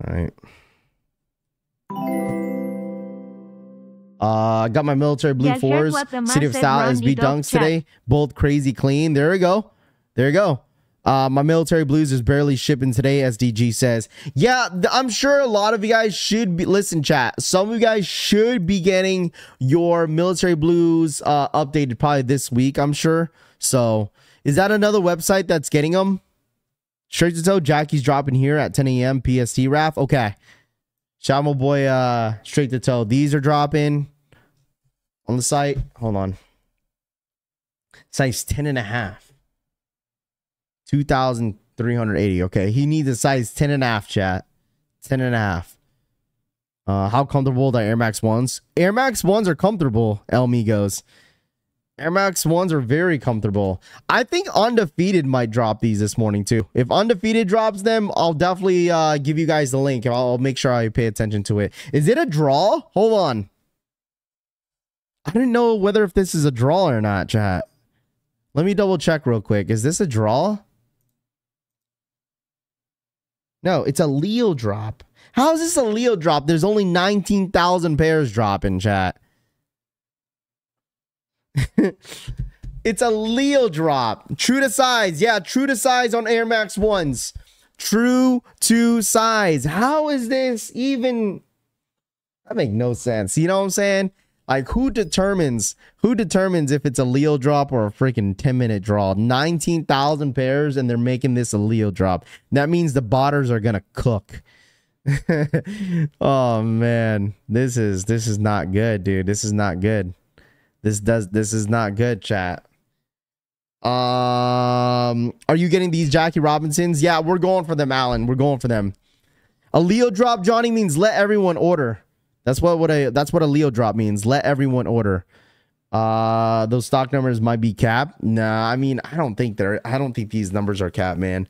All right. Uh, got my military blue Yeah, fours. here's what the City of Style SB dunks today. Both crazy clean. There we go. There you go. Uh, my military blues is barely shipping today, SDG says. Yeah, I'm sure a lot of you guys should be listen, chat. Some of you guys should be getting your military blues uh updated probably this week, I'm sure. So is that another website that's getting them? Straight to toe, Jackie's dropping here at 10 a.m. PST RAF. Okay. Shout my boy uh straight to toe. These are dropping on the site. Hold on. Size 10 and a half. 2,380. Okay. He needs a size 10 and a half, chat. 10 and a half. Uh, how comfortable the Air Max 1s? Air Max 1s are comfortable, El Migos. Air Max 1s are very comfortable. I think Undefeated might drop these this morning too. If Undefeated drops them, I'll definitely uh, give you guys the link. I'll, make sure I pay attention to it. Is it a draw? Hold on. I didn't know whether if this is a draw or not, chat. Let me double check real quick. Is this a draw? No, it's a LEO drop. How is this a LEO drop? There's only 19,000 pairs dropping, chat. it's a LEO drop. True to size. Yeah, true to size on Air Max 1s. True to size. How is this even that make no sense. You know what I'm saying? Like who determines who determines if it's a LEO drop or a freaking 10 minute draw? 19,000 pairs and they're making this a LEO drop. That means the botters are to cook. oh man, this is this is not good, dude. This is not good. This does this is not good, chat. Um, are you getting these Jackie Robinsons? Yeah, we're going for them, Alan. We're going for them. A LEO drop, Johnny means let everyone order. That's what what a that's what a LEO drop means. Let everyone order. Uh, those stock numbers might be capped. Nah, I mean I don't think they're. I don't think these numbers are capped, man.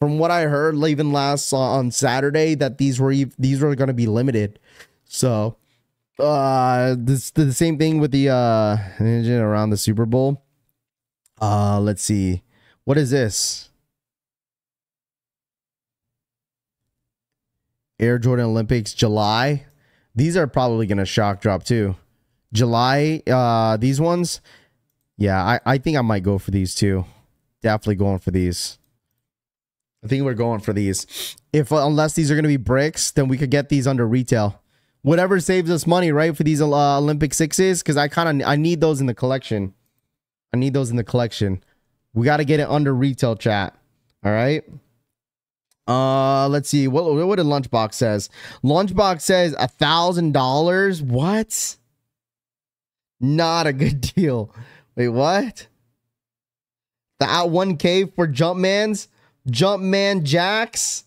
From what I heard, even last on Saturday, that these were these were going to be limited. So, uh this the same thing with the uh engine around the Super Bowl. Uh let's see. What is this? Air Jordan Olympics July. These are probably gonna shock drop too. July, uh these ones. Yeah, I, I think I might go for these too. Definitely going for these. I think we're going for these. If unless these are gonna be bricks, then we could get these under retail. Whatever saves us money, right? For these uh, Olympic sixes, because I kind of I need those in the collection. I need those in the collection. We got to get it under retail chat. All right. Uh, let's see. What what did Lunchbox says? Lunchbox says a thousand dollars. What? Not a good deal. Wait, what? The at 1K for Jumpman's Jumpman Jacks.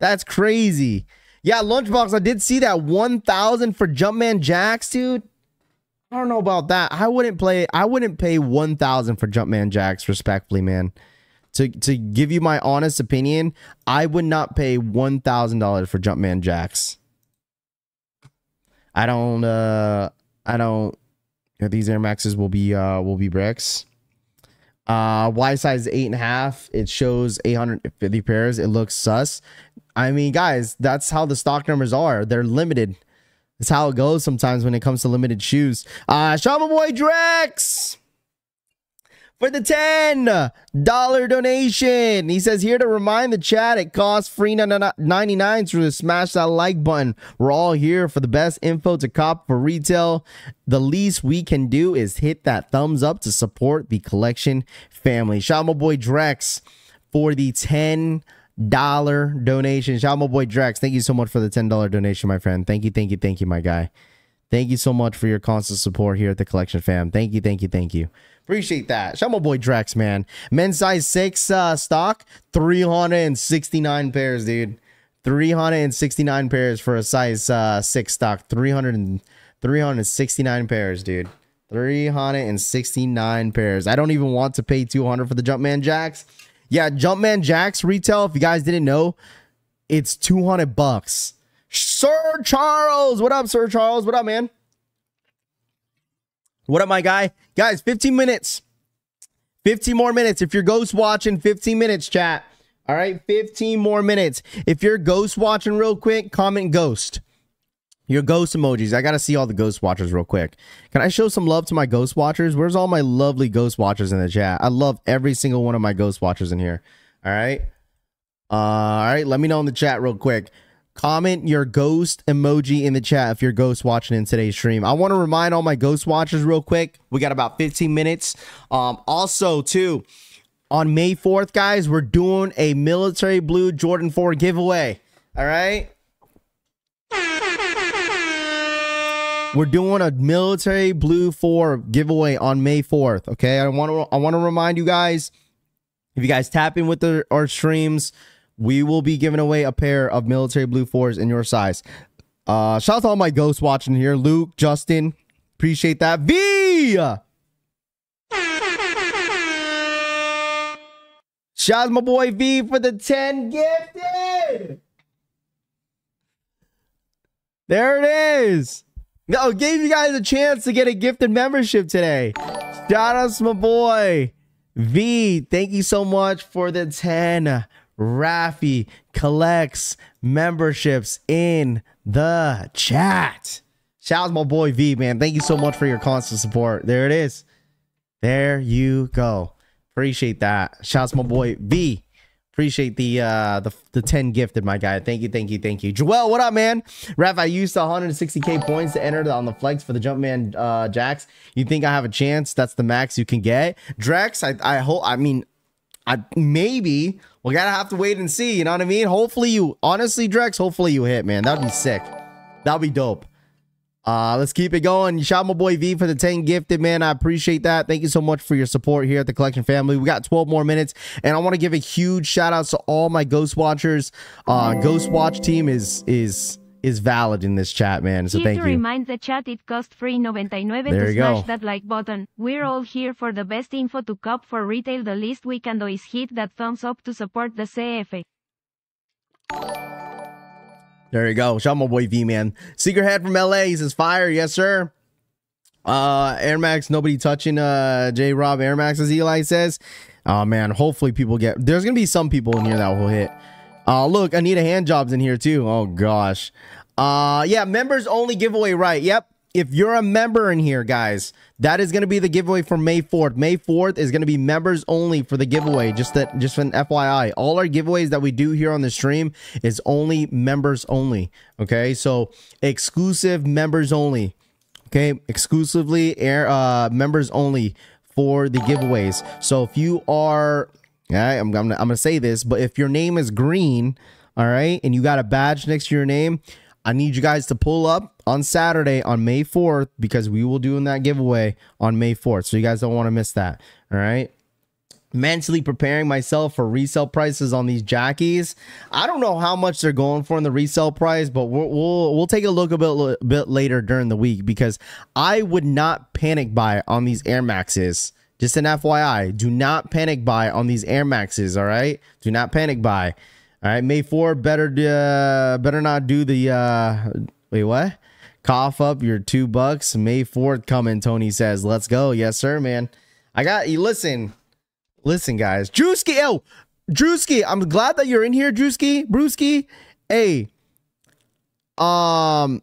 That's crazy. Yeah, Lunchbox, I did see that 1000 for Jumpman Jacks, dude. I don't know about that. I wouldn't play I wouldn't pay 1000 for Jumpman Jacks respectfully, man. To to give you my honest opinion, I would not pay $1000 for Jumpman Jacks. I don't uh I don't these Air Maxes will be uh will be bricks. Uh Y size eight and a half. It shows 850 pairs. It looks sus. I mean, guys, that's how the stock numbers are. They're limited. That's how it goes sometimes when it comes to limited shoes. Uh Shama Boy Drex for the $10 donation. He says, here to remind the chat, it costs free 99 through the smash that like button. We're all here for the best info to cop for retail. The least we can do is hit that thumbs up to support the collection family. Shout out my boy Drex for the 10 dollar donation. Shout out my boy Drex. Thank you so much for the $10 donation, my friend. Thank you, thank you, thank you, my guy. Thank you so much for your constant support here at the collection fam. Thank you, thank you, thank you. Appreciate that. Shout my boy Drex, man. Men's size six uh, stock, 369 pairs, dude. 369 pairs for a size uh, six stock. 300 and, 369 pairs, dude. 369 pairs. I don't even want to pay 200 for the Jumpman Jacks. Yeah, Jumpman Jacks retail, if you guys didn't know, it's 200 bucks. Sir Charles, what up, Sir Charles? What up, man? What up, my guy? Guys, 15 minutes. 15 more minutes. If you're ghost watching, 15 minutes, chat. All right, 15 more minutes. If you're ghost watching real quick, comment ghost. Your ghost emojis. I got to see all the ghost watchers real quick. Can I show some love to my ghost watchers? Where's all my lovely ghost watchers in the chat? I love every single one of my ghost watchers in here. All right. Uh, all right. Let me know in the chat real quick comment your ghost emoji in the chat if you're ghost watching in today's stream. I want to remind all my ghost watchers real quick. We got about 15 minutes. Um, also, too, on May 4th, guys, we're doing a military blue Jordan 4 giveaway. All right. We're doing a military blue 4 giveaway on May 4th. Okay. I want to I want to remind you guys if you guys tap in with the, our streams we will be giving away a pair of military blue fours in your size. Uh, shout out to all my ghosts watching here. Luke, Justin, appreciate that. V! Shout out my boy V for the 10 gifted. There it is. No, gave you guys a chance to get a gifted membership today. Shout out to my boy V. Thank you so much for the 10 Rafi collects memberships in the chat. Shout out to my boy V, man. Thank you so much for your constant support. There it is. There you go. Appreciate that. Shout out to my boy V. Appreciate the uh the, the 10 gifted, my guy. Thank you, thank you, thank you. Joel, what up, man? Raf, I used 160k points to enter on the flex for the Jumpman uh jacks. You think I have a chance? That's the max you can get. Drex, I I hope I mean I maybe we gotta have to wait and see. You know what I mean? Hopefully you, honestly, Drex. Hopefully you hit, man. That'd be sick. That'd be dope. Uh, let's keep it going. Shout out my boy V for the 10 gifted, man. I appreciate that. Thank you so much for your support here at the collection family. We got 12 more minutes, and I want to give a huge shout out to all my Ghost Watchers. Uh, Ghost Watch team is is is valid in this chat, man. So here thank to you. remind the chat it costs free 99 There to smash go. that like button. We're all here for the best info to cop for retail. The least we can do is hit that thumbs up to support the CF. There you go. Shout out my boy V man. Secret head from LA. He says fire. Yes, sir. Uh Air Max, nobody touching uh J Rob Air Max, as Eli says. Oh man, hopefully people get there's gonna be some people in here that will hit. Uh, look, I need Anita Handjobs in here too. Oh gosh. Uh, yeah, members only giveaway, right? Yep. If you're a member in here, guys, that is going to be the giveaway for May 4th. May 4th is going to be members only for the giveaway. Just that, just an FYI. All our giveaways that we do here on the stream is only members only. Okay, so exclusive members only. Okay, exclusively air uh members only for the giveaways. So if you are, yeah, I'm, I'm, I'm gonna say this, but if your name is green, all right, and you got a badge next to your name, I need you guys to pull up on Saturday on May 4th because we will do in that giveaway on May 4th. So you guys don't want to miss that. All right. Mentally preparing myself for resale prices on these jackies. I don't know how much they're going for in the resale price, but we'll we'll, we'll take a look a bit, a bit later during the week because I would not panic buy on these Air Maxes. Just an FYI, do not panic buy on these Air Maxes. All right, do not panic buy. All right, May 4, better uh, better not do the uh wait, what? Cough up your 2 bucks. May 4th coming, Tony says. Let's go. Yes, sir, man. I got you listen. Listen, guys. Drewski, oh, Drewski, I'm glad that you're in here, Drewski, Brewski. Hey. Um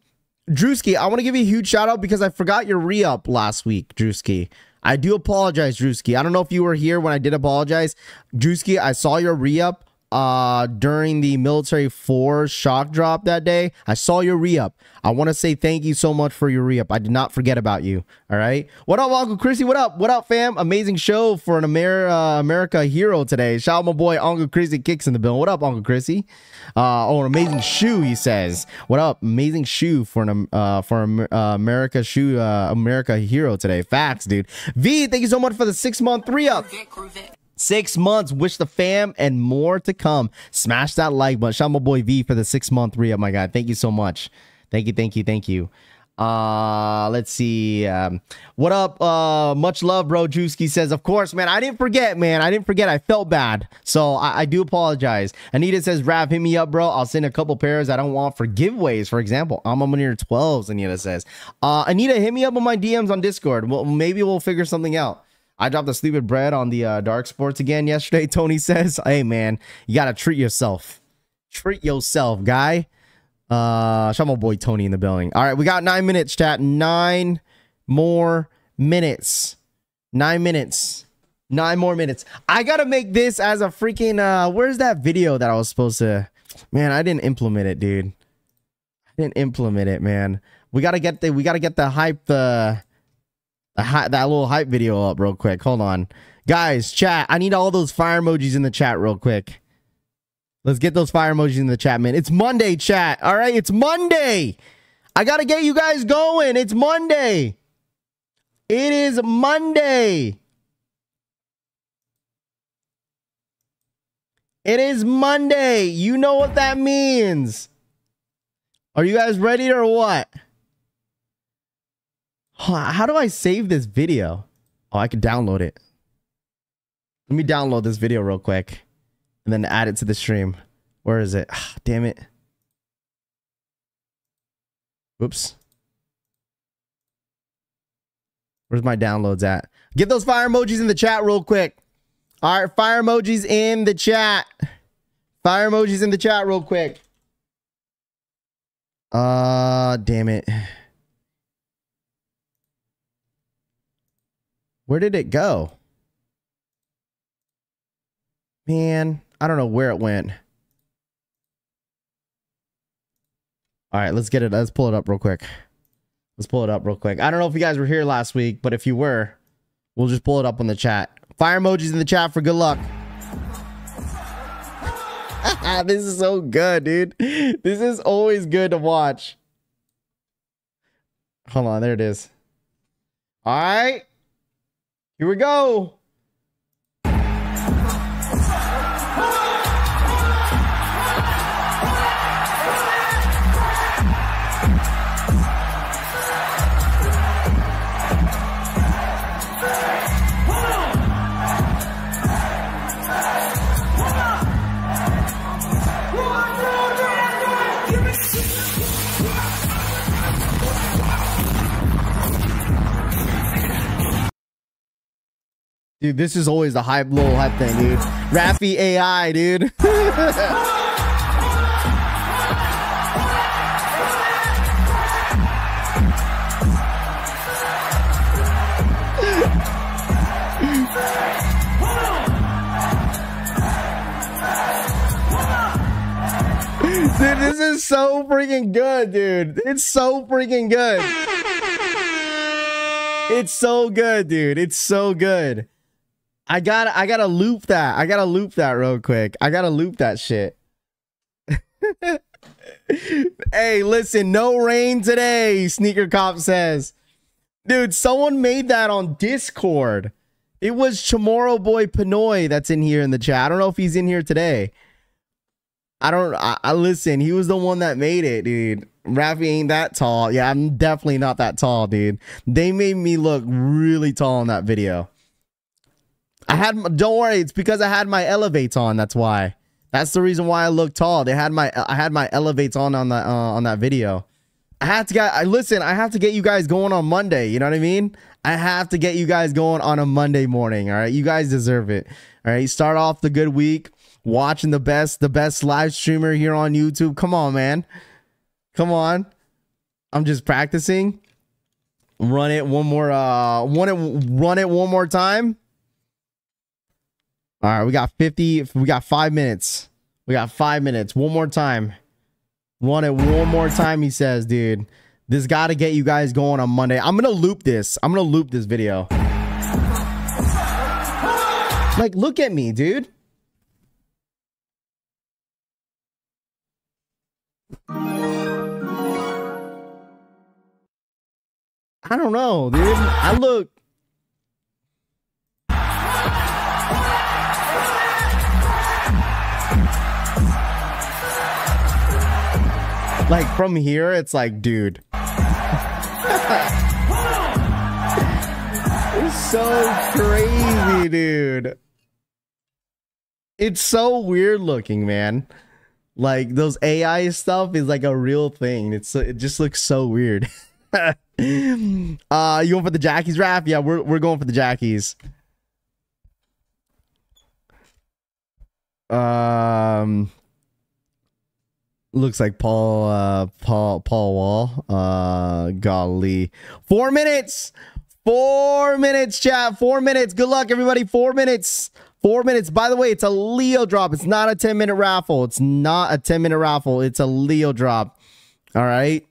Drewski, I want to give you a huge shout out because I forgot your re-up last week, Drewski. I do apologize, Drewski. I don't know if you were here when I did apologize. Drewski, I saw your re-up uh during the military four shock drop that day i saw your re-up. I want to say thank you so much for your re-up. I did not forget about you all right? What up uncle chrissy? What up? What up fam? Amazing show for an Amer- uh, america hero today. Shout out my boy uncle chrissy kicks in the bill what up uncle chrissy? Uh oh an amazing shoe he says. What up? Amazing shoe for an uh for uh, america shoe uh america hero today. Facts dude. V thank you so much for the six month re-up. Six months. Wish the fam and more to come. Smash that like button. Shout out my boy V for the six month re up, my guy. Thank you so much. Thank you, thank you, thank you. Uh let's see. Um, what up? Uh much love, bro. Drewski says, of course, man. I didn't forget, man. I didn't forget. I felt bad. So I, I do apologize. Anita says, Rav, hit me up, bro. I'll send a couple pairs I don't want for giveaways. For example, I'm on your 12s, Anita says. Uh Anita, hit me up on my DMs on Discord. Well, maybe we'll figure something out. I dropped the stupid bread on the uh, dark sports again yesterday. Tony says, "Hey man, you gotta treat yourself. Treat yourself, guy." Uh, my boy Tony in the building. All right, we got nine minutes, chat. Nine more minutes. Nine minutes. Nine more minutes. I gotta make this as a freaking. Uh, where's that video that I was supposed to? Man, I didn't implement it, dude. I didn't implement it, man. We gotta get the. We gotta get the hype. Uh, the hi- that little hype video up real quick. Hold on. Guys, chat. I need all those fire emojis in the chat real quick. Let's get those fire emojis in the chat, man. It's Monday, chat. All right, it's Monday. I got to get you guys going. It's Monday. It is Monday. It is Monday. You know what that means. Are you guys ready or what? How do I save this video? Oh, I can download it. Let me download this video real quick and then add it to the stream. Where is it? Ah, damn it. Whoops. Where's my downloads at? Get those fire emojis in the chat real quick. All right, fire emojis in the chat. Fire emojis in the chat real quick. Uh, damn it. Where did it go? Man, I don't know where it went. All right, let's get it. Let's pull it up real quick. Let's pull it up real quick. I don't know if you guys were here last week, but if you were, we'll just pull it up on the chat. Fire emojis in the chat for good luck. this is so good, dude. This is always good to watch. Hold on, there it is. All right. Here we go. Dude, this is always the hype, little hype thing, dude. Raffy AI, dude. dude, this is so freaking good, dude. It's so freaking good. It's so good, dude. It's so good. I gotta I gotta loop that. I gotta loop that real quick. I gotta loop that shit. hey, listen, no rain today, Sneaker Cop says. Dude, someone made that on Discord. It was Chamorro Boy Pinoy that's in here in the chat. I don't know if he's in here today. I don't I, I listen, he was the one that made it, dude. Raffy ain't that tall. Yeah, I'm definitely not that tall, dude. They made me look really tall in that video. I had don't worry, it's because I had my elevates on, that's why. That's the reason why I look tall. They had my I had my elevates on on that uh, on that video. I have to get I listen, I have to get you guys going on Monday, you know what I mean? I have to get you guys going on a Monday morning, all right? You guys deserve it. All right, start off the good week watching the best the best live streamer here on YouTube. Come on, man. Come on. I'm just practicing. Run it one more uh one it run it one more time. All right, we got 50 we got 5 minutes. We got 5 minutes. One more time. Run it one more time he says, dude. This got to get you guys going on Monday. I'm going to loop this. I'm going to loop this video. Like look at me, dude. I don't know, dude. I look. Like from here, it's like, dude. it's so crazy, dude. It's so weird looking, man. Like those AI stuff is like a real thing. It's it just looks so weird. uh, you going for the Jackies rap? Yeah, we're we're going for the Jackies. Um, looks like Paul uh Paul Paul Wall. Uh, golly, four minutes. Four minutes, chat. Four minutes. Good luck, everybody. Four minutes. Four minutes. By the way, it's a LEO drop. It's not a 10 minute raffle. It's not a 10 minute raffle. It's a LEO drop. All right.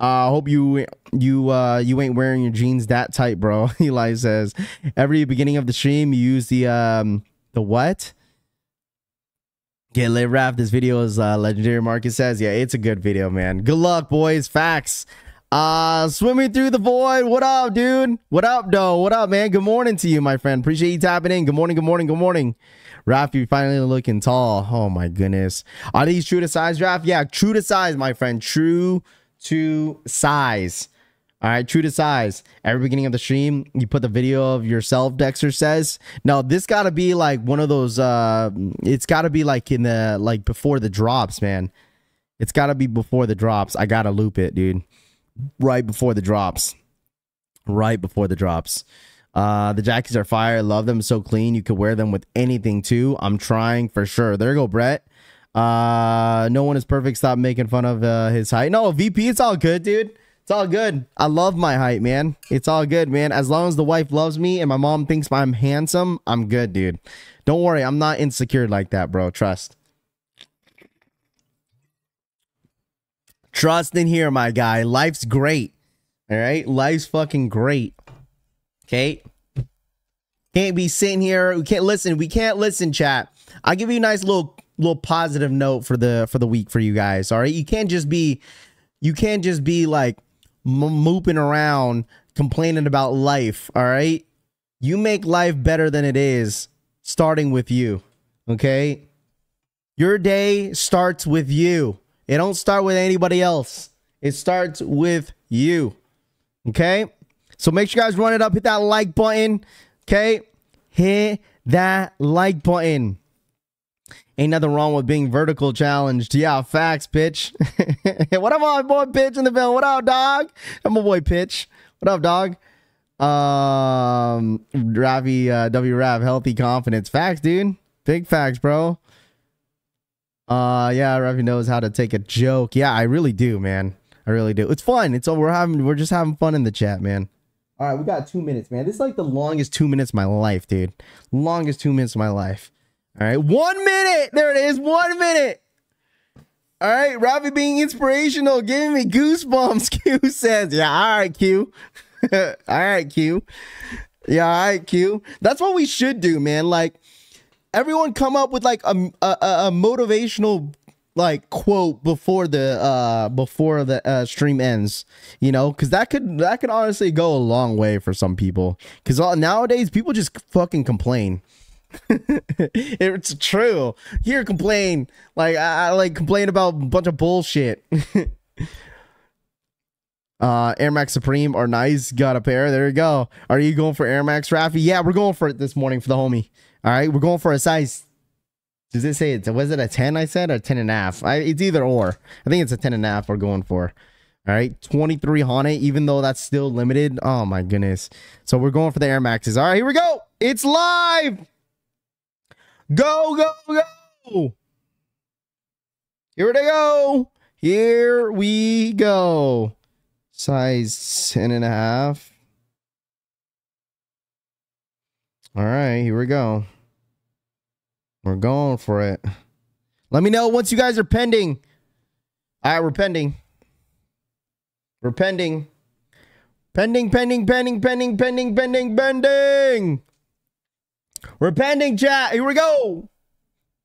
I uh, hope you you uh you ain't wearing your jeans that tight, bro. Eli says every beginning of the stream you use the um the what? Get lit rap. This video is uh, legendary. Marcus says, yeah, it's a good video, man. Good luck, boys. Facts. Uh, swimming through the void. What up, dude? What up, though? What up, man? Good morning to you, my friend. Appreciate you tapping in. Good morning, good morning, good morning. Raph, you finally looking tall. Oh my goodness. Are these true to size, Raph? Yeah, true to size, my friend. True to size. All right, true to size. Every beginning of the stream, you put the video of yourself, Dexter says. Now, this gotta be like one of those uh it's gotta be like in the like before the drops, man. It's gotta be before the drops. I gotta loop it, dude right before the drops. Right before the drops. Uh, the jackies are fire. I love them. So clean. You could wear them with anything too. I'm trying for sure. There go, Brett. Uh, no one is perfect. Stop making fun of uh, his height. No, VP, it's all good, dude. It's all good. I love my height, man. It's all good, man. As long as the wife loves me and my mom thinks I'm handsome, I'm good, dude. Don't worry. I'm not insecure like that, bro. Trust. Trust in here, my guy. Life's great. All right? Life's fucking great. Okay? Can't be sitting here. We can't listen. We can't listen, chat. I'll give you a nice little little positive note for the for the week for you guys. All right? You can't just be you can't just be like mooping around complaining about life, all right? You make life better than it is starting with you. Okay? Your day starts with you. It don't start with anybody else. It starts with you. Okay? So make sure you guys run it up, hit that like button. Okay? Hit that like button. Ain't nothing wrong with being vertical challenged. Yeah, facts, pitch. what up, my boy Pitch in the bill? What up, dog? I'm my boy Pitch. What up, dog? Um, Ravi, uh, W Rav, healthy confidence. Facts, dude. Big facts, bro. Uh, yeah, Ravi knows how to take a joke. Yeah, I really do, man. I really do. It's fun. It's all we're having we're just having fun in the chat, man. All right, we got two minutes, man. This is like the longest two minutes of my life, dude. Longest two minutes of my life. All right, one minute. There it is. One minute. All right, Robbie being inspirational, giving me goosebumps. Q says, "Yeah, all right, Q. all right, Q. Yeah, all right, Q. That's what we should do, man. Like, everyone come up with like a a, a motivational like quote before the uh before the uh stream ends you know because that could that could honestly go a long way for some people because nowadays people just fucking complain it's true here complain like I, I like complain about a bunch of bullshit uh air max supreme are nice got a pair there you go are you going for air max rafi yeah we're going for it this morning for the homie all right we're going for a size does it say it's was it a 10 I said or 10 and a half? I, it's either or. I think it's a 10 and a half we're going for. All right, 2300, even though that's still limited. Oh my goodness. So we're going for the Air Maxes. All right, here we go. It's live. Go, go, go. Here we go. Here we go. Size 10 and a half. All right, here we go. We're going for it. Let me know once you guys are pending. All right, we're pending. We're pending. Pending, pending, pending, pending, pending, pending, pending. We're pending, chat. Here we go.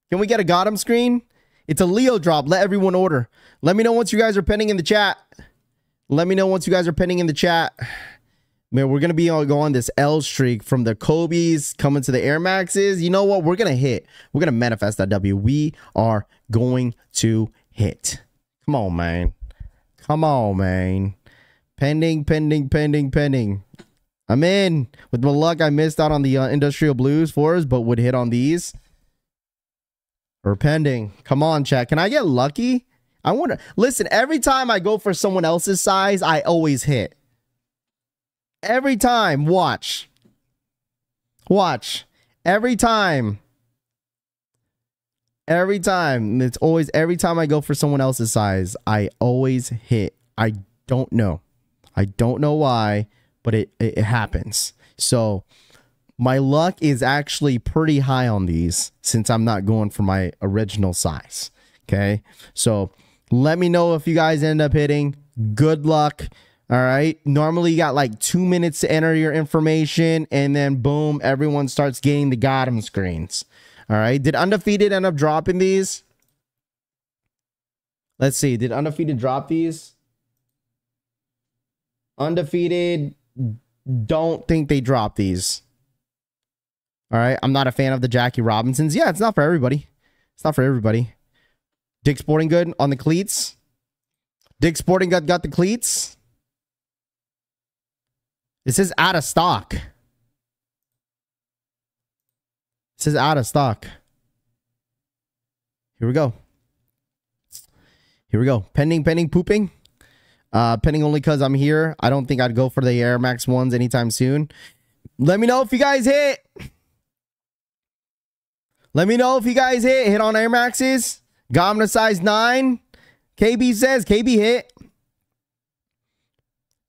Can we get a got him screen? It's a LEO drop. Let everyone order. Let me know once you guys are pending in the chat. Let me know once you guys are pending in the chat. Man, we're gonna be on go on this L streak from the Kobe's coming to the Air Maxes. You know what? We're gonna hit. We're gonna manifest that W. We are going to hit. Come on, man. Come on, man. Pending, pending, pending, pending. I'm in. With my luck, I missed out on the uh, industrial blues fours, but would hit on these. Or pending. Come on, chat. Can I get lucky? I want to listen. Every time I go for someone else's size, I always hit. Every time. Watch. Watch. Every time. Every time. It's always every time I go for someone else's size, I always hit. I don't know. I don't know why, but it, it, happens. So my luck is actually pretty high on these since I'm not going for my original size. Okay. So let me know if you guys end up hitting. Good luck. All right. Normally, you got like two minutes to enter your information, and then boom, everyone starts getting the got 'em screens. All right. Did Undefeated end up dropping these? Let's see. Did Undefeated drop these? Undefeated, don't think they dropped these. All right. I'm not a fan of the Jackie Robinsons. Yeah, it's not for everybody. It's not for everybody. Dick Sporting Good on the cleats. Dick Sporting Good got the cleats. This is out of stock. This is out of stock. Here we go. Here we go. Pending, pending, pooping. Uh, pending only because I'm here. I don't think I'd go for the Air Max ones anytime soon. Let me know if you guys hit. Let me know if you guys hit. Hit on Air Maxes. To size 9. KB says KB hit.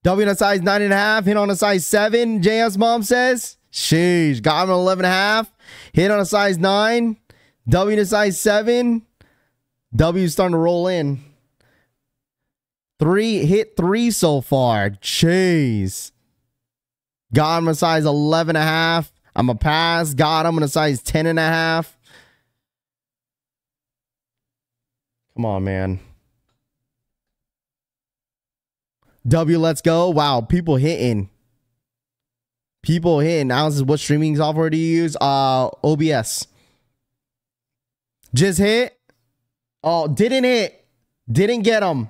W on a size nine and a half, hit on a size seven. JS mom says, sheesh, got him an 11 and a half, hit on a size nine. W to size seven. W starting to roll in. Three hit three so far. Jeez. Got him a size 11 and a half. I'm a pass. Got him in a size 10 and a half. Come on, man. W, let's go. Wow, people hitting. People hitting. Is what streaming software do you use? Uh, OBS. Just hit. Oh, didn't hit. Didn't get him.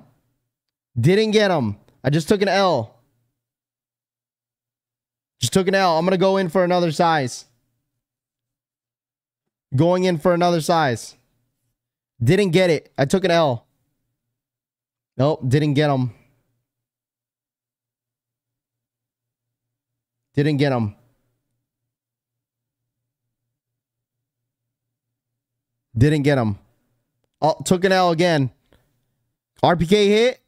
Didn't get him. I just took an L. Just took an L. I'm going to go in for another size. Going in for another size. Didn't get it. I took an L. Nope, didn't get him. Didn't get him. Didn't get him. Oh, took an L again. RPK hit.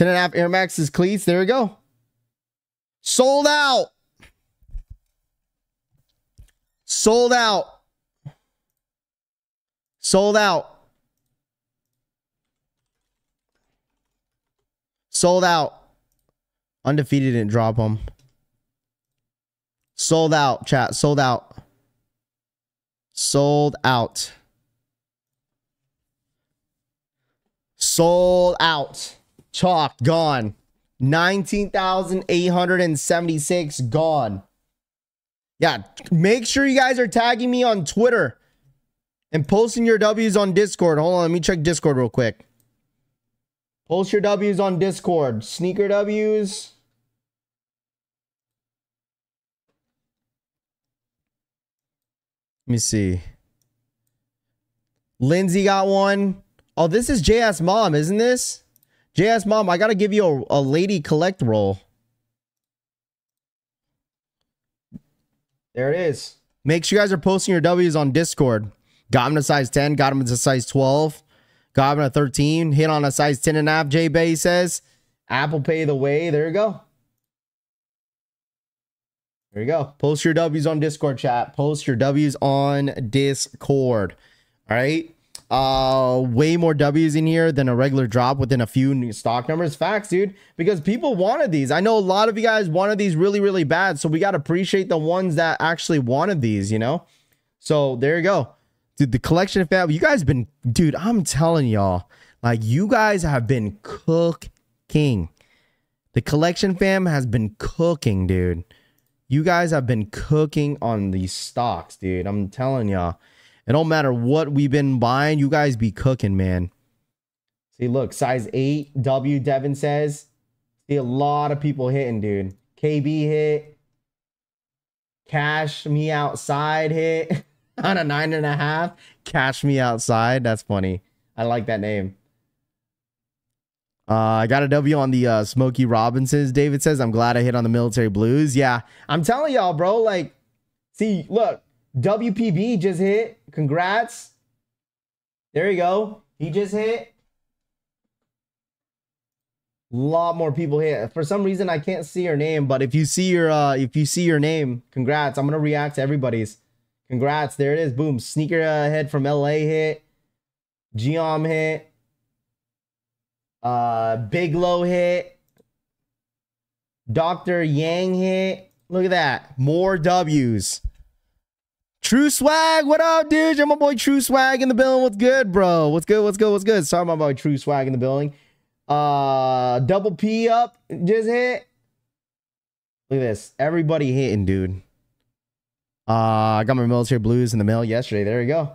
10 and a half Air Max's cleats. There we go. Sold out. Sold out. Sold out. Sold out. Undefeated didn't drop them. Sold out, chat. Sold out. Sold out. Sold out. Chalk gone. 19,876 gone. Yeah, make sure you guys are tagging me on Twitter and posting your W's on Discord. Hold on, let me check Discord real quick. Post your W's on Discord. Sneaker W's. Let me see. Lindsay got one. Oh, this is JS Mom, isn't this? JS Mom, I got to give you a, a lady collect roll. There it is. Make sure you guys are posting your W's on Discord. Got him to size 10, got him to size 12, got him to 13, hit on a size 10 and a half, J Bay says. Apple Pay the way. There you go. There you go. Post your W's on Discord chat. Post your W's on Discord. All right. Uh, way more W's in here than a regular drop within a few new stock numbers. Facts, dude. Because people wanted these. I know a lot of you guys wanted these really, really bad. So we got to appreciate the ones that actually wanted these, you know? So there you go. Dude, the collection fab, you guys been, dude, I'm telling y'all, like you guys have been cooking. The collection fam has been cooking, dude. You guys have been cooking on these stocks, dude. I'm telling y'all. It don't matter what we've been buying, you guys be cooking, man. See, look, size 8, W, Devin says. See, a lot of people hitting, dude. KB hit. Cash me outside hit on a nine and a half. Cash me outside. That's funny. I like that name. Uh, I got a W on the uh, Smokey Robinsons. David says, I'm glad I hit on the military blues. Yeah, I'm telling y'all, bro. Like, see, look, WPB just hit. Congrats. There you go. He just hit. A lot more people hit. For some reason, I can't see your name, but if you see your uh if you see your name, congrats. I'm gonna react to everybody's. Congrats. There it is. Boom. Sneaker uh, head from LA hit. Geom hit. Uh Big Low hit. Dr. Yang hit. Look at that. More W's. True Swag, what up, dude? You're my boy True Swag in the building. What's good, bro? What's good? What's good? What's good? Sorry, my boy True Swag in the building. Uh, double P up, just hit. Look at this. Everybody hitting, dude. Uh, I got my military blues in the mail yesterday. There you go.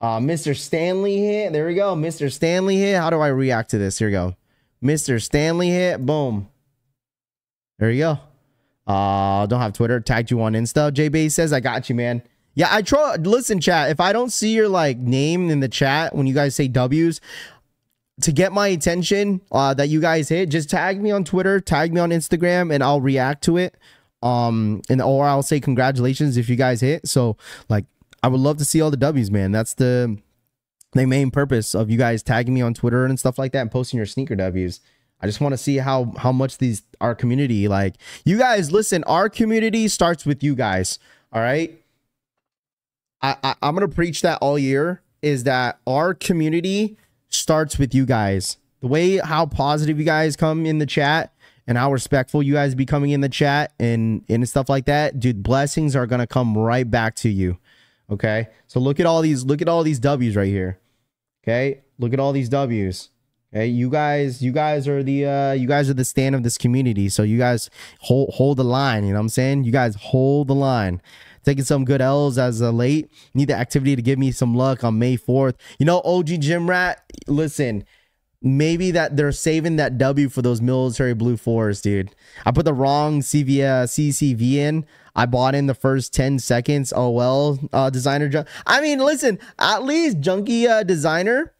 Uh, Mr. Stanley hit. There we go. Mr. Stanley hit. How do I react to this? Here we go. Mr. Stanley hit. Boom. There you go. Uh, don't have Twitter. Tagged you on Insta. JB says, I got you, man. Yeah, I try. Listen, chat. If I don't see your like name in the chat when you guys say W's, to get my attention uh, that you guys hit, just tag me on Twitter, tag me on Instagram, and I'll react to it. Um, and or I'll say congratulations if you guys hit. So like, I would love to see all the W's, man. That's the the main purpose of you guys tagging me on Twitter and stuff like that and posting your sneaker W's. I just want to see how how much these our community like you guys listen. Our community starts with you guys. All right. I, I I'm gonna preach that all year. Is that our community starts with you guys. The way how positive you guys come in the chat and how respectful you guys be coming in the chat and and stuff like that, dude. Blessings are gonna come right back to you. Okay. So look at all these. Look at all these W's right here. Okay. Look at all these W's. Hey, you guys, you guys are the uh you guys are the stand of this community. So you guys hold hold the line, you know what I'm saying? You guys hold the line. Taking some good L's as a late. Need the activity to give me some luck on May 4th. You know, OG Gym Rat, listen, maybe that they're saving that W for those military blue fours, dude. I put the wrong CV, uh, CCV in. I bought in the first 10 seconds. Oh well, uh, designer. I mean, listen, at least junkie uh, designer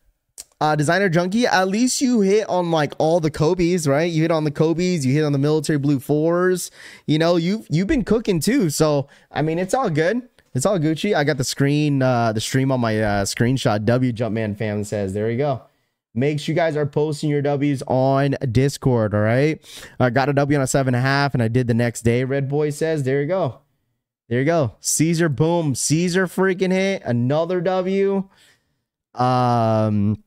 uh, designer junkie, at least you hit on like all the Kobe's, right? You hit on the Kobe's, you hit on the military blue fours. You know, you've you've been cooking too. So I mean, it's all good. It's all Gucci. I got the screen, uh, the stream on my uh, screenshot. W Jumpman fam says, there you go. Make sure you guys are posting your W's on Discord. All right. I got a W on a seven and a half, and I did the next day. Red Boy says, there you go. There you go. Caesar, boom. Caesar freaking hit another W. Um,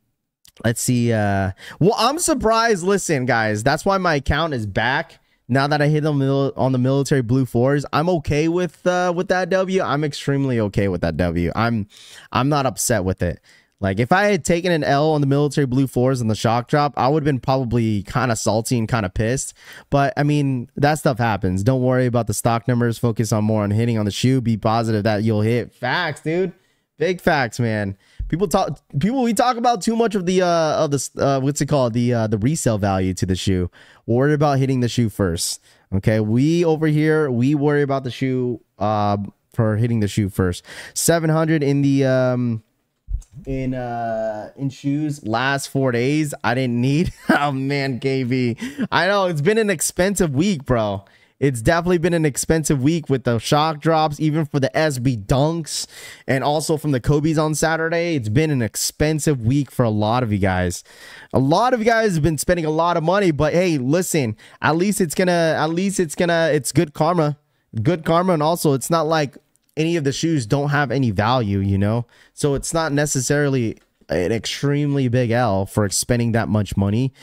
let's see. Uh, well, I'm surprised. Listen, guys, that's why my account is back. Now that I hit on, mil- on the military blue fours, I'm okay with uh, with that W. I'm extremely okay with that W. I'm I'm not upset with it. Like if I had taken an L on the military blue fours and the shock drop, I would have been probably kind of salty and kind of pissed. But I mean, that stuff happens. Don't worry about the stock numbers. Focus on more on hitting on the shoe. Be positive that you'll hit. Facts, dude. Big facts, man. People talk. People we talk about too much of the uh of the uh, what's it called the uh the resale value to the shoe. Worry about hitting the shoe first. Okay, we over here we worry about the shoe uh for hitting the shoe first. Seven hundred in the um in uh in shoes last four days i didn't need oh man kv i know it's been an expensive week bro it's definitely been an expensive week with the shock drops even for the sb dunks and also from the kobe's on saturday. It's been an expensive week for a lot of you guys. A lot of you guys have been spending a lot of money but hey listen at least it's gonna at least it's gonna it's good karma. Good karma and also it's not like any of the shoes don't have any value, you know? So it's not necessarily an extremely big L for spending that much money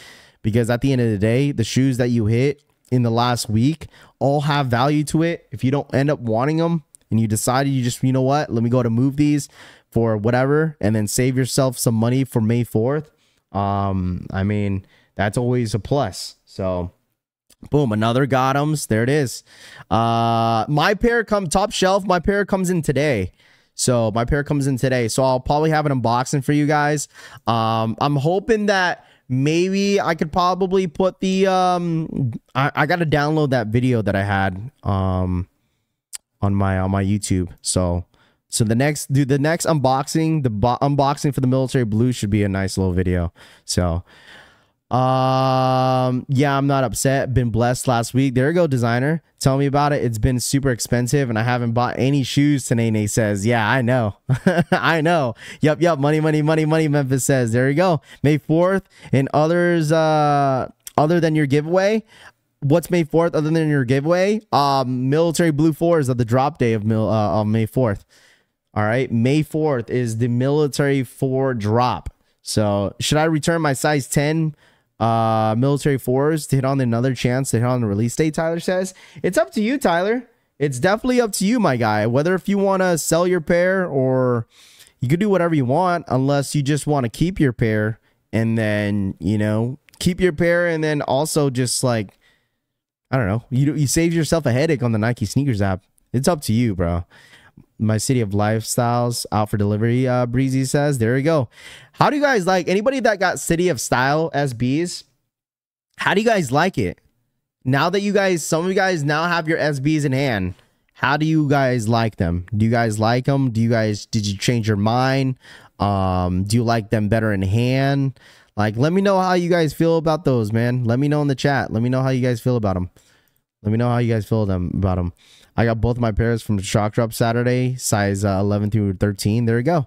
because at the end of the day, the shoes that you hit in the last week all have value to it. If you don't end up wanting them and you decided you just, you know what, let me go to move these for whatever and then save yourself some money for May 4th. Um, I mean, that's always a plus. So, Boom, another Gotham's. There it is. Uh my pair come top shelf. My pair comes in today. So my pair comes in today. So I'll probably have an unboxing for you guys. Um I'm hoping that maybe I could probably put the um I, I gotta download that video that I had um on my on my YouTube. So so the next dude the next unboxing, the unboxing for the military blue should be a nice little video. So um, yeah, I'm not upset. Been blessed last week. There you go, designer. Tell me about it. It's been super expensive and I haven't bought any shoes. Nate says, Yeah, I know. I know. Yep, yep. Money, money, money, money. Memphis says, There you go. May 4th and others, uh, other than your giveaway. What's May 4th other than your giveaway? Um, military blue fours of the drop day of mil, uh, of May 4th. All right. May 4th is the military four drop. So should I return my size 10 uh military fours to hit on another chance to hit on the release date tyler says. It's up to you tyler. It's definitely up to you my guy. Whether if you want to sell your pair or you could do whatever you want unless you just want to keep your pair and then you know keep your pair and then also just like i don't know. You you save yourself a headache on the nike SNKRS app. It's up to you bro my city of lifestyles out for delivery uh breezy says. There you go. How do you guys like anybody that got city of style sbs how do you guys like it? Now that you guys some of you guys now have your sbs in hand how do you guys like them? Do you guys like them do you guys did you change your mind? Um do you like them better in hand? Like let me know how you guys feel about those man. Let me know in the chat. Let me know how you guys feel about them let me know how you guys feel them about them I got both my pairs from Shock Drop Saturday, size uh, 11 through 13. There you go.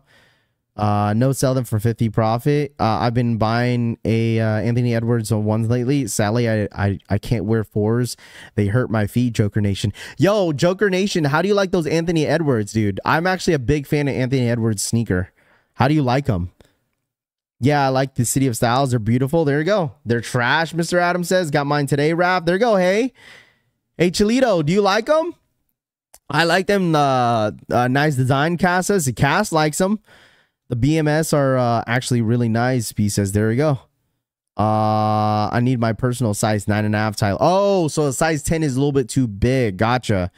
Uh, no sell them for 50 profit. Uh, I've been buying a uh, Anthony Edwards on ones lately. Sadly, I, I I can't wear fours. They hurt my feet. Joker Nation. Yo, Joker Nation. How do you like those Anthony Edwards, dude? I'm actually a big fan of Anthony Edwards sneaker. How do you like them? Yeah, I like the City of Styles. They're beautiful. There you go. They're trash. Mr. Adams says. Got mine today. Rap. There you go. Hey, hey, Cholito. Do you like them? I like them. Uh, uh, nice design casas. The cast likes them. The BMS are uh, actually really nice. Says, there we go. Uh, I need my personal size nine and a half Tyler. Oh, so the size 10 is a little bit too big. Gotcha.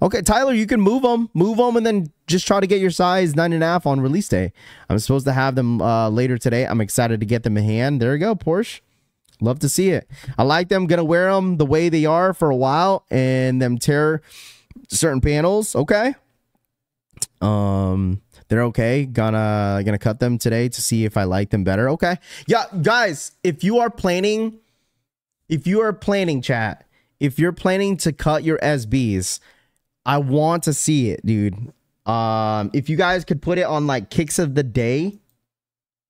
Okay, Tyler, you can move them, move them, and then just try to get your size nine and a half on release day. I'm supposed to have them uh, later today. I'm excited to get them in hand. There you go, Porsche. Love to see it. I like them. Gonna wear them the way they are for a while, and them tear certain panels. Okay. Um, they're okay. Gonna gonna cut them today to see if I like them better. Okay. Yeah, guys, if you are planning, if you are planning, chat, if you're planning to cut your SBs, I want to see it, dude. Um, if you guys could put it on like kicks of the day,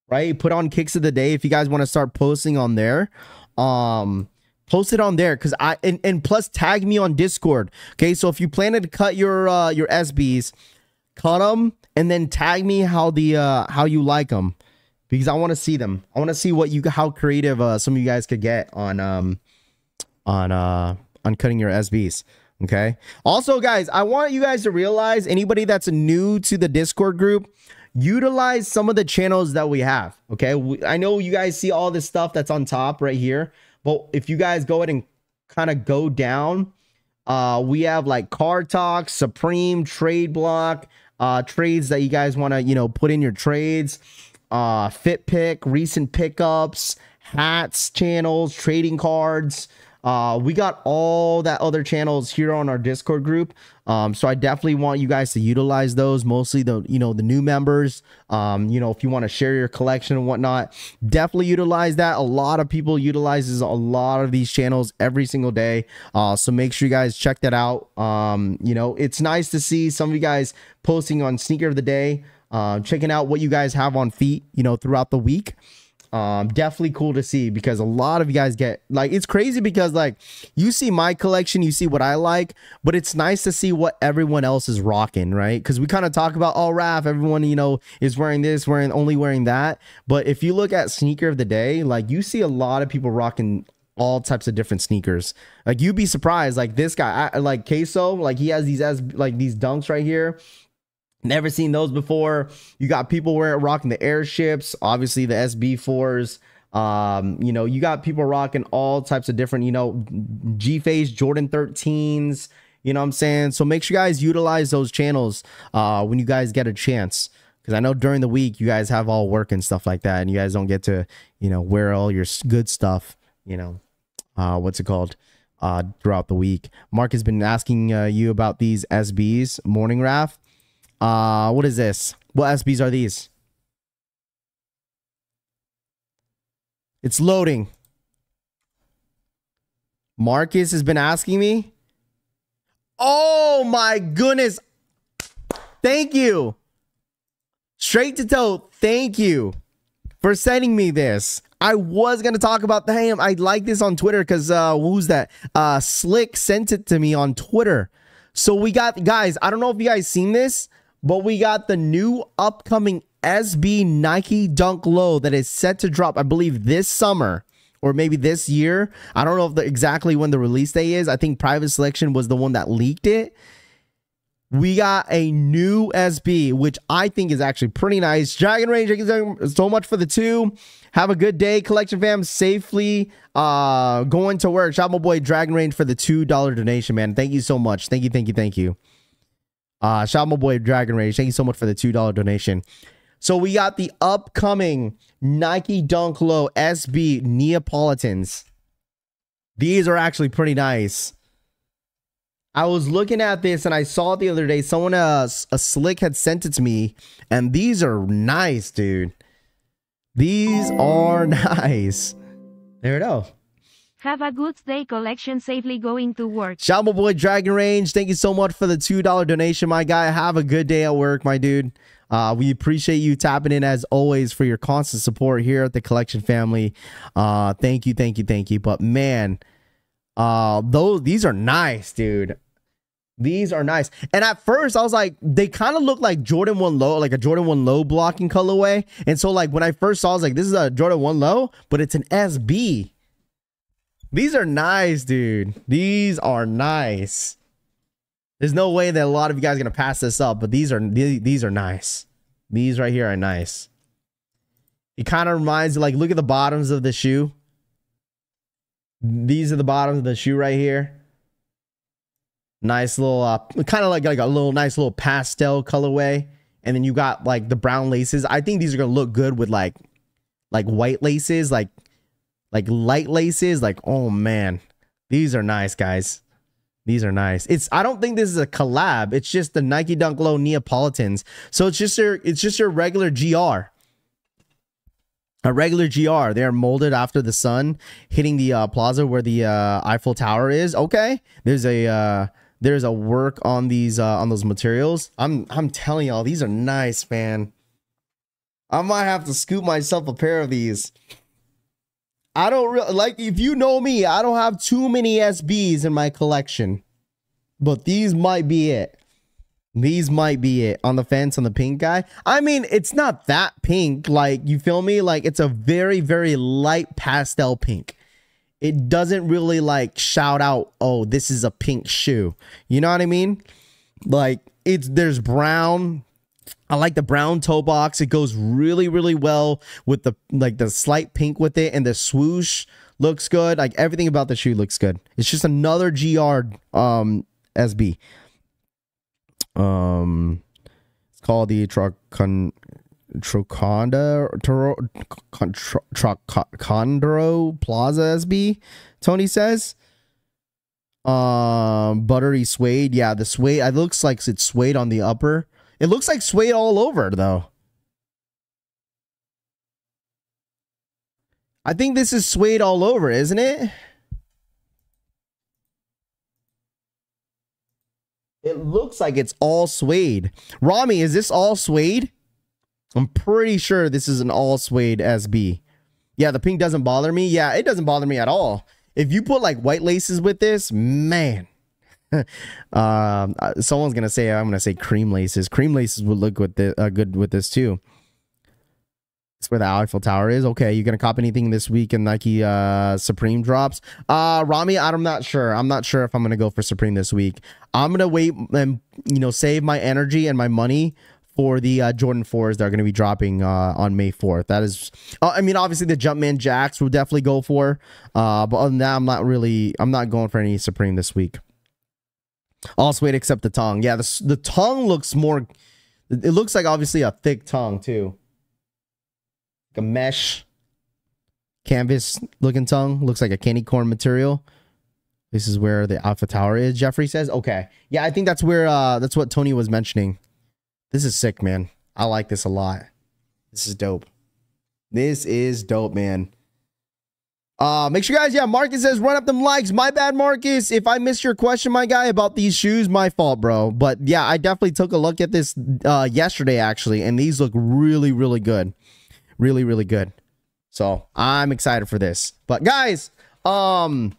right? Put on kicks of the day if you guys want to start posting on there. Um, post it on there because i and, and plus tag me on discord okay so if you plan to cut your uh your sbs cut them and then tag me how the uh how you like them because I want to see them. I want to see what you how creative uh, some of you guys could get on um on uh on cutting your SBs. Okay. Also, guys, I want you guys to realize anybody that's new to the Discord group, utilize some of the channels that we have. Okay. We, I know you guys see all this stuff that's on top right here, but if you guys go ahead and kind of go down, uh, we have like Car Talk, Supreme, Trade Block, uh, trades that you guys want to, you know, put in your trades, uh, Fit Pick, recent pickups, hats, channels, trading cards. Uh, we got all that other channels here on our Discord group. Um, so I definitely want you guys to utilize those. Mostly the you know the new members. Um, you know if you want to share your collection and whatnot, definitely utilize that. A lot of people utilizes a lot of these channels every single day. Uh, so make sure you guys check that out. Um, you know it's nice to see some of you guys posting on sneaker of the day. Uh, checking out what you guys have on feet. You know throughout the week um definitely cool to see because a lot of you guys get like it's crazy because like you see my collection you see what i like but it's nice to see what everyone else is rocking right? Because we kind of talk about oh raf everyone you know is wearing this wearing only wearing that. But if you look at sneaker of the day like you see a lot of people rocking all types of different sneakers. Like you'd be surprised like this guy I, like queso like he has these as like these dunks right here Never seen those before. You got people wearing rocking the airships, obviously the SB4s. Um, you know, you got people rocking all types of different, you know, G Face Jordan 13s. You know what I'm saying? So make sure you guys utilize those channels uh, when you guys get a chance. Because I know during the week you guys have all work and stuff like that, and you guys don't get to, you know, wear all your good stuff. You know, uh, what's it called? Uh, throughout the week. Mark has been asking uh, you about these SBs, morning raft. Uh, what is this? What SBs are these? It's loading. Marcus has been asking me. Oh my goodness. Thank you. Straight to toe. Thank you for sending me this. I was gonna talk about the ham. I like this on Twitter because uh who's that? Uh Slick sent it to me on Twitter. So we got guys, I don't know if you guys seen this, but we got the new upcoming SB Nike Dunk Low that is set to drop, I believe, this summer or maybe this year. I don't know if the, exactly when the release day is. I think Private Selection was the one that leaked it. We got a new SB, which I think is actually pretty nice. Dragon Range, thank you so much for the two. Have a good day, collection fam. Safely uh, going to work. Shout my boy Dragon Range for the $2 donation, man. Thank you so much. Thank you, thank you, thank you. Uh, shout out my boy Dragon Rage. Thank you so much for the $2 donation. So we got the upcoming Nike Dunk Low SB Neapolitans. These are actually pretty nice. I was looking at this and I saw it the other day. Someone, uh, a slick had sent it to me, and these are nice, dude. These are nice. There we go. Have a good day collection safely going to work. Shout my boy Dragon Range. Thank you so much for the $2 donation, my guy. Have a good day at work, my dude. Uh, we appreciate you tapping in as always for your constant support here at the collection family. Uh, thank you, thank you, thank you. But man, uh, those these are nice, dude. These are nice. And at first, I was like, they kind of look like Jordan 1 low, like a Jordan 1 low blocking colorway. And so, like, when I first saw, I was like, this is a Jordan 1 low, but it's an SB. These are nice, dude. These are nice. There's no way that a lot of you guys are gonna pass this up, but these are these are nice. These right here are nice. It kind of reminds you, like, look at the bottoms of the shoe. These are the bottoms of the shoe right here. Nice little, uh, kind of like like a little nice little pastel colorway, and then you got like the brown laces. I think these are gonna look good with like, like white laces, like like light laces. Like, oh man, these are nice, guys. These are nice. It's I don't think this is a collab. It's just the Nike Dunk Low Neapolitans. So it's just your it's just your regular GR. A regular GR. They are molded after the sun hitting the uh, plaza where the uh, Eiffel Tower is. Okay, there's a uh, there's a work on these uh, on those materials. I'm I'm telling y'all, these are nice, man. I might have to scoop myself a pair of these. I don't really like if you know me, I don't have too many SBs in my collection. But these might be it. These might be it on the fence on the pink guy. I mean, it's not that pink. Like, you feel me? Like, it's a very, very light pastel pink. It doesn't really like shout out, oh, this is a pink shoe. You know what I mean? Like, it's there's brown. I like the brown toe box. It goes really, really well with the like the slight pink with it, and the swoosh looks good. Like everything about the shoe looks good. It's just another GR um SB. Um, it's called the Trocon Troconda Tro- Tro- Trocondro Plaza SB. Tony says. Um, buttery suede. Yeah, the suede. It looks like it's suede on the upper. It looks like suede all over though. I think this is suede all over, isn't it? It looks like it's all suede. Rami, is this all suede? I'm pretty sure this is an all suede SB. Yeah, the pink doesn't bother me. Yeah, it doesn't bother me at all. If you put like white laces with this, man. um, uh, someone's gonna say I'm gonna say cream laces. Cream laces would look with the, uh, good with this too. It's where the Eiffel Tower is. Okay, you gonna cop anything this week in Nike uh Supreme drops? Uh Rami, I'm not sure. I'm not sure if I'm gonna go for Supreme this week. I'm gonna wait and you know save my energy and my money for the uh, Jordan 4s that are going to be dropping uh, on May 4th. That is, uh, I mean, obviously the Jumpman Jacks will definitely go for, uh, but other than that, I'm not really, I'm not going for any Supreme this week. Also, wait, except the tongue. Yeah, the the tongue looks more. It looks like obviously a thick tongue too, like a mesh canvas looking tongue. Looks like a candy corn material. This is where the Eiffel Tower is. Jeffrey says, "Okay, yeah, I think that's where uh that's what Tony was mentioning." This is sick, man. I like this a lot. This is dope. This is dope, man. Uh, make sure guys, yeah, Marcus says run up them likes. My bad, Marcus. If I missed your question, my guy, about these shoes, my fault, bro. But yeah, I definitely took a look at this uh yesterday actually, and these look really, really good. Really, really good. So I'm excited for this. But guys, um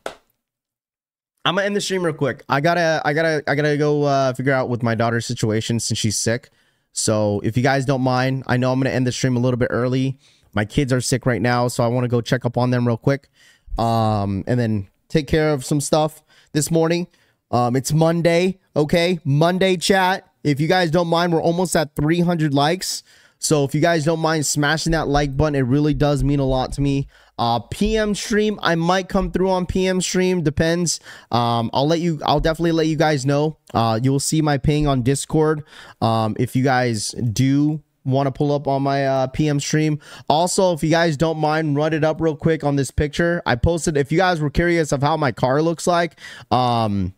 I'm gonna end the stream real quick. I gotta, I gotta, I gotta go uh, figure out with my daughter's situation since she's sick. So if you guys don't mind, I know I'm gonna end the stream a little bit early. My kids are sick right now, so I want to go check up on them real quick, um, and then take care of some stuff this morning. Um, it's Monday, okay? Monday chat. If you guys don't mind, we're almost at 300 likes. So if you guys don't mind smashing that like button, it really does mean a lot to me. Uh, PM stream, I might come through on PM stream, depends. Um, I'll let you, I'll definitely let you guys know. Uh, you'll see my ping on Discord. Um, if you guys do want to pull up on my uh, PM stream. Also, if you guys don't mind, run it up real quick on this picture. I posted, if you guys were curious of how my car looks like, um,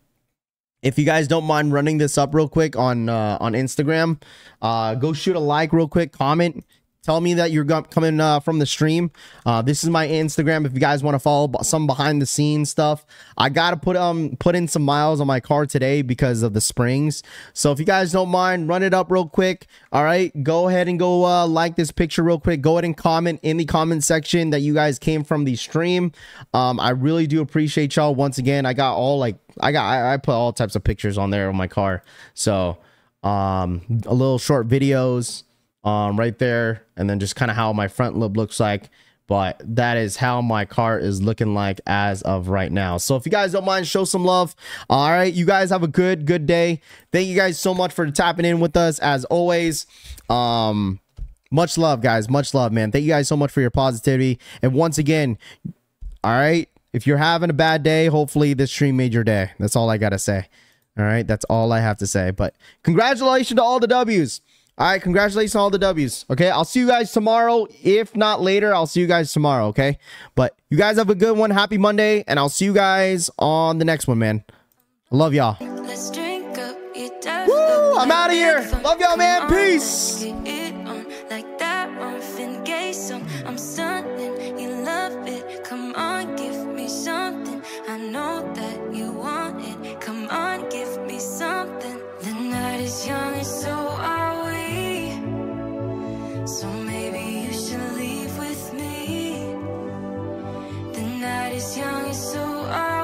if you guys don't mind running this up real quick on uh, on Instagram, uh, go shoot a like real quick, comment, tell me that you're coming uh, from the stream. Uh, this is my Instagram. If you guys want to follow some behind the scenes stuff, I gotta put um put in some miles on my car today because of the springs. So if you guys don't mind, run it up real quick. All right, go ahead and go uh, like this picture real quick. Go ahead and comment in the comment section that you guys came from the stream. Um, I really do appreciate y'all. Once again, I got all like I got I, I put all types of pictures on there on my car. So um a little short videos um right there and then just kind of how my front lip looks like but that is how my car is looking like as of right now so if you guys don't mind show some love all right you guys have a good good day thank you guys so much for tapping in with us as always um much love guys much love man thank you guys so much for your positivity and once again all right if you're having a bad day, hopefully this stream made your day. That's all I got to say. All right. That's all I have to say. But congratulations to all the W's. All right. Congratulations on all the W's. Okay. I'll see you guys tomorrow. If not later, I'll see you guys tomorrow. Okay. But you guys have a good one. Happy Monday. And I'll see you guys on the next one, man. I love y'all. Let's drink up, it Woo! I'm out of here. Love y'all, man. Peace. Get it on like so maybe you should leave with me. The night is young and so I